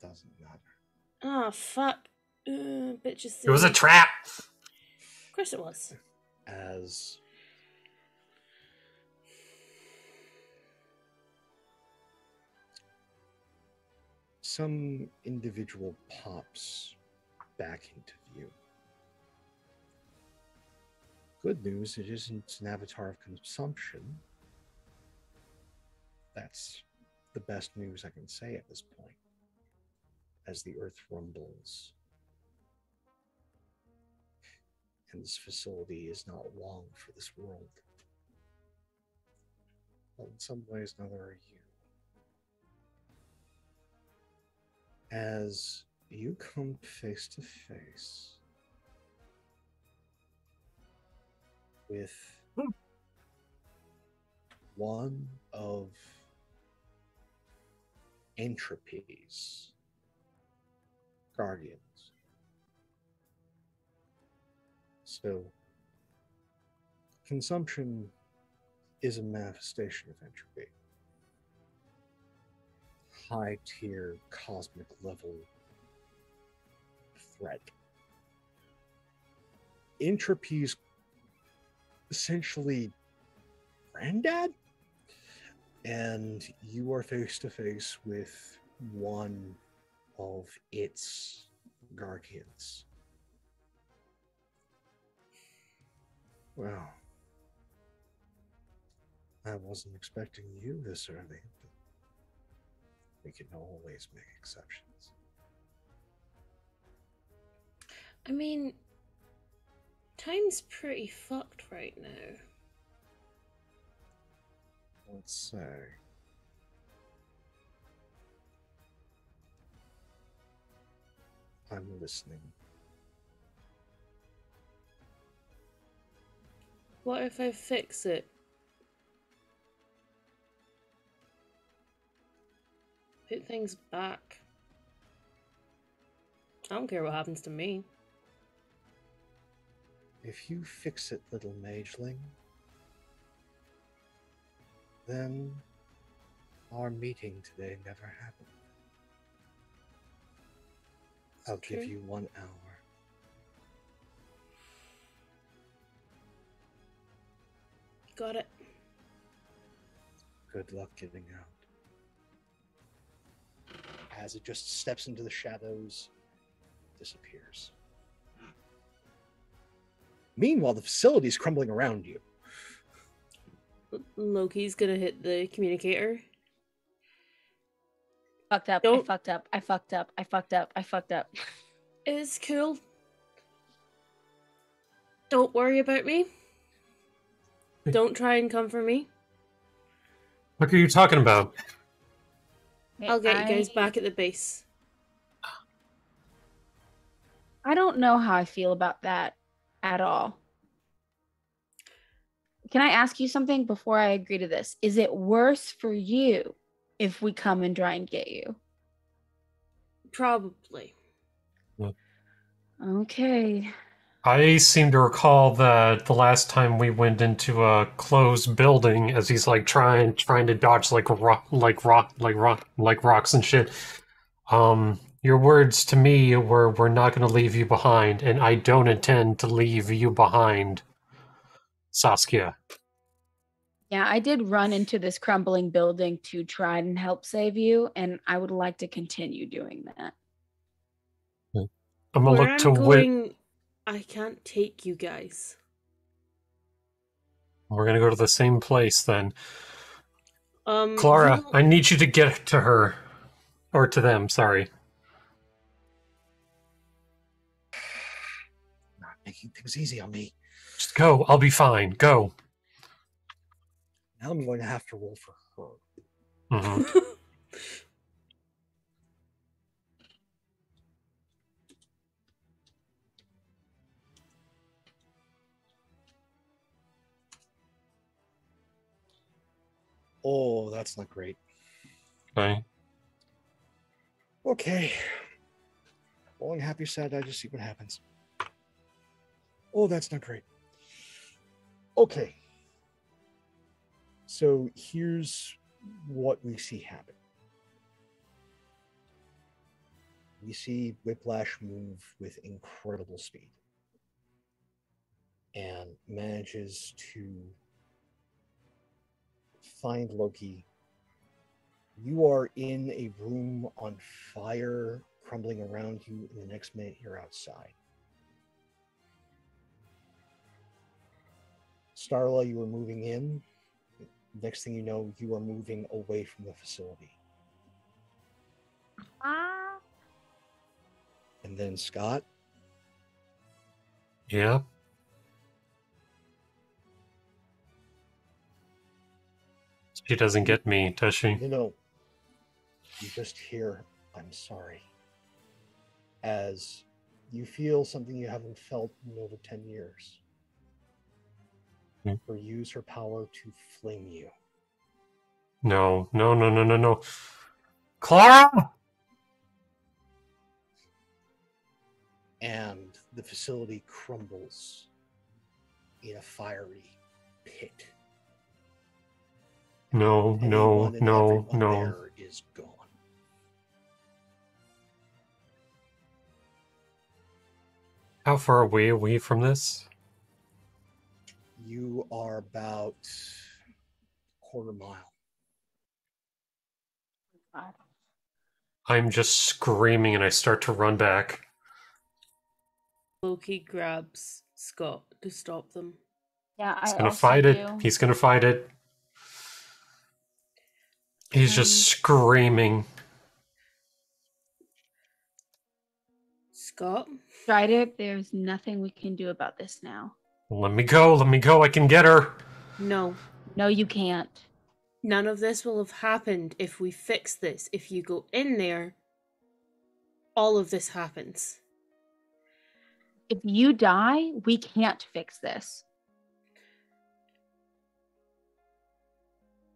Doesn't matter. Ah, fuck. Uh, bitches. It was a trap. Of course it was. As some individual pops back into view. Good news, it isn't an avatar of consumption. That's the best news I can say at this point. As the earth rumbles. And this facility is not long for this world. But in some ways, neither are you. As you come face to face with one of entropy's guardians. So, consumption is a manifestation of entropy. High tier cosmic level threat. Entropy's essentially granddad, and you are face to face with one of its guardians. Well, I wasn't expecting you this early, we can always make exceptions. I mean, time's pretty fucked right now. Let's say. I'm listening. What if I fix it? Put things back. I don't care what happens to me. If you fix it, little mageling, then our meeting today never happened. I'll give you one hour. Got it. Good luck getting out. As it just steps into the shadows, disappears. Meanwhile, the facility is crumbling around you. Loki's gonna hit the communicator. Fucked up. I Don't- fucked up. I fucked up. I fucked up. I fucked up. It's cool. Don't worry about me. Don't try and come for me. What are you talking about? I'll get you guys back at the base. I don't know how I feel about that at all. Can I ask you something before I agree to this? Is it worse for you if we come and try and get you? Probably. Okay. I seem to recall that the last time we went into a closed building, as he's like trying trying to dodge like rock, like rock, like rock, like rocks and shit. Um, your words to me were, "We're not going to leave you behind," and I don't intend to leave you behind, Saskia. Yeah, I did run into this crumbling building to try and help save you, and I would like to continue doing that. I'm gonna Where look I'm to Whit. going, I can't take you guys. We're gonna go to the same place then. Um, Clara, you- I need you to get to her, or to them. Sorry. Not making things easy on me. Just go. I'll be fine. Go. Now I'm going to have to roll for her. hmm Oh, that's not great. Okay. Okay. Rolling happy, sad, I just see what happens. Oh, that's not great. Okay. So here's what we see happen. We see Whiplash move with incredible speed and manages to find Loki you are in a room on fire, crumbling around you. In the next minute, you're outside. Starla, you are moving in. Next thing you know, you are moving away from the facility. Ah. And then Scott, Yeah. She doesn't get me, does she? you know, you just hear, I'm sorry. As you feel something you haven't felt in over 10 years. Hmm. Or use her power to fling you. No, no, no, no, no, no. Clara! and the facility crumbles in a fiery pit. No, no, no, no. There is gone. How far away are we from this? You are about a quarter mile. I'm just screaming and I start to run back. Loki grabs Scott to stop them. Yeah, He's I gonna also fight it. do. He's gonna fight it. He's just Um, screaming. Scott, Strider, there's nothing we can do about this now. Let me go, let me go, I can get her. no. No, you can't. None of this will have happened if we fix this. If you go in there, all of this happens. If you die, we can't fix this.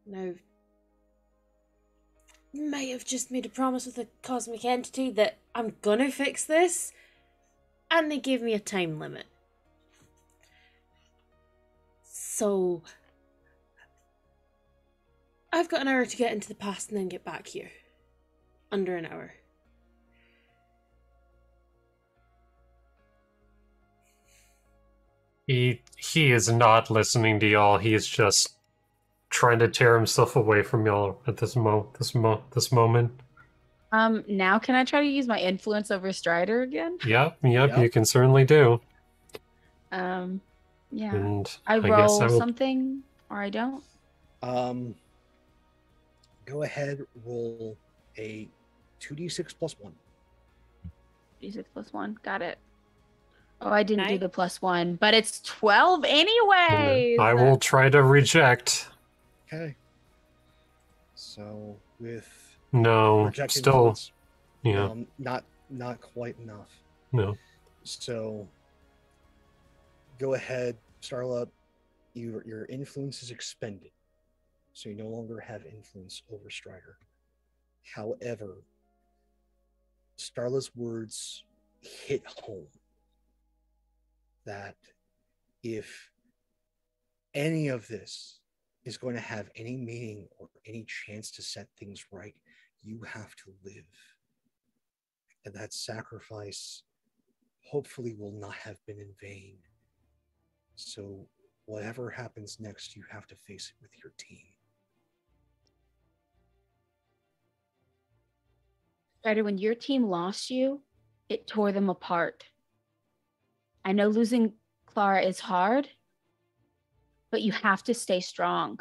Now, may have just made a promise with a cosmic entity that I'm gonna fix this, and they gave me a time limit. So, I've got an hour to get into the past and then get back here. Under an hour. He he is not listening to y'all. He is just trying to tear himself away from y'all at this mo this mo this moment. Um, now can I try to use my influence over Strider again? Yep, yep, Yep. you can certainly do. Um, yeah. And I I, roll I will something or I don't. Um, go ahead, roll a 2d6 plus 1. D6 plus one. Got it. Oh, I didn't do the plus one, but it's 12 anyway. I will try to reject. Okay. So with No, still, yeah, um, not not quite enough. no. So go ahead, Starla. Your your influence is expended, so you no longer have influence over Strider. However, Starla's words hit home that if any of this is going to have any meaning or any chance to set things right, you have to live. And that sacrifice hopefully will not have been in vain. So, whatever happens next, you have to face it with your team. Strider, when your team lost you, it tore them apart. I know losing Clara is hard, but you have to stay strong.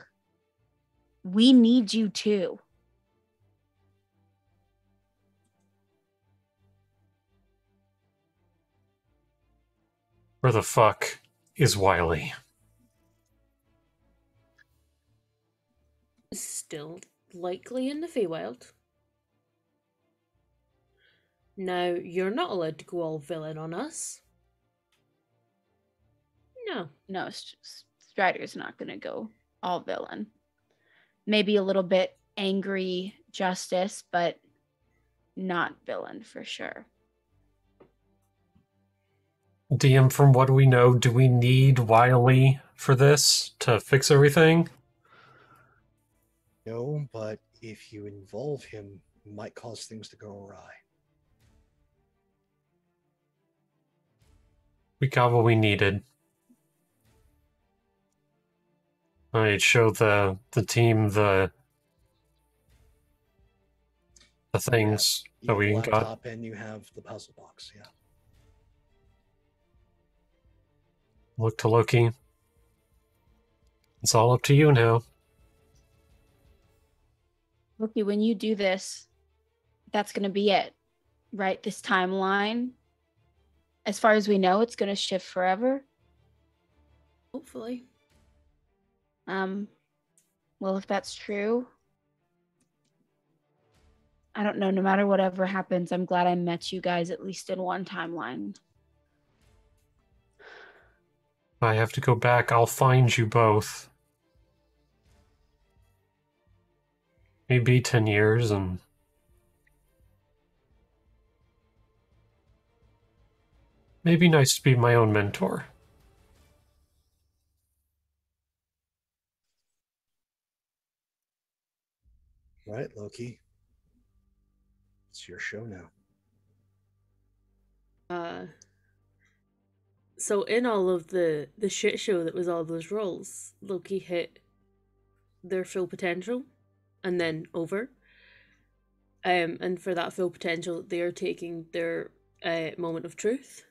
We need you too. Where the fuck is Wiley? Still likely in the Feywild. Now, you're not allowed to go all villain on us. No. No, it's S- Strider's not going to go all villain. Maybe a little bit angry justice, but not villain for sure. DM, from what we know, do we need Wiley for this to fix everything? No, but if you involve him, it might cause things to go awry. We got what we needed. I showed the the team the the things You that we got. laptop and you have the puzzle box. Yeah. Look to Loki. It's all up to you now. Loki, when you do this, that's going to be it, right? This timeline, as far as we know, it's going to shift forever. Hopefully. Um, well, if that's true, I don't know. No matter whatever happens, I'm glad I met you guys at least in one timeline. I have to go back, I'll find you both. Maybe 10 years and. Maybe nice to be my own mentor. Right, Loki. It's your show now. Uh, so in all of the the shit show that was all those rolls, Loki hit their full potential, and then over. Um, and for that full potential, they are taking their uh, moment of truth,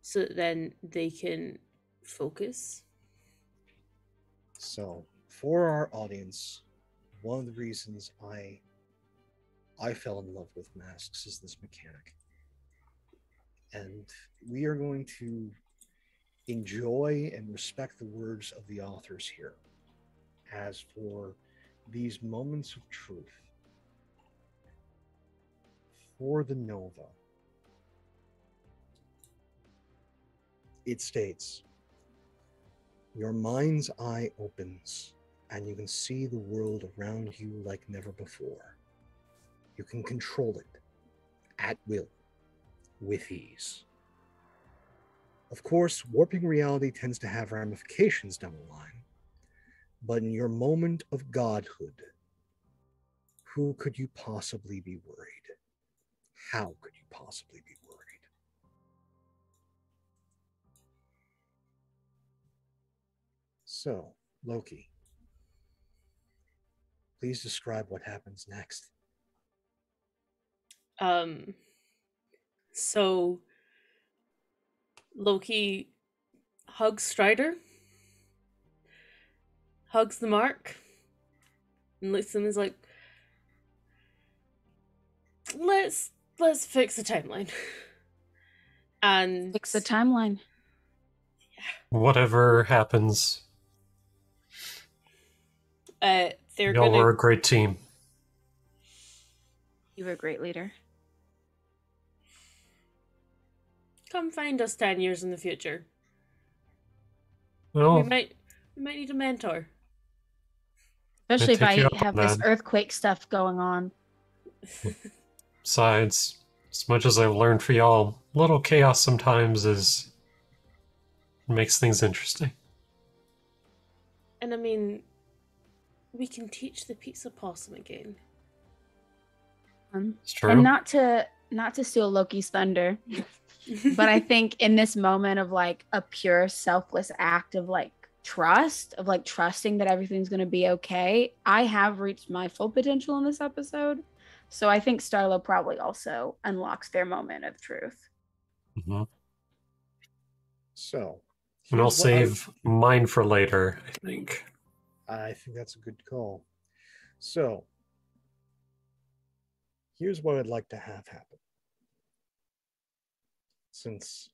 so that then they can focus. So, for our audience, one of the reasons I I fell in love with masks is this mechanic. And we are going to enjoy and respect the words of the authors here. As for these moments of truth, for the Nova, it states your mind's eye opens and you can see the world around you like never before. You can control it at will, with ease. Of course, warping reality tends to have ramifications down the line, but in your moment of godhood, who could you possibly be worried? How could you possibly be worried? So, Loki, please describe what happens next. Um, so Loki hugs Strider, hugs the mark, and looks at him and is like, let's let's fix the timeline. And Fix the timeline. Yeah. Whatever happens, uh, they're y'all gonna are a great team. You were a great leader. come find us ten years in the future. We might we might need a mentor. Especially if I up on have this that. earthquake stuff going on. besides, as much as I've learned for y'all, little chaos sometimes is makes things interesting. And I mean, we can teach the pizza possum again. Um, It's true. and not to not to steal Loki's thunder, but I think in this moment of like a pure selfless act of like trust, of like trusting that everything's going to be okay, I have reached my full potential in this episode. So I think Starla probably also unlocks their moment of truth. Mhm. So, And I'll here's what I- save mine for later, I think. I think that's a good call. So, here's what I'd like to have happen. Since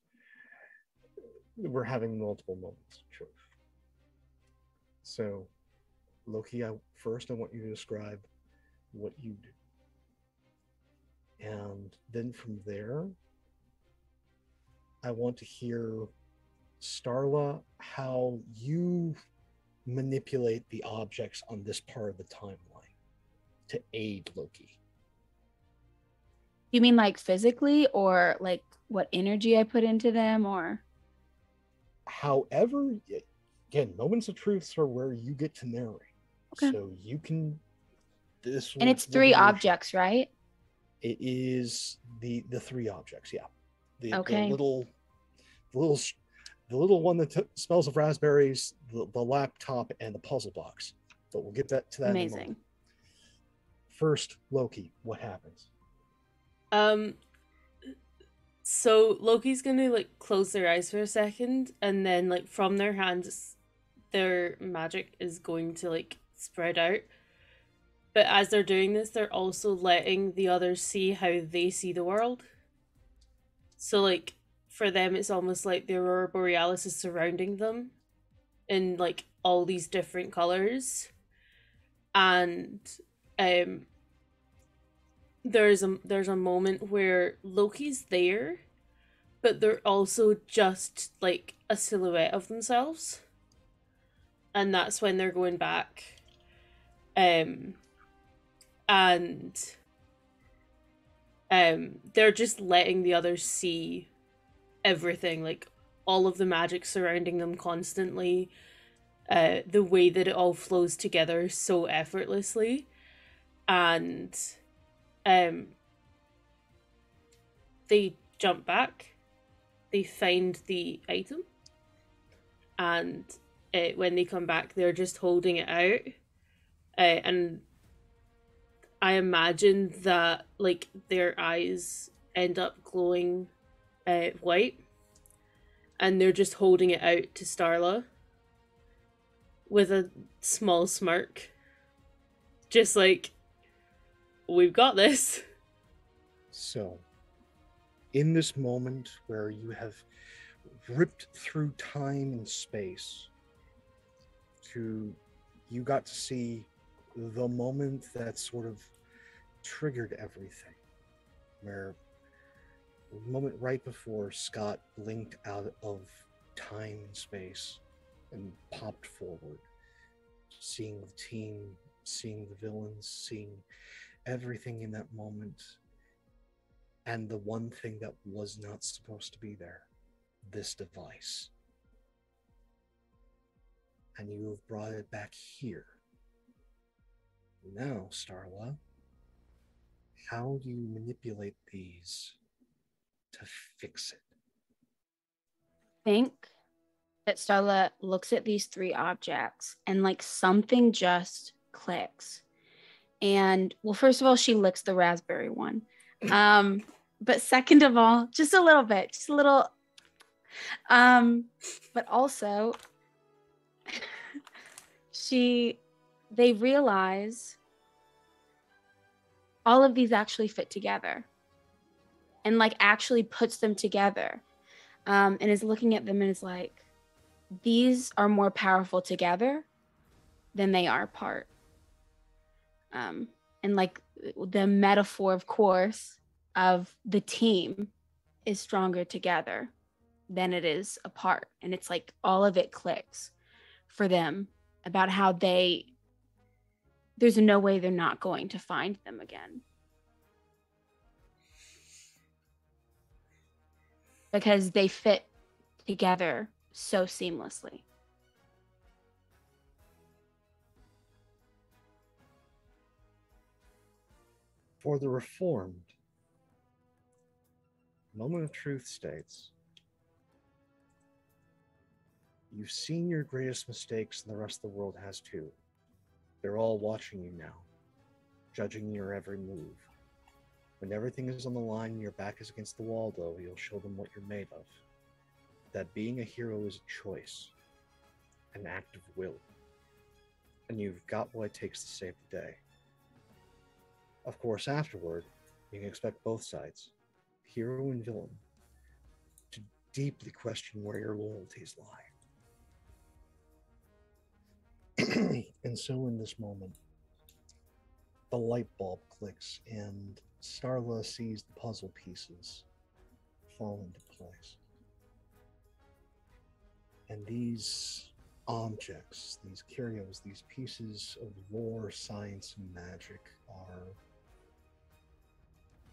we're having multiple moments of truth. So, Loki, I, first I want you to describe what you do. And then from there, I want to hear, Starla, how you manipulate the objects on this part of the timeline to aid Loki. You mean like physically or like what energy I put into them or However, again, moments of truths are where you get to narrate. Okay. So you can this and it's three objects, right? It is the the three objects, yeah. The, Okay. the little the little the little one that t- smells of raspberries, the, the laptop, and the puzzle box. But we'll get that to that. in a. Amazing. First, Loki, what happens? Um so Loki's gonna like close their eyes for a second and then like from their hands their magic is going to like spread out. But as they're doing this, they're also letting the others see how they see the world. So like for them it's almost like the Aurora Borealis is surrounding them in like all these different colours. And um there's a there's a moment where Loki's there, but they're also just like a silhouette of themselves. And that's when they're going back. Um and um they're just letting the others see everything, like all of the magic surrounding them constantly. Uh the way that it all flows together so effortlessly. And um they jump back they find the item and uh, when they come back they're just holding it out uh, and i imagine that like their eyes end up glowing uh, white and they're just holding it out to starla with a small smirk. Just like we've got this. So, in this moment where you have ripped through time and space to you got to see the moment that sort of triggered everything where moment right before Scott blinked out of time and space and popped forward seeing the team seeing the villains seeing everything in that moment and the one thing that was not supposed to be there this device. And you have brought it back here. Now, Starla, how do you manipulate these to fix it? think that Starla looks at these three objects and like something just clicks. And well, first of all, she licks the raspberry one. Um, but second of all, just a little bit, just a little. Um, but also, she, they realize all of these actually fit together and like actually puts them together um, and is looking at them and is like these are more powerful together than they are apart. Um, and like the metaphor of course of the team is stronger together than it is apart. And it's like all of it clicks for them about how they there's no way they're not going to find them again because they fit together so seamlessly For the Reformed, Moment of Truth states You've seen your greatest mistakes, and the rest of the world has too. They're all watching you now, judging your every move. When everything is on the line and your back is against the wall, though, you'll show them what you're made of. That being a hero is a choice, an act of will. And you've got what it takes to save the day. Of course, afterward, you can expect both sides, hero and villain, to deeply question where your loyalties lie. and so, in this moment, the light bulb clicks, and Starla sees the puzzle pieces fall into place. And these objects, these curios, these pieces of lore, science, and magic are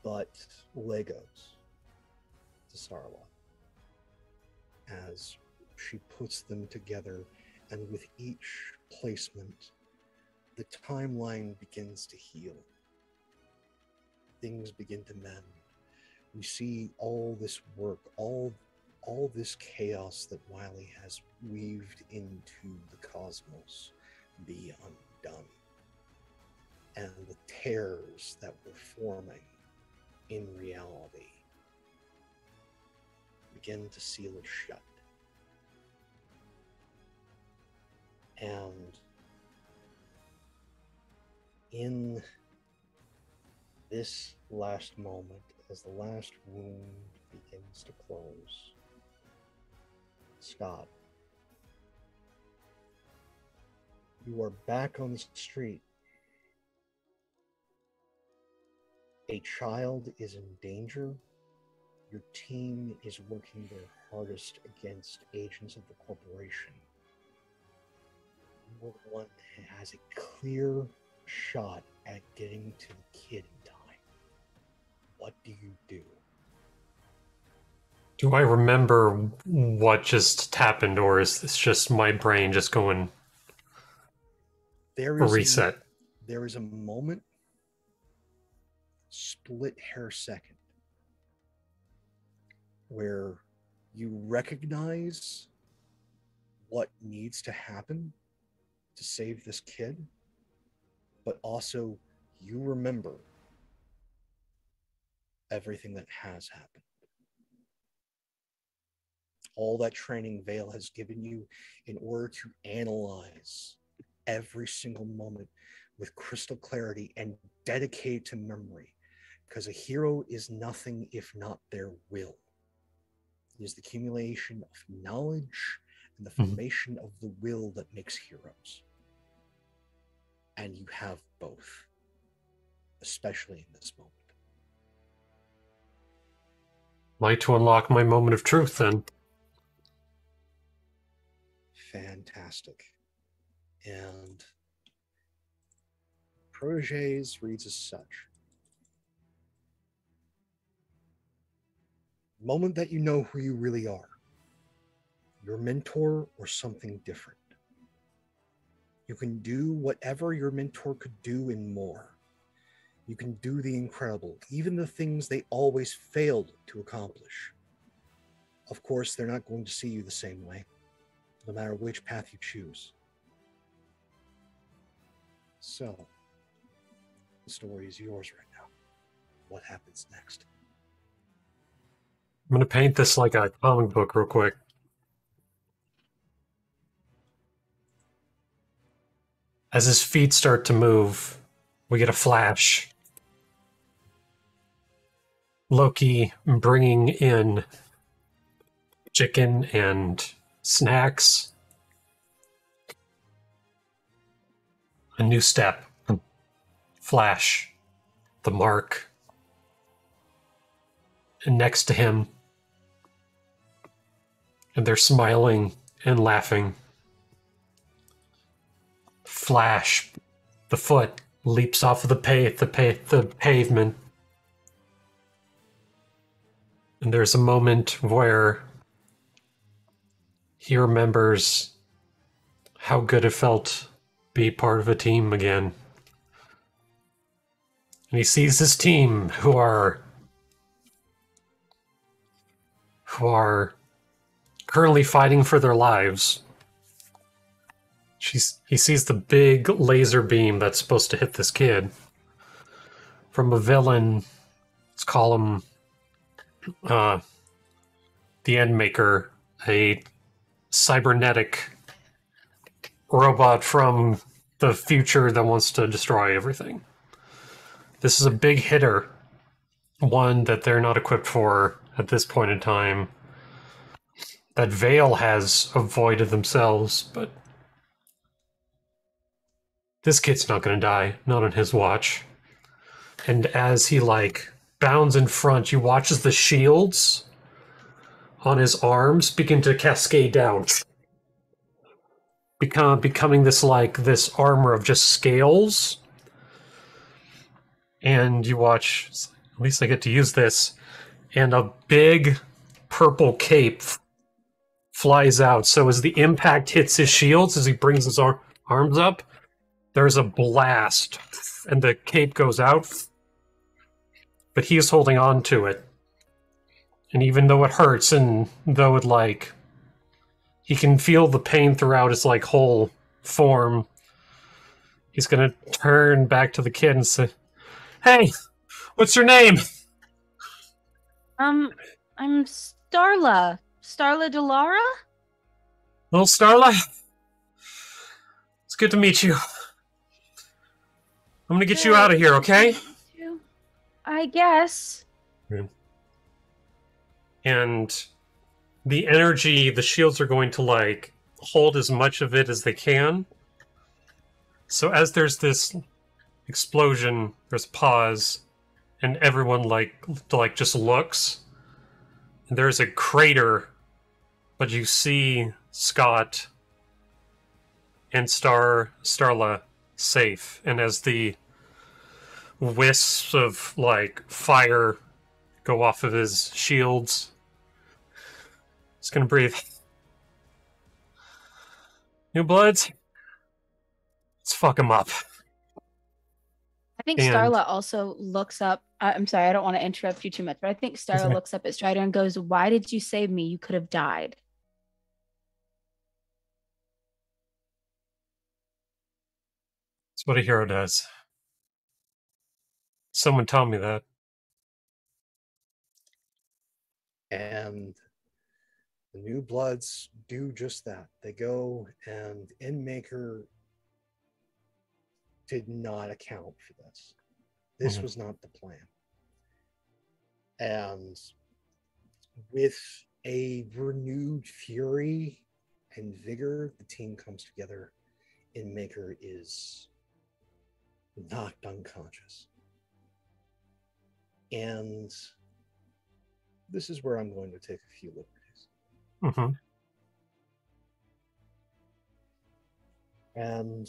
but Legos to Starla as she puts them together, and with each placement, the timeline begins to heal. Things begin to mend. We see all this work, all all this chaos that Wiley has weaved into the cosmos be undone. And the tears that were forming in reality begin to seal it shut. And in this last moment, as the last wound begins to close, Scott, you are back on the street a child is in danger, your team is working their hardest against agents of the corporation. You're one that has a clear shot at getting to the kid. What do you do? Do I remember what just happened, or is this just my brain just going There is reset? A, there is a moment split hair second where you recognize what needs to happen to save this kid, but also you remember everything that has happened. All that training Vale has given you in order to analyze every single moment with crystal clarity and dedicate to memory because a hero is nothing if not their will. It is the accumulation of knowledge and the Mhm. formation of the will that makes heroes. And you have both, especially in this moment. Like to unlock my moment of truth then. Fantastic. And Proteges reads as such. Moment that you know who you really are. Your mentor or something different. You can do whatever your mentor could do and more. You can do the incredible, even the things they always failed to accomplish. Of course, they're not going to see you the same way, no matter which path you choose. So, the story is yours right now. What happens next? I'm gonna paint this like a comic book real quick. As his feet start to move, we get a flash Loki bringing in chicken and snacks. A new step. Flash. The mark. And next to him. And they're smiling and laughing. Flash. The foot leaps off of the pa- the pa- the pavement. And there's a moment where he remembers how good it felt be part of a team again. And he sees his team who are who are currently fighting for their lives. She's, he sees the big laser beam that's supposed to hit this kid from a villain. Let's call him uh, the Endmaker, a cybernetic robot from the future that wants to destroy everything. This is a big hitter, one that they're not equipped for at this point in time. That Vale has avoided themselves, but this kid's not gonna die, not on his watch. And as he like bounds in front, you watch as the shields on his arms begin to cascade down. Become becoming this like this armor of just scales. And you watch at least I get to use this. And a big purple cape flies out. So as the impact hits his shields, as he brings his ar- arms up, there's a blast, and the cape goes out. But he's holding on to it. And even though it hurts, and though it like he can feel the pain throughout his like whole form, he's gonna turn back to the kid and say, "Hey, what's your name?" Um, I'm Starla. Starla Delara? Little Starla. It's good to meet you. I'm gonna get you out of here, okay? I guess. and the energy the shields are going to like hold as much of it as they can. So as there's this explosion there's pause and everyone like like just looks and there's a crater but you see scott and star starla safe. And as the wisps of like fire go off of his shields. Just gonna breathe. New bloods. Let's fuck him up. I think And- Starla also looks up. I- I'm sorry, I don't want to interrupt you too much, but I think Starla looks up at Strider and goes, Why did you save me? You could have died. That's what a hero does. Someone tell me that. and the new bloods do just that. They go and Endmaker did not account for this. This Mhm. was not the plan. And with a renewed fury and vigor the team comes together. Endmaker is knocked unconscious and this is where I'm going to take a few liberties. hmm And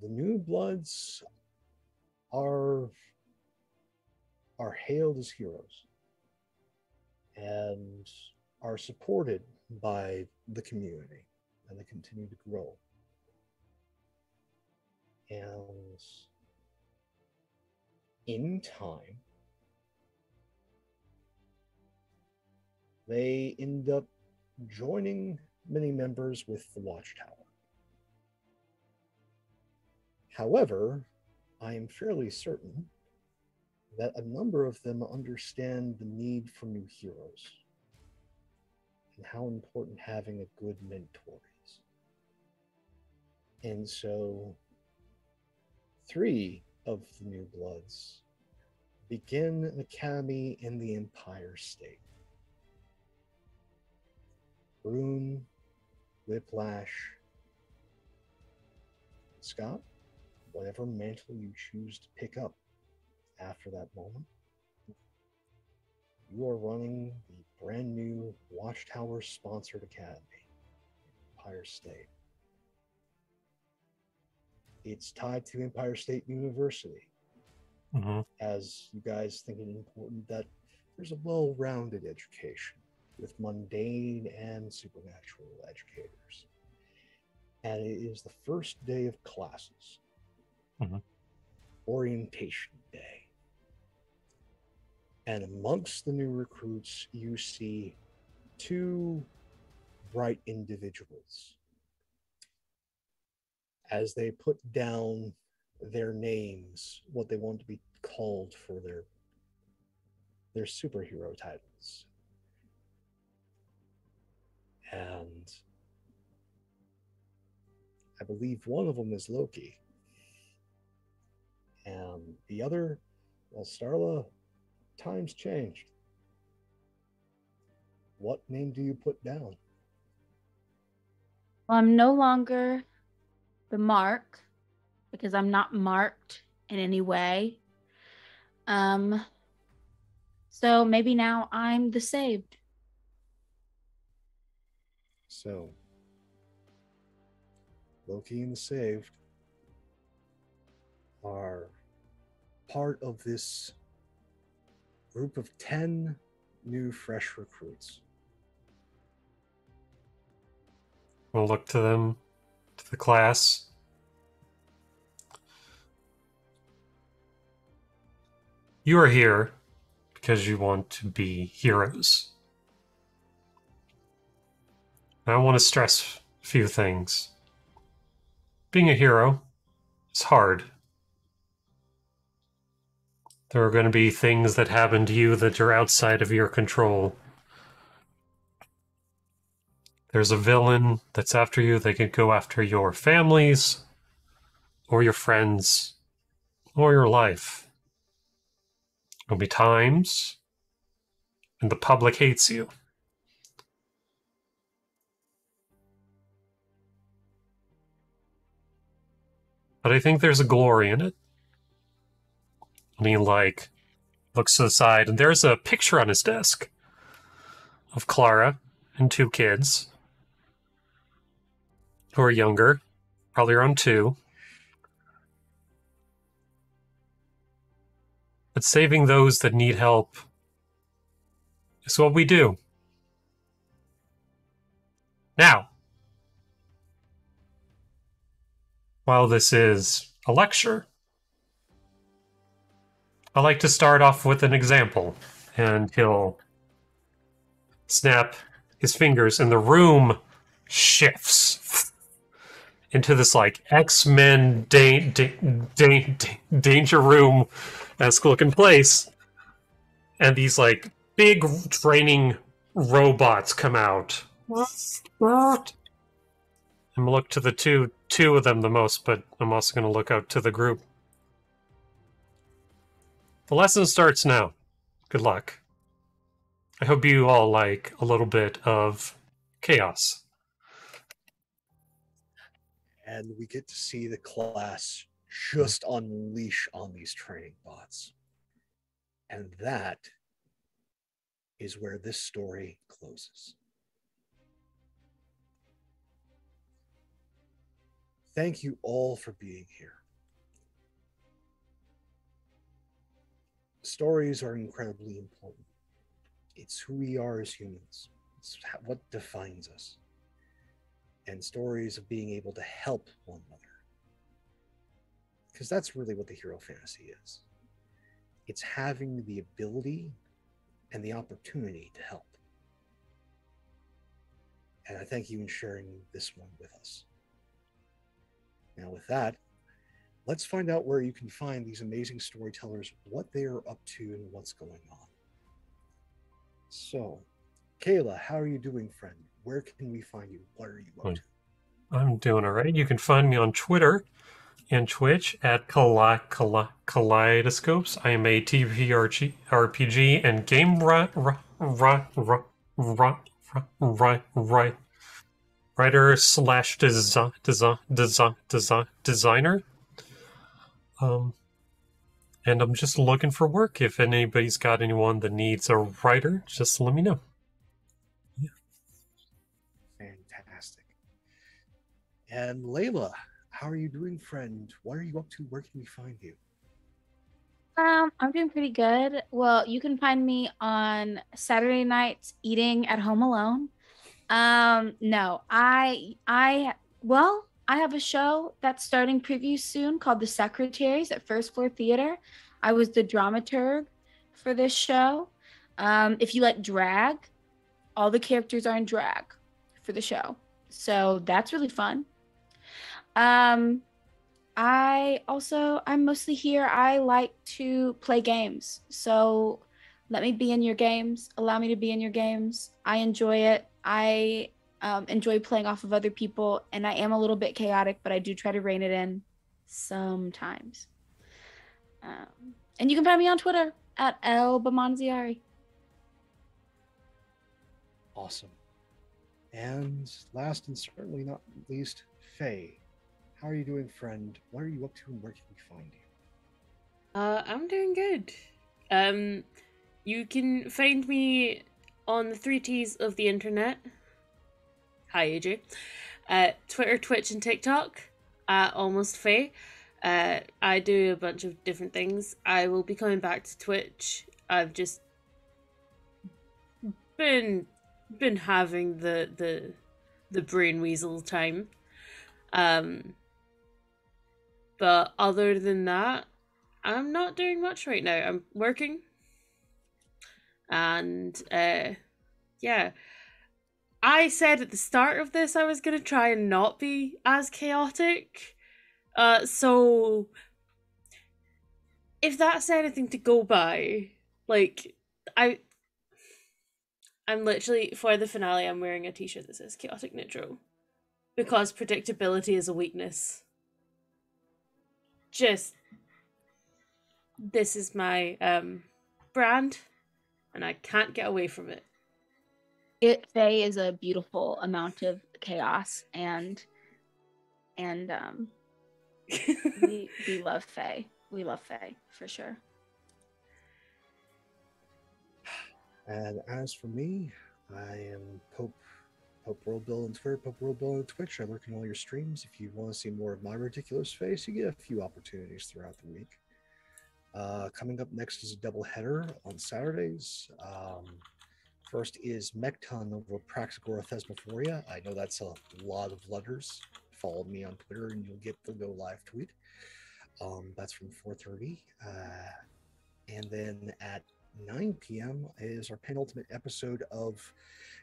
the new bloods are are hailed as heroes and are supported by the community and they continue to grow. And in time, they end up joining many members with the Watchtower. However, I am fairly certain that a number of them understand the need for new heroes and how important having a good mentor is. And so, three of the new bloods begin an academy in the Empire State. Rune, Whiplash, Scott, whatever mantle you choose to pick up after that moment, you are running the brand new Watchtower sponsored academy, Empire State. It's tied to Empire State University, hmm as you guys think it important that there's a well rounded education with mundane and supernatural educators. And it is the first day of classes, Mhm. orientation day. And amongst the new recruits, you see two bright individuals as they put down their names, what they want to be called for their their superhero titles. And I believe one of them is Loki. And the other, well, Starla, times changed. What name do you put down? Well, I'm no longer the mark because I'm not marked in any way. Um, so maybe now I'm the saved. So, Loki and the Saved are part of this group of 10 new fresh recruits. We'll look to them, to the class. You are here because you want to be heroes. I want to stress a few things. Being a hero is hard. There are going to be things that happen to you that are outside of your control. There's a villain that's after you. They could go after your families, or your friends, or your life. There'll be times when the public hates you. But I think there's a glory in it. I mean, like, looks to the side, and there's a picture on his desk of Clara and two kids who are younger, probably around two. But saving those that need help is what we do. Now, while this is a lecture, I like to start off with an example, and he'll snap his fingers, and the room shifts into this like X Men da- da- da- da- danger room esque looking place, and these like big training robots come out. I'm gonna look to the two two of them the most, but I'm also gonna look out to the group. The lesson starts now. Good luck. I hope you all like a little bit of chaos. And we get to see the class just unleash on these training bots. And that is where this story closes. Thank you all for being here. Stories are incredibly important. It's who we are as humans, it's what defines us. And stories of being able to help one another. Because that's really what the hero fantasy is it's having the ability and the opportunity to help. And I thank you in sharing this one with us. Now, with that, let's find out where you can find these amazing storytellers, what they are up to, and what's going on. So, Kayla, how are you doing, friend? Where can we find you? What are you up to? I'm doing all right. You can find me on Twitter and Twitch at Kale- Kale- Kaleidoscopes. I am a TVRG RPG and game ri- ri- ri- ri- ri- ri- ri- writer slash design design design design designer. Um, and I'm just looking for work. If anybody's got anyone that needs a writer, just let me know. Yeah. Fantastic. And Layla, how are you doing, friend? What are you up to? Where can we find you? Um, I'm doing pretty good. Well, you can find me on Saturday nights eating at home alone. Um, no, I I well, I have a show that's starting preview soon called The Secretaries at First Floor Theater. I was the dramaturg for this show. Um, if you like drag, all the characters are in drag for the show. So that's really fun. Um, I also I'm mostly here. I like to play games. So let me be in your games. Allow me to be in your games. I enjoy it. I um, enjoy playing off of other people, and I am a little bit chaotic, but I do try to rein it in sometimes. Um, and you can find me on Twitter at El Bamanziari. Awesome. And last and certainly not least, Faye. How are you doing, friend? What are you up to and where can we find you? Uh, I'm doing good. Um, you can find me on the three T's of the internet. Hi, AJ. Uh, Twitter, Twitch, and TikTok at Almost Faye. Uh, I do a bunch of different things. I will be coming back to Twitch. I've just been been having the the the brain weasel time. Um, but other than that, I'm not doing much right now. I'm working. And uh yeah. I said at the start of this I was going to try and not be as chaotic. Uh so if that's anything to go by, like I I'm literally for the finale I'm wearing a t-shirt that says chaotic neutral because predictability is a weakness. Just this is my um brand and I can't get away from it. It Faye is a beautiful amount of chaos and and um we we love Faye. We love Faye for sure. And as for me, I am Pope Pope World Bill on Twitter, Pope World Bill on Twitch. I lurk in all your streams. If you want to see more of my ridiculous face, you get a few opportunities throughout the week. Uh, coming up next is a double header on Saturdays. Um, first is Mechton over Praxagora Thesmophoria. I know that's a lot of letters. Follow me on Twitter and you'll get the go live tweet. Um, that's from 4:30, uh, and then at 9 p.m. is our penultimate episode of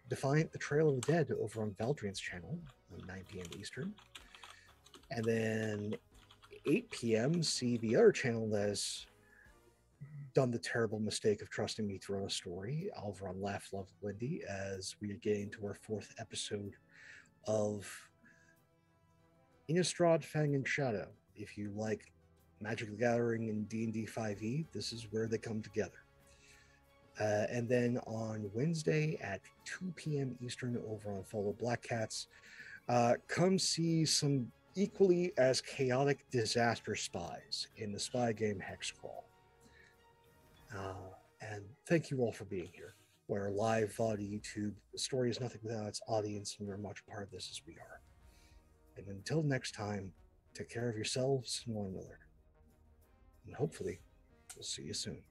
Defiant the Trail of the Dead over on Valdrian's channel, 9 p.m. Eastern. And then 8 p.m. see the other channel that has done the terrible mistake of trusting me to run a story over on Laugh Love Wendy as we are getting to our fourth episode of Innistrad Fang and Shadow. If you like Magic the Gathering and D&D 5e, this is where they come together. Uh, and then on Wednesday at 2 p.m. Eastern over on Follow Black Cats, uh, come see some equally as chaotic disaster spies in the spy game Hexcrawl. Uh, and thank you all for being here. Where live via YouTube, the story is nothing without its audience, and you're much part of this as we are. And until next time, take care of yourselves and one another. And hopefully, we'll see you soon.